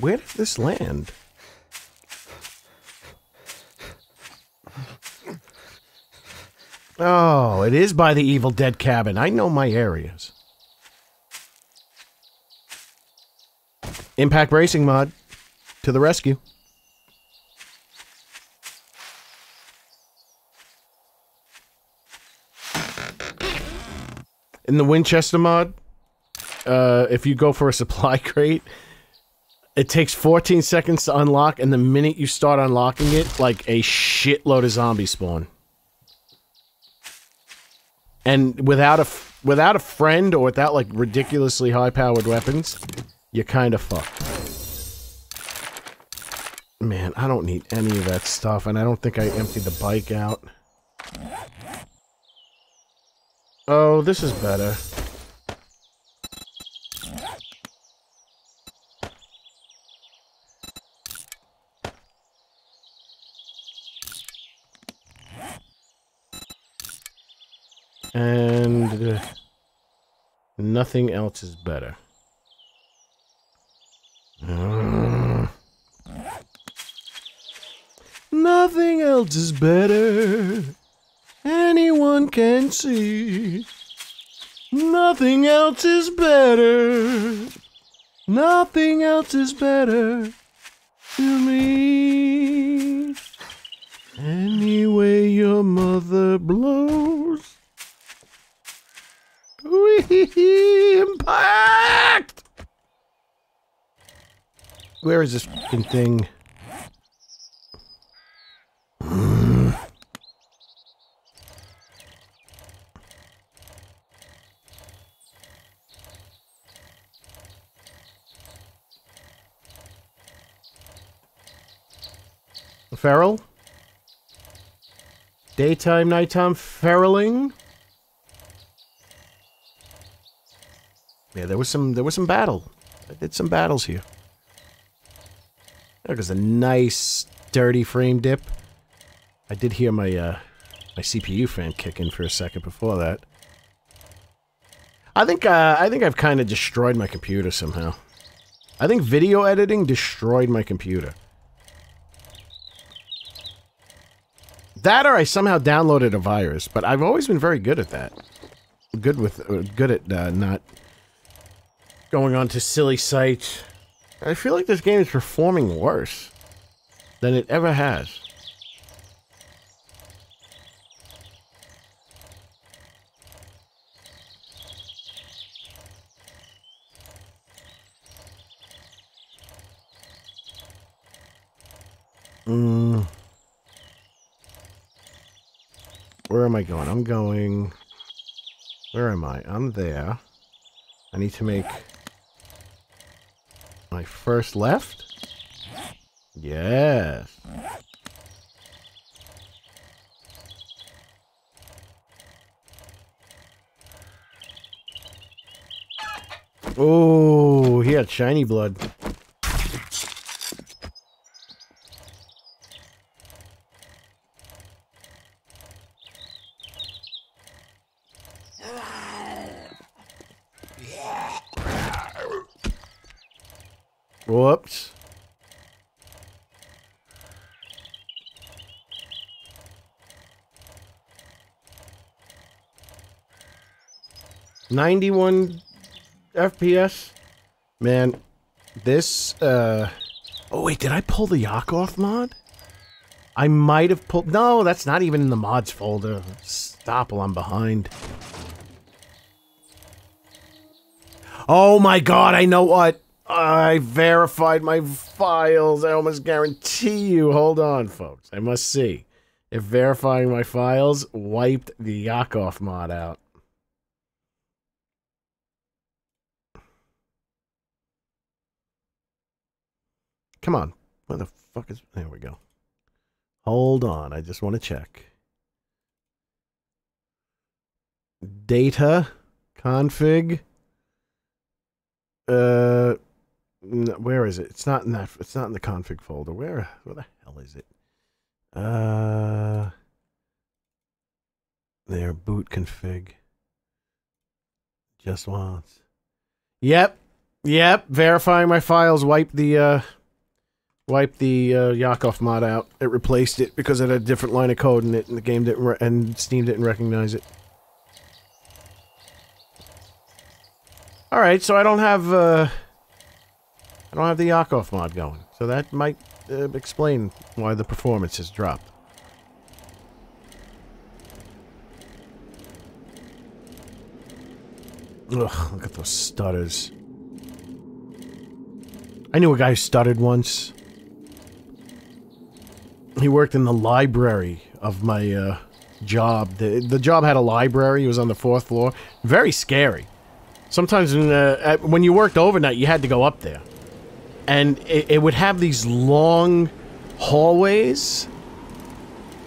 Where did this land? Oh, it is by the Evil Dead cabin. I know my areas. Impact Racing mod to the rescue. In the Winchester mod, uh, if you go for a supply crate, it takes 14 seconds to unlock, and the minute you start unlocking it, like a shitload of zombies spawn. And without a without a friend or without like ridiculously high powered weapons, you're kind of fucked. Man, I don't need any of that stuff, and I don't think I emptied the bike out. Oh, this is better. And uh, nothing else is better. Nothing else is better. Anyone can see. Nothing else is better. Nothing else is better to me. Anyway, your mother blows. Impact! Where is this thing? Feral? Daytime, nighttime, feraling? Yeah, there was some there was some battle. I did some battles here. There was a nice dirty frame dip. I did hear my uh my CPU fan kick in for a second before that. I think uh, I think I've kind of destroyed my computer somehow. I think video editing destroyed my computer. That or I somehow downloaded a virus, but I've always been very good at that. Good with uh, good at uh, not going on to silly sites. I feel like this game is performing worse than it ever has. Mm. Where am I going? I'm going... Where am I? I'm there. I need to make my first left? Yes. Oh, he had shiny blood. Whoops. 91 FPS. Man, this, uh... Oh, wait, did I pull the Yakov mod? I might have pulled... No, that's not even in the mods folder. Stop while I'm behind. Oh my god, I know what! I verified my files. I almost guarantee you. Hold on, folks. I must see if verifying my files wiped the Yakov mod out. Come on. Where the fuck is... There we go. Hold on. I just want to check. Data. Config. Uh... Where is it? It's not in that. It's not in the config folder. Where? Where the hell is it? Uh, there. Boot config. Just once. Yep. Yep. Verifying my files wiped the uh, wiped the uh, Yakov mod out. It replaced it because it had a different line of code in it, and the game didn't and Steam didn't recognize it. All right, so I don't have. Uh, I don't have the Yakov mod going, so that might uh, explain why the performance has dropped. Ugh, look at those stutters. I knew a guy who stuttered once. He worked in the library of my uh, job. The, the job had a library. It was on the fourth floor. Very scary. Sometimes when, uh, when you worked overnight, you had to go up there and it, it would have these long hallways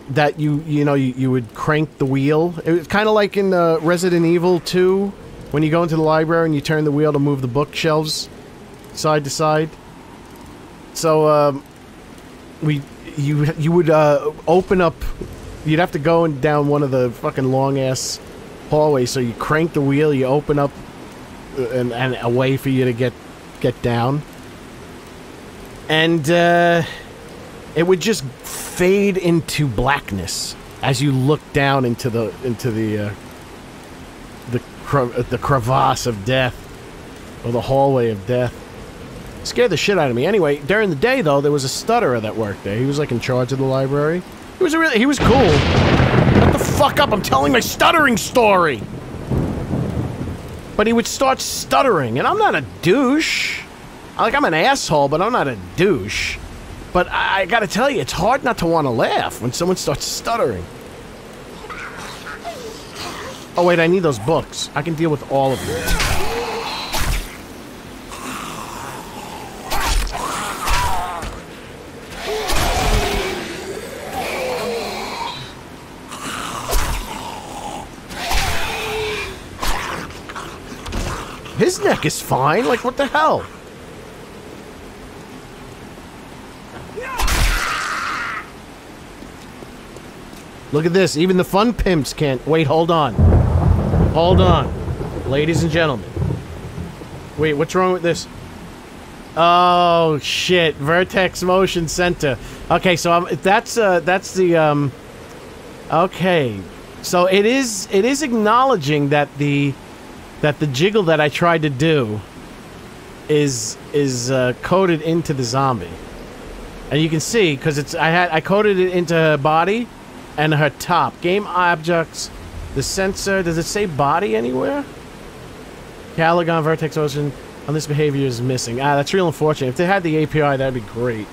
that you you know you, you would crank the wheel. It was kind of like in uh, Resident Evil 2 when you go into the library and you turn the wheel to move the bookshelves side to side. So um, we you you would uh, open up. You'd have to go and down one of the fucking long ass hallways. So you crank the wheel, you open up, uh, and, and a way for you to get get down and uh, it would just fade into blackness as you look down into the into the uh, the the crevasse of death or the hallway of death. scared the shit out of me. Anyway, during the day though, there was a stutterer that worked there. He was like in charge of the library. He was really he was cool. Shut the fuck up! I'm telling my stuttering story. But he would start stuttering, and I'm not a douche. Like, I'm an asshole, but I'm not a douche. But I, I gotta tell you, it's hard not to want to laugh when someone starts stuttering. Oh, wait, I need those books. I can deal with all of them. His neck is fine. Like, what the hell? Look at this. Even the fun pimps can't. Wait, hold on. Hold on. Ladies and gentlemen. Wait, what's wrong with this? Oh, shit. Vertex Motion Center. Okay, so um, that's, uh, that's the, um... Okay. So it is, it is acknowledging that the, that the jiggle that I tried to do is, is, uh, coded into the zombie. And you can see, because it's, I had, I coded it into her body, and her top. Game objects. The sensor. Does it say body anywhere? Caligon Vertex Ocean. On this behavior is missing. Ah, that's real unfortunate. If they had the API, that'd be great.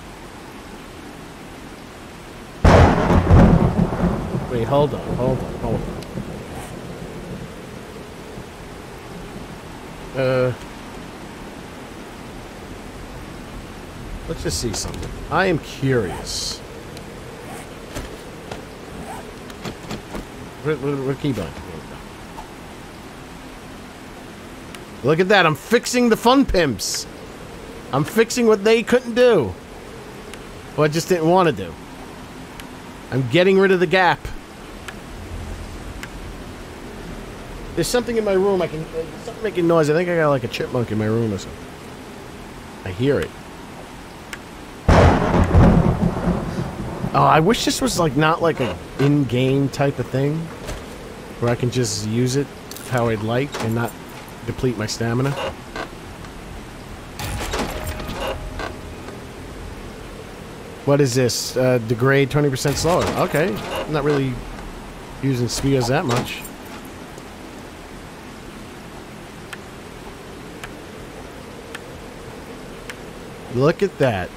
Wait, hold on, hold on, hold on. Uh... Let's just see something. I am curious. What, what, what keybind? Look at that, I'm fixing the fun pimps. I'm fixing what they couldn't do. Or I just didn't want to do. I'm getting rid of the gap. There's something in my room I can... Something making noise. I think I got like a chipmunk in my room or something. I hear it. Oh, I wish this was like not like a in-game type of thing, where I can just use it how I'd like and not deplete my stamina. What is this? Uh, degrade 20% slower. Okay. I'm not really using spears that much. Look at that.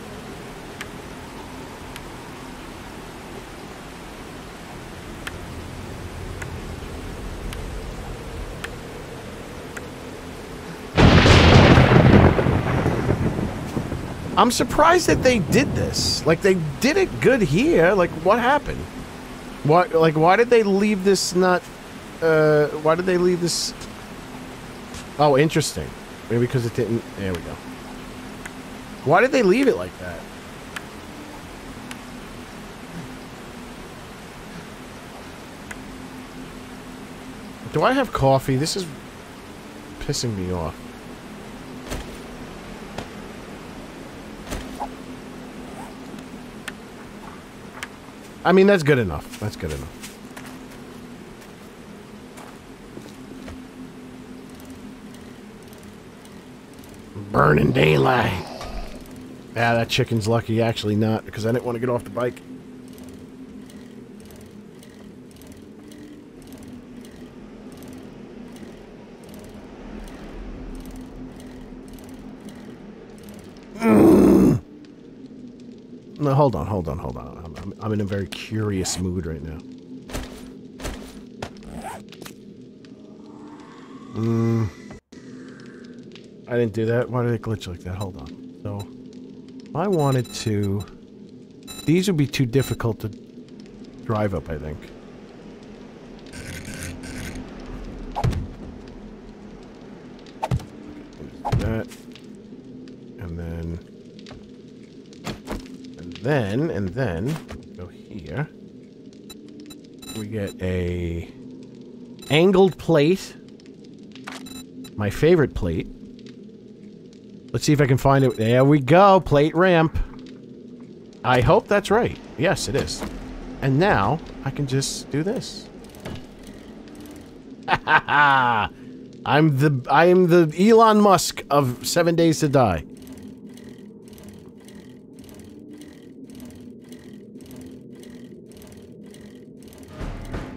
I'm surprised that they did this. Like they did it good here. Like what happened? What like why did they leave this not uh why did they leave this Oh, interesting. Maybe because it didn't There we go. Why did they leave it like that? Do I have coffee? This is pissing me off. I mean, that's good enough. That's good enough. Burning daylight. Yeah, that chicken's lucky. Actually, not because I didn't want to get off the bike. No, hold on, hold on, hold on. I'm, I'm, in a very curious mood right now. Mm. I didn't do that. Why did it glitch like that? Hold on. So, I wanted to... These would be too difficult to drive up, I think. That. And then... Then, and then, go here. We get a angled plate. My favorite plate. Let's see if I can find it. There we go, plate ramp. I hope that's right. Yes, it is. And now, I can just do this. I'm the I am the Elon Musk of Seven Days to Die.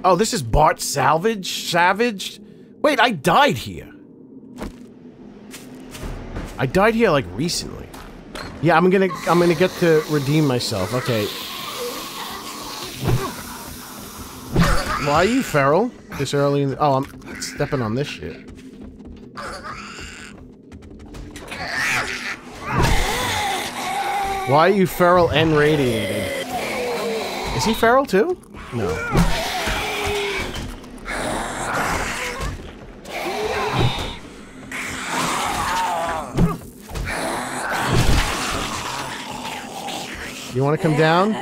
Oh, this is Bart Salvage? Savage? Wait, I died here. I died here like recently. Yeah, I'm gonna I'm gonna get to redeem myself. Okay. Why are you feral? This early in the, Oh, I'm stepping on this shit. Why are you feral and radiated? Is he feral too? No. You want to come down?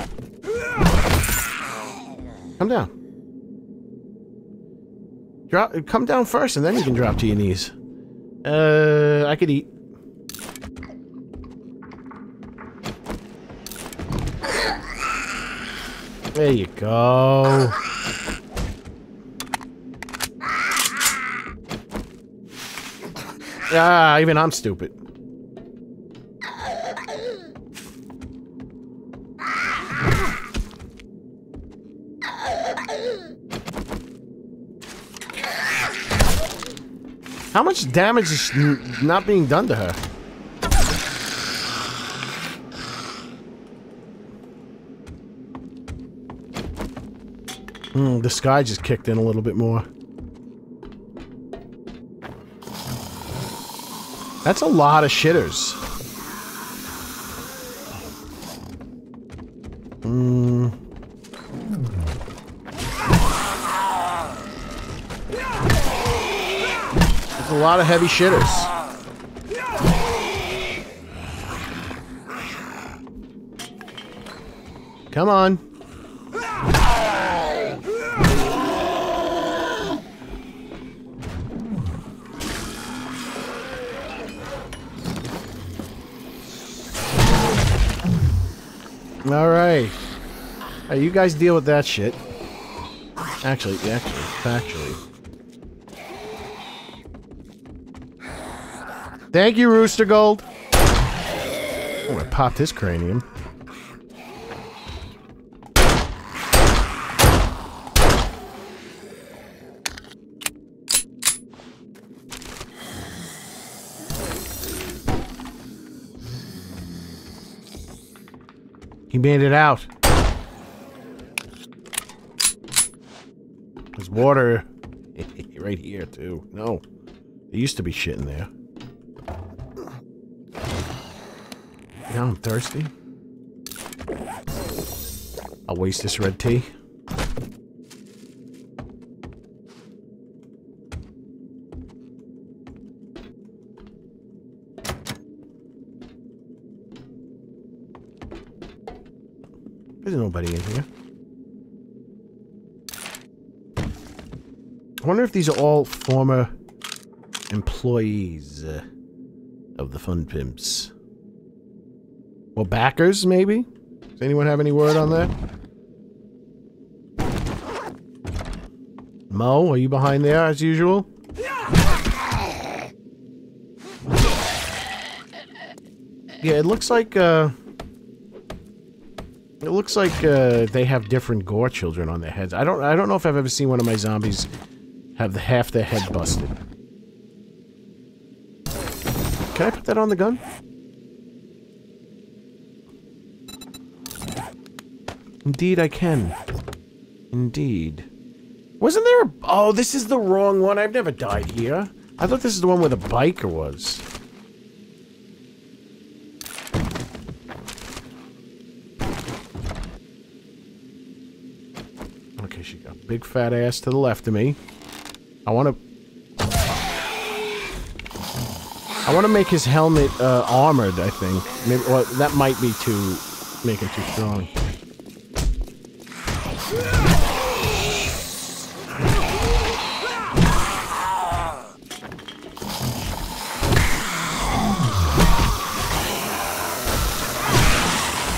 Come down. Drop. Come down first, and then you can drop to your knees. Uh, I could eat. There you go. Ah, even I'm stupid. How much damage is not being done to her? Hmm, the sky just kicked in a little bit more. That's a lot of shitters. Lot of heavy shitters. Come on. All right. You guys deal with that shit. Actually, actually, factually. Thank you, Rooster Gold. Oh, I popped his cranium. He made it out. There's water right here, too. No. There used to be shit in there. I'm thirsty. I'll waste this red tea. There's nobody in here. I wonder if these are all former employees uh, of the Fun Pimps. Well, backers, maybe? Does anyone have any word on that? Mo, are you behind there as usual? Yeah, it looks like, uh... It looks like, uh, they have different gore children on their heads. I don't, I don't know if I've ever seen one of my zombies have the half their head busted. Can I put that on the gun? Indeed I can. Indeed. Wasn't there a... Oh, this is the wrong one. I've never died here. I thought this is the one where the biker was. Okay, she got a big fat ass to the left of me. I want to... I want to make his helmet uh, armored, I think. Maybe, well, that might be too... make him too strong.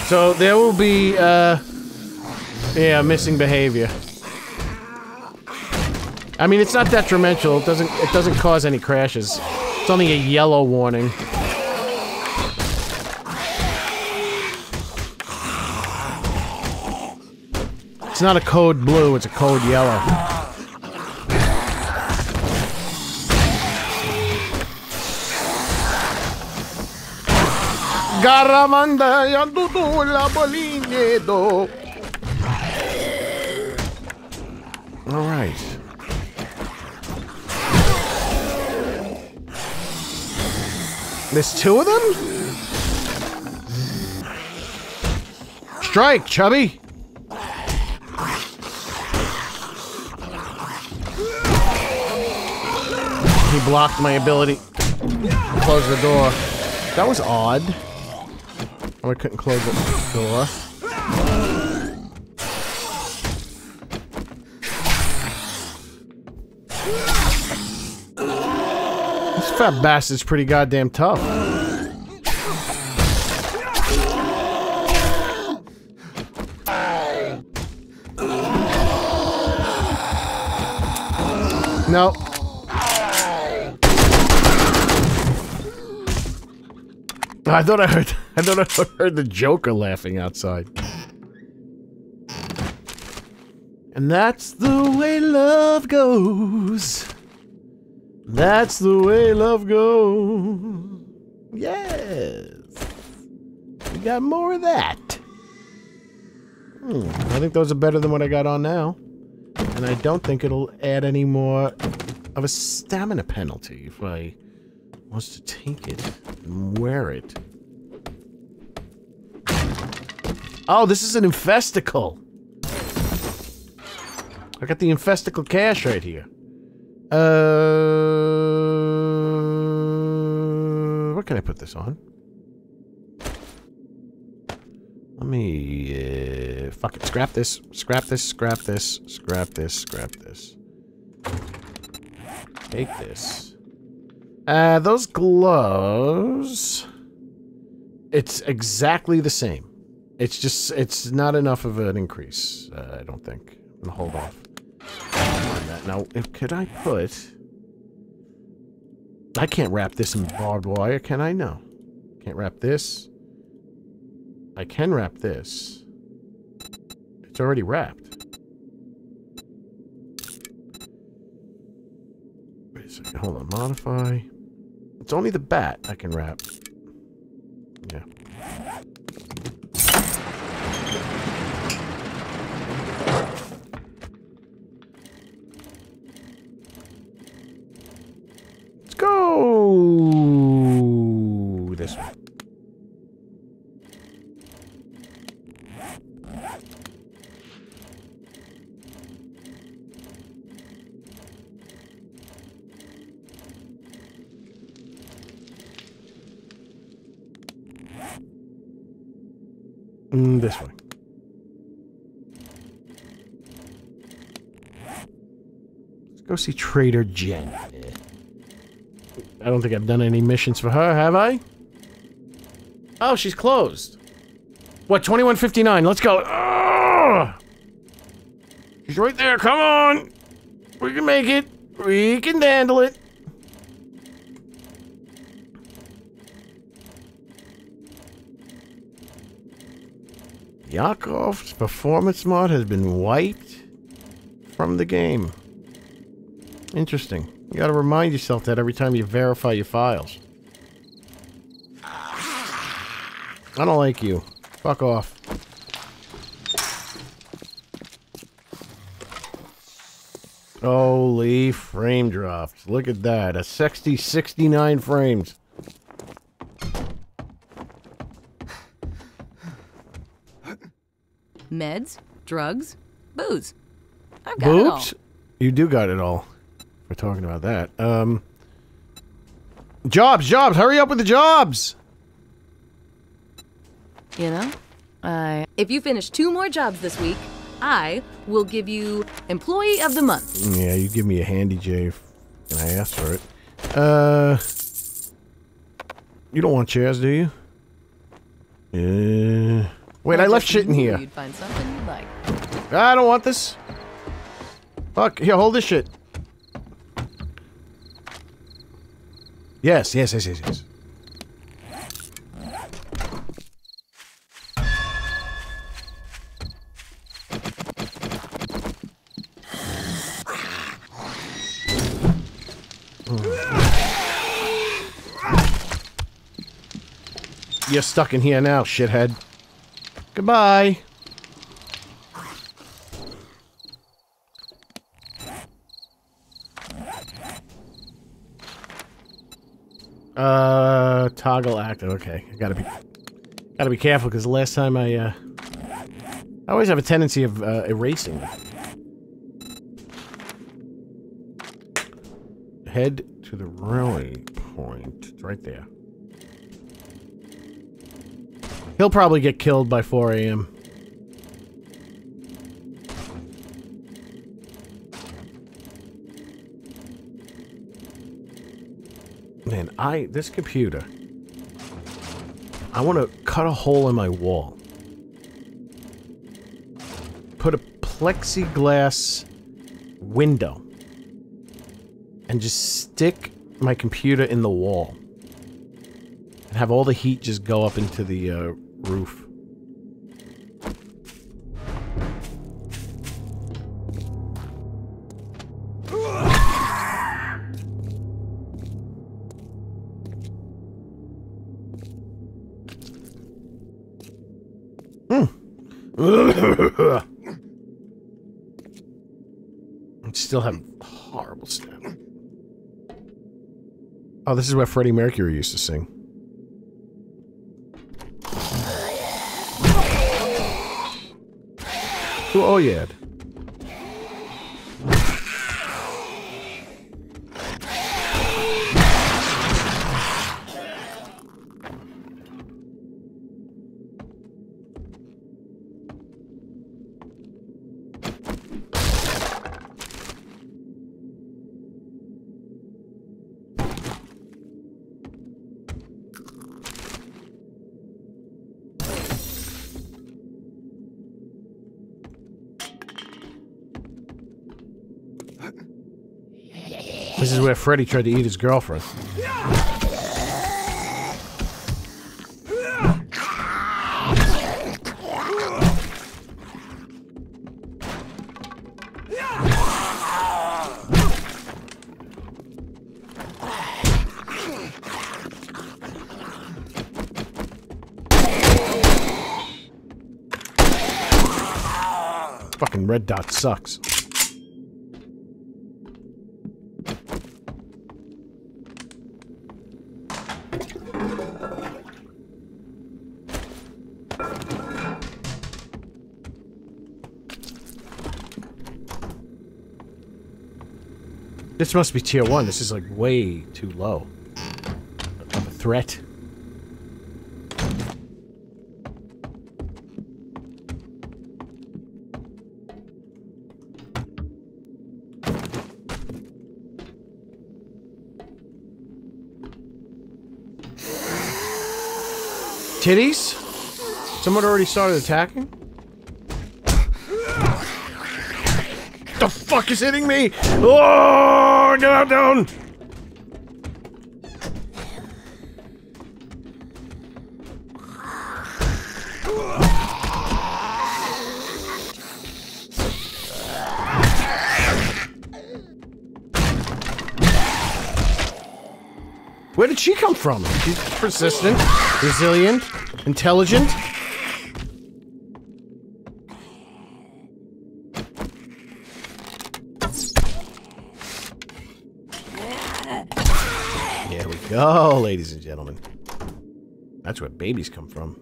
So there will be, uh, yeah, missing behavior. I mean, it's not detrimental. It doesn't. It doesn't cause any crashes. It's only a yellow warning. It's not a code blue. It's a code yellow. Garamanda la. All right. There's two of them? Strike, chubby! He blocked my ability close the door. That was odd. I couldn't close the door. This fat bastard's pretty goddamn tough. No. I thought I heard I thought I heard the Joker laughing outside. And that's the way love goes. That's the way love goes. Yes. We got more of that. Hmm, I think those are better than what I got on now. And I don't think it'll add any more of a stamina penalty if I was to take it and wear it. Oh, this is an infesticle. I got the infesticle cache right here. Uh, what can I put this on? Let me, uh, fuck it, scrap this, scrap this, scrap this, scrap this, scrap this. Take this. Uh, those gloves... It's exactly the same. It's just, it's not enough of an increase, uh, I don't think. I'm gonna hold off on that. Now, if, could I put... I can't wrap this in barbed wire, can I? No. Can't wrap this. I can wrap this. It's already wrapped. Wait a second. Hold on. Modify. It's only the bat I can wrap. Yeah. Let's go this way. Mm, this way. Let's see Trader Jen. I don't think I've done any missions for her, have I? Oh, she's closed. What, 2159? Let's go. Ugh! She's right there. Come on. We can make it. We can handle it. Yakov's performance mod has been wiped from the game. Interesting. You gotta remind yourself that every time you verify your files. I don't like you. Fuck off. Holy frame drops. Look at that. A 60, 69 frames. Meds, drugs, booze. I've got it all. You do got it all. We're talking about that. Um, jobs, jobs. Hurry up with the jobs. You know? I if you finish two more jobs this week, I will give you Employee of the Month. Yeah, you give me a handy J and I ask for it. Uh, you don't want chairs, do you? Yeah. Wait, I, left shit in here. You'd find something you'd like. I don't want this. Fuck, here, hold this shit. Yes, yes, yes, yes, yes. You're stuck in here now, shithead. Goodbye. Uh, toggle active. Okay, I gotta be, gotta be careful because last time I, uh, I always have a tendency of uh, erasing. Head to the rally point. It's right there. He'll probably get killed by 4 a.m. Man, I this computer. I want to cut a hole in my wall. Put a plexiglass window and just stick my computer in the wall. And have all the heat just go up into the uh, roof. Still have horrible stamina. Oh, this is where Freddie Mercury used to sing. To Oyed. Oh, This is where Freddy tried to eat his girlfriend. Fucking red dot sucks. This must be tier one. This is like way too low of a threat. Titties? Someone already started attacking? The fuck is hitting me? Oh, get out down! Where did she come from? She's persistent, resilient, intelligent. Go, ladies and gentlemen. That's where babies come from.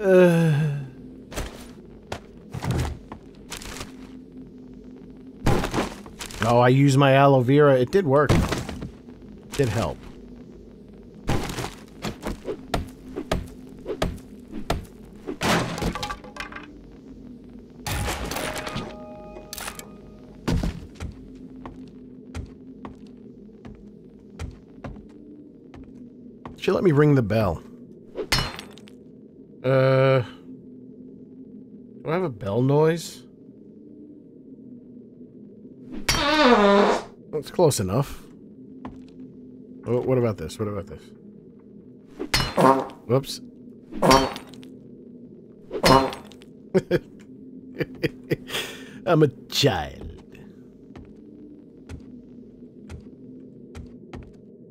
Uh. Oh, I used my aloe vera. It did work. did help. Me ring the bell. Uh, do I have a bell noise? That's close enough. Oh, what about this? What about this? Whoops. I'm a child.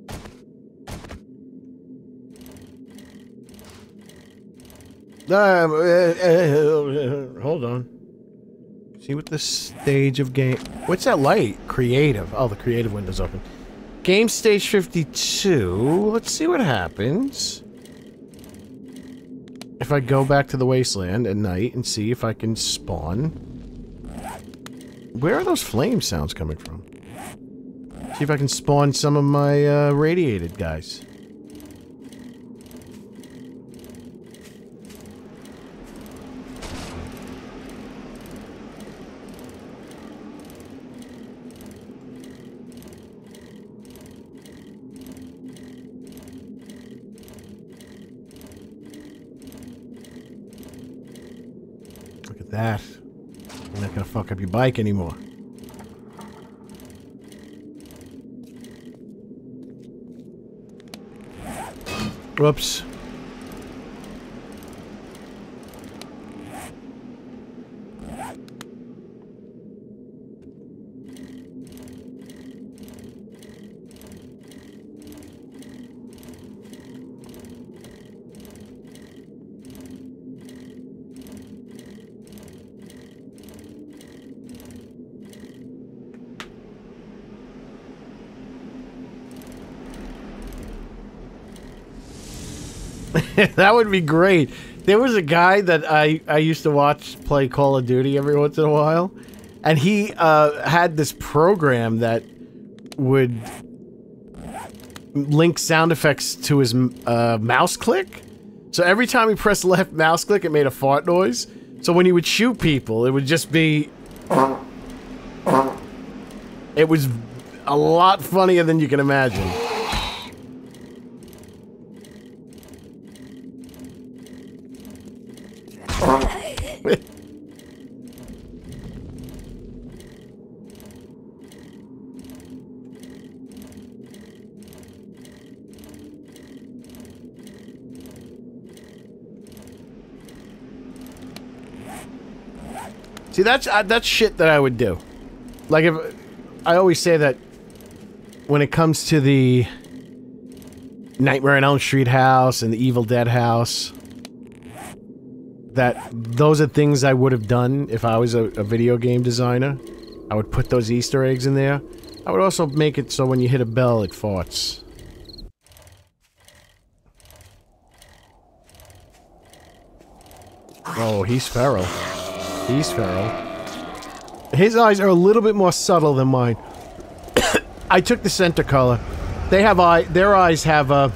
Um, uh, uh, hold on. See what the stage of game. What's that light? Creative. Oh, the creative window's open. Game stage 52. Let's see what happens. If I go back to the wasteland at night and see if I can spawn. Where are those flame sounds coming from? See if I can spawn some of my uh, radiated guys. Look at that. You're not bike anymore. Whoops. that would be great. There was a guy that I, I used to watch play Call of Duty every once in a while, and he uh, had this program that would link sound effects to his uh, mouse click. So every time he pressed left mouse click, it made a fart noise. So when he would shoot people, it would just be. It was a lot funnier than you can imagine. That's uh, that's shit that I would do. Like if I always say that when it comes to the Nightmare on Elm Street house and the Evil Dead house, that those are things I would have done if I was a, a video game designer. I would put those Easter eggs in there. I would also make it so when you hit a bell, it farts. Oh, he's feral. He's feral. His eyes are a little bit more subtle than mine. I took the center color. They have eye. Their eyes have a,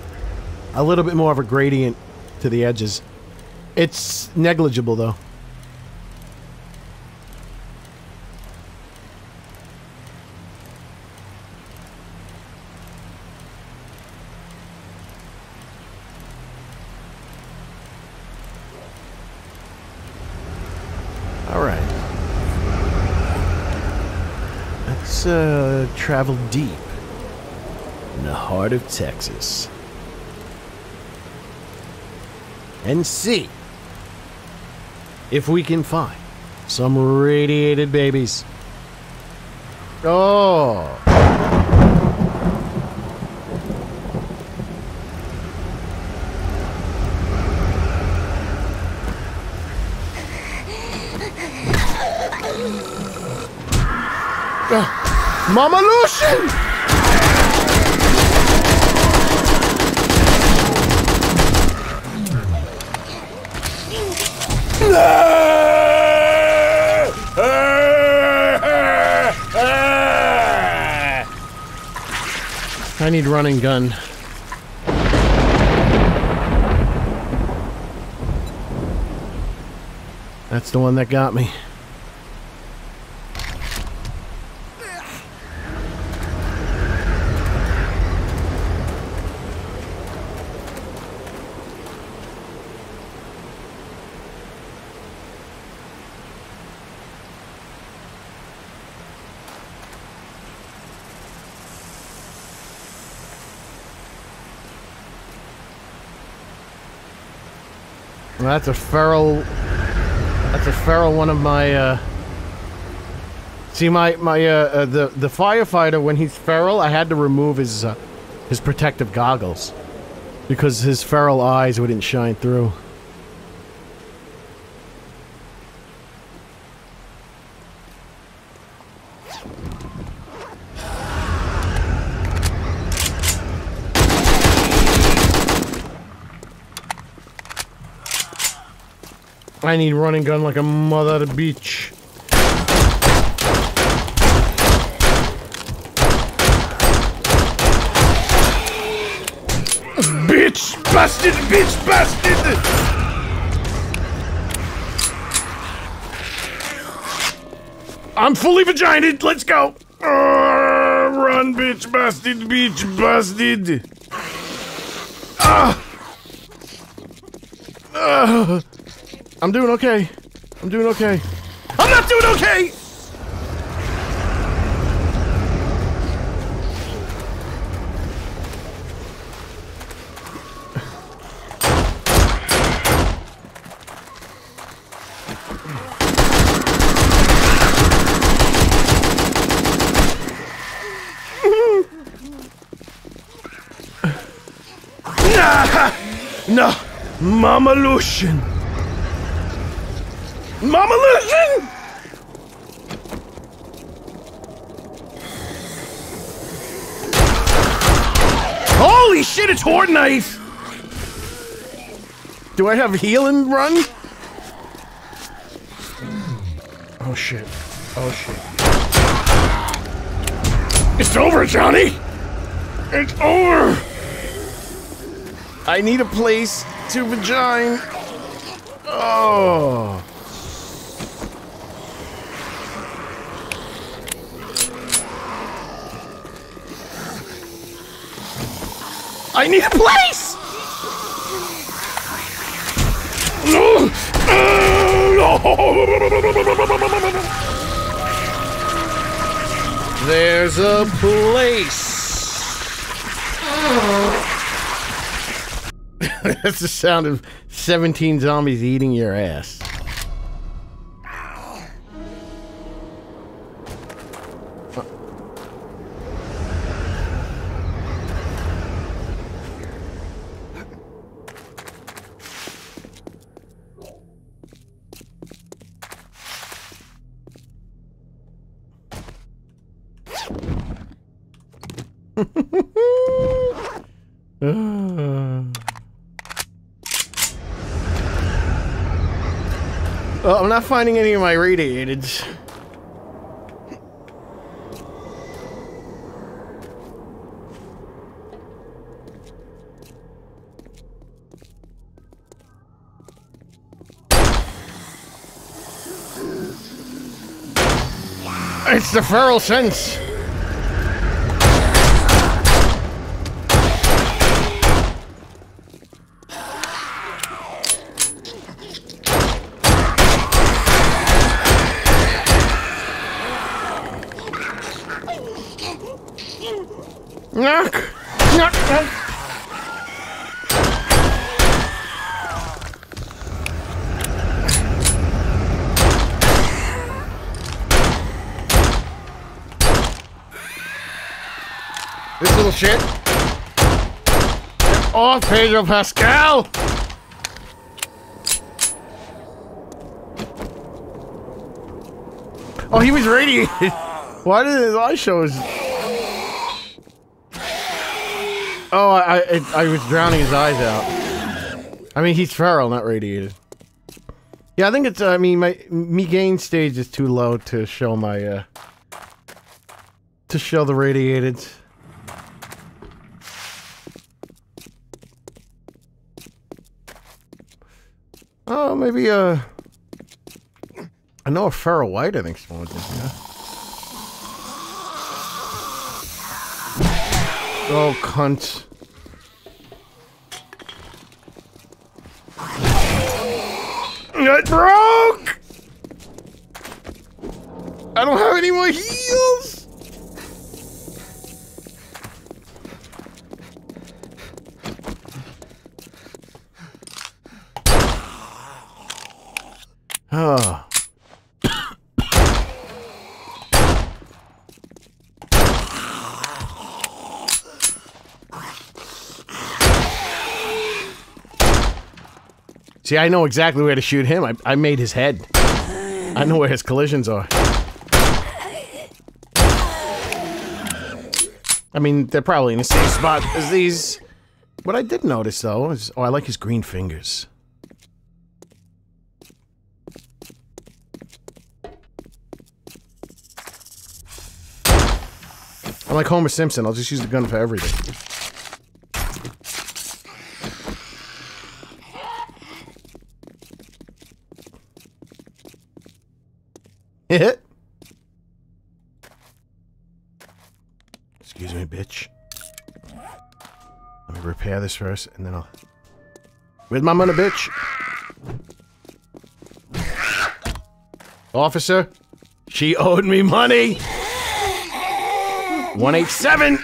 a little bit more of a gradient to the edges. It's negligible though. All right. Let's uh, travel deep in the heart of Texas and see if we can find some radiated babies. Oh. Mama Lucian! I need running gun. That's the one that got me. That's a feral. That's a feral one of my. Uh, see, my my uh, uh, the the firefighter when he's feral, I had to remove his uh, his protective goggles because his feral eyes wouldn't shine through. I need running gun like a mother beach. Bitch! Bastard! Bitch! Bastard! I'm fully vaginaed. Let's go. Uh, run, bitch! Bastard! Bitch! Bastard! Ah! Ah! I'm doing okay. I'm doing okay. I'm not doing okay! No! Mama Lucian! Mama Lucian! Holy shit, it's Horde Night! Do I have healing run? Oh shit. Oh shit. It's over, Johnny! It's over! I need a place to vagina. Oh. I need a place! There's a place. That's the sound of 17 zombies eating your ass. Not finding any of my radiateds. It's the feral sense. Knock! Knock! knock. This little shit. Get off Pedro Pascal! Oh, he was radiated. Why did his eye show his... Oh, I, I, I was drowning his eyes out. I mean, he's feral, not radiated. Yeah, I think it's, I mean, my, me game stage is too low to show my, uh, to show the radiated. Oh, maybe, uh, I know a feral wight, I think, spawned in here. Oh, cunt. It broke! I don't have any more heals! See, I know exactly where to shoot him. I, I made his head. I know where his collisions are. I mean, they're probably in the same spot as these. What I did notice, though, is... Oh, I like his green fingers. I'm like Homer Simpson. I'll just use the gun for everything. Hit. Excuse me, bitch. Let me repair this first, and then I'll... With my money, bitch? Officer, she owed me money! 187!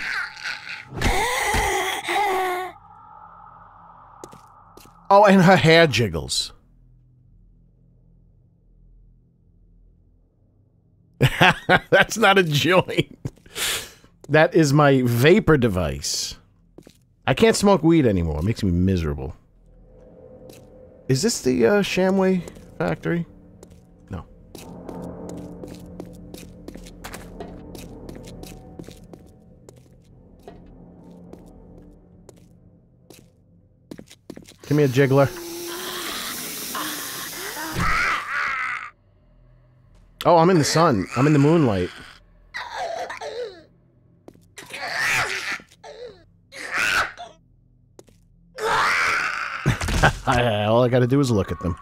Oh, and her hair jiggles. That's not a joint. That is my vapor device. I can't smoke weed anymore. It makes me miserable. Is this the uh, Shamway factory? Give me a jiggler. Oh, I'm in the sun. I'm in the moonlight. All I gotta do is look at them.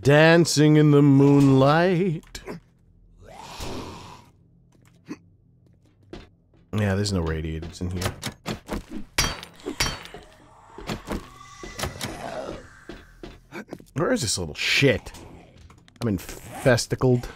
Dancing in the moonlight. Yeah, there's no radiators in here. Where is this little shit? I'm infesticled.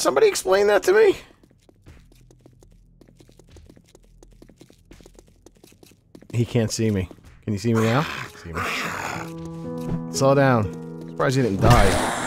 Somebody explain that to me? He can't see me. Can you see me now? See me. Slow down. Surprised he didn't die.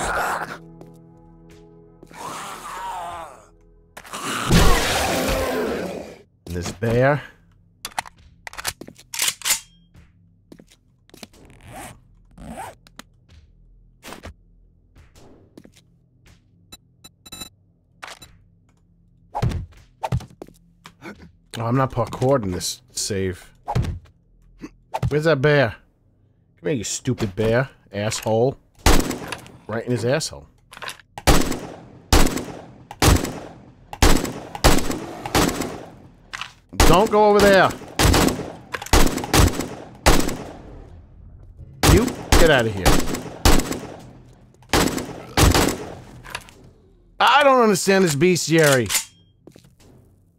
I'm not parkouring this save. Where's that bear? Come here, you stupid bear. Asshole. Right in his asshole. Don't go over there. You get out of here. I don't understand this bestiary.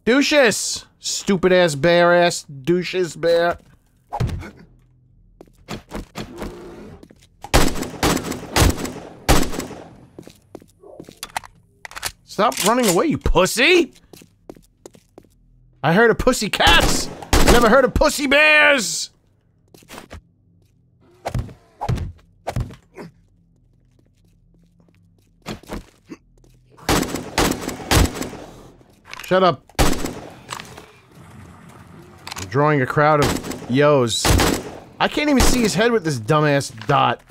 Douches! Stupid ass bear ass douches bear. Stop running away, you pussy! I heard of pussy cats! Never heard of pussy bears! Shut up. Drawing a crowd of yos. I can't even see his head with this dumbass dot.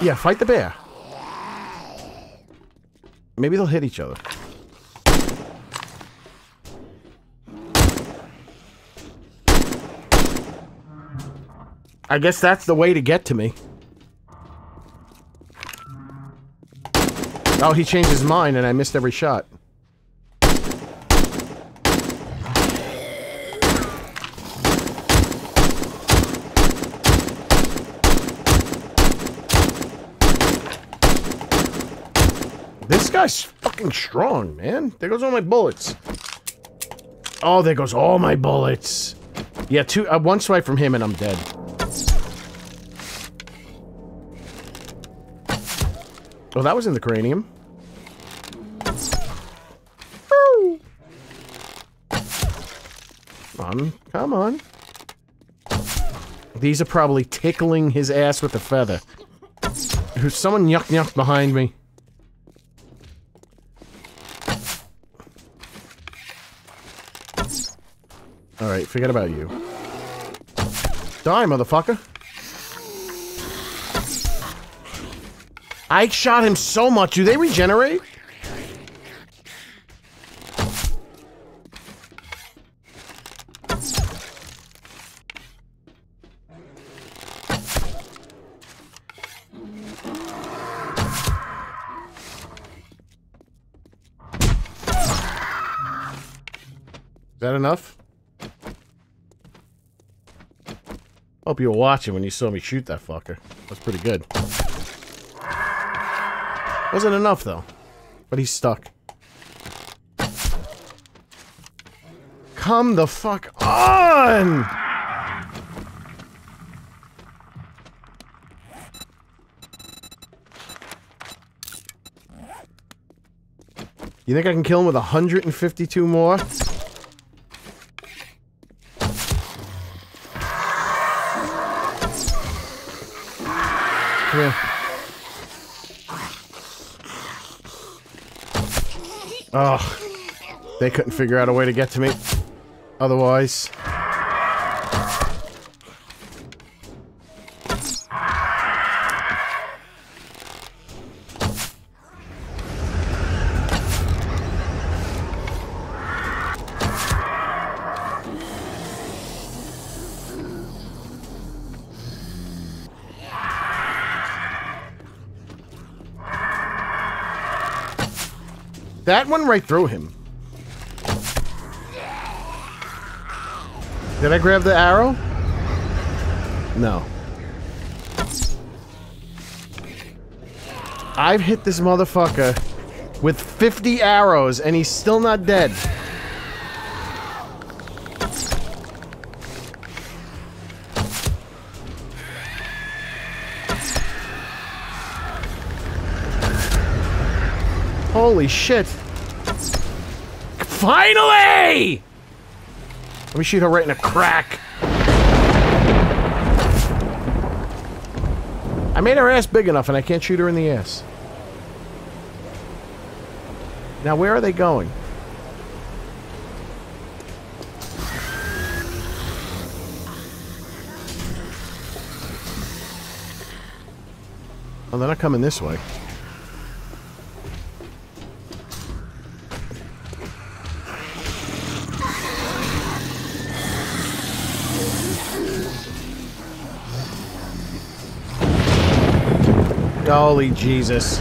Yeah, fight the bear. Maybe they'll hit each other. I guess that's the way to get to me. Oh, he changed his mind and I missed every shot. This guy's fucking strong, man. There goes all my bullets. Oh, there goes all my bullets. Yeah, two, uh, one swipe from him and I'm dead. Oh, that was in the cranium. Come on, come on. These are probably tickling his ass with a feather. There's someone yuck yuck behind me. Alright, forget about you. Die, motherfucker. I shot him so much. Do they regenerate? Is that enough? Hope you were watching when you saw me shoot that fucker. That's pretty good. Wasn't enough, though. But he's stuck. Come the fuck on! You think I can kill him with 152 more? Here. Oh, they couldn't figure out a way to get to me. Otherwise. That went right through him. Did I grab the arrow? No. I've hit this motherfucker with 50 arrows and he's still not dead. Holy shit. Finally! Let me shoot her right in the crack. I made her ass big enough and I can't shoot her in the ass. Now where are they going? Oh, they're not coming this way. Holy Jesus.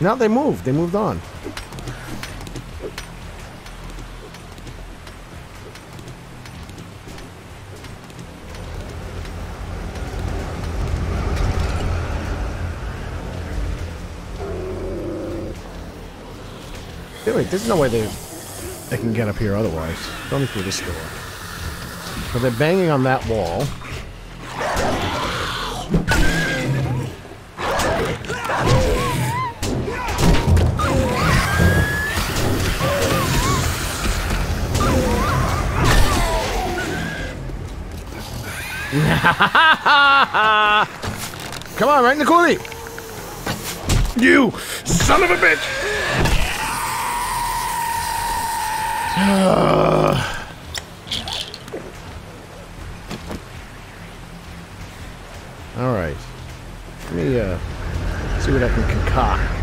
Now they moved. They moved on. Wait, there's no way they they can get up here otherwise. Only through this door. So they're banging on that wall. Come on, right in the coolie. You son of a bitch! All right. Let me uh, see what I can concoct.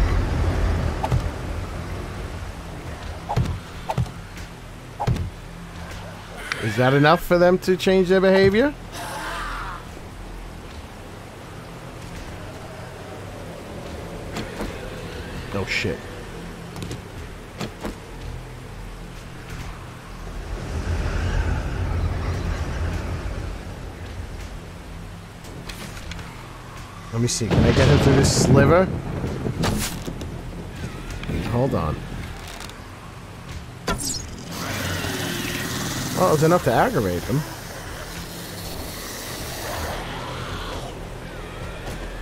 Is that enough for them to change their behavior? Oh shit. Let me see. Can I get him through this sliver? Hold on. Well, it was enough to aggravate them.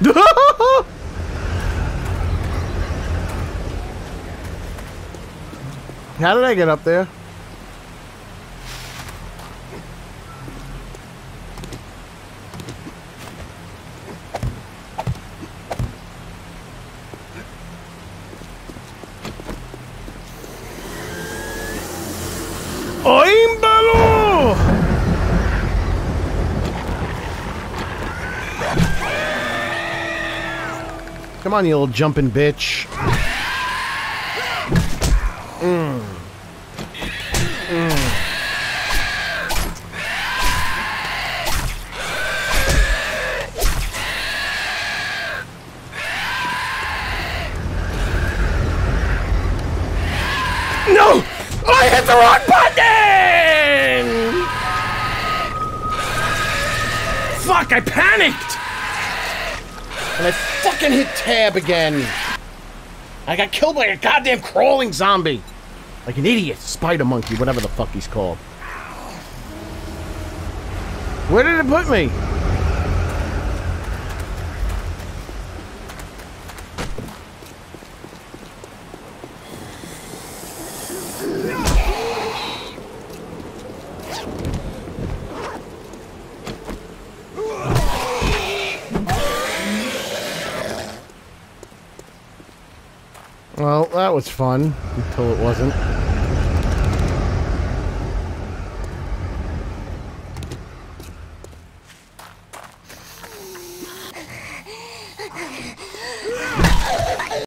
How did I get up there? Come on, you little jumping bitch. Mm. Fucking hit tab again. I got killed by a goddamn crawling zombie. Like an idiot. Spider monkey, whatever the fuck he's called. Where did it put me? Well, that was fun until it wasn't.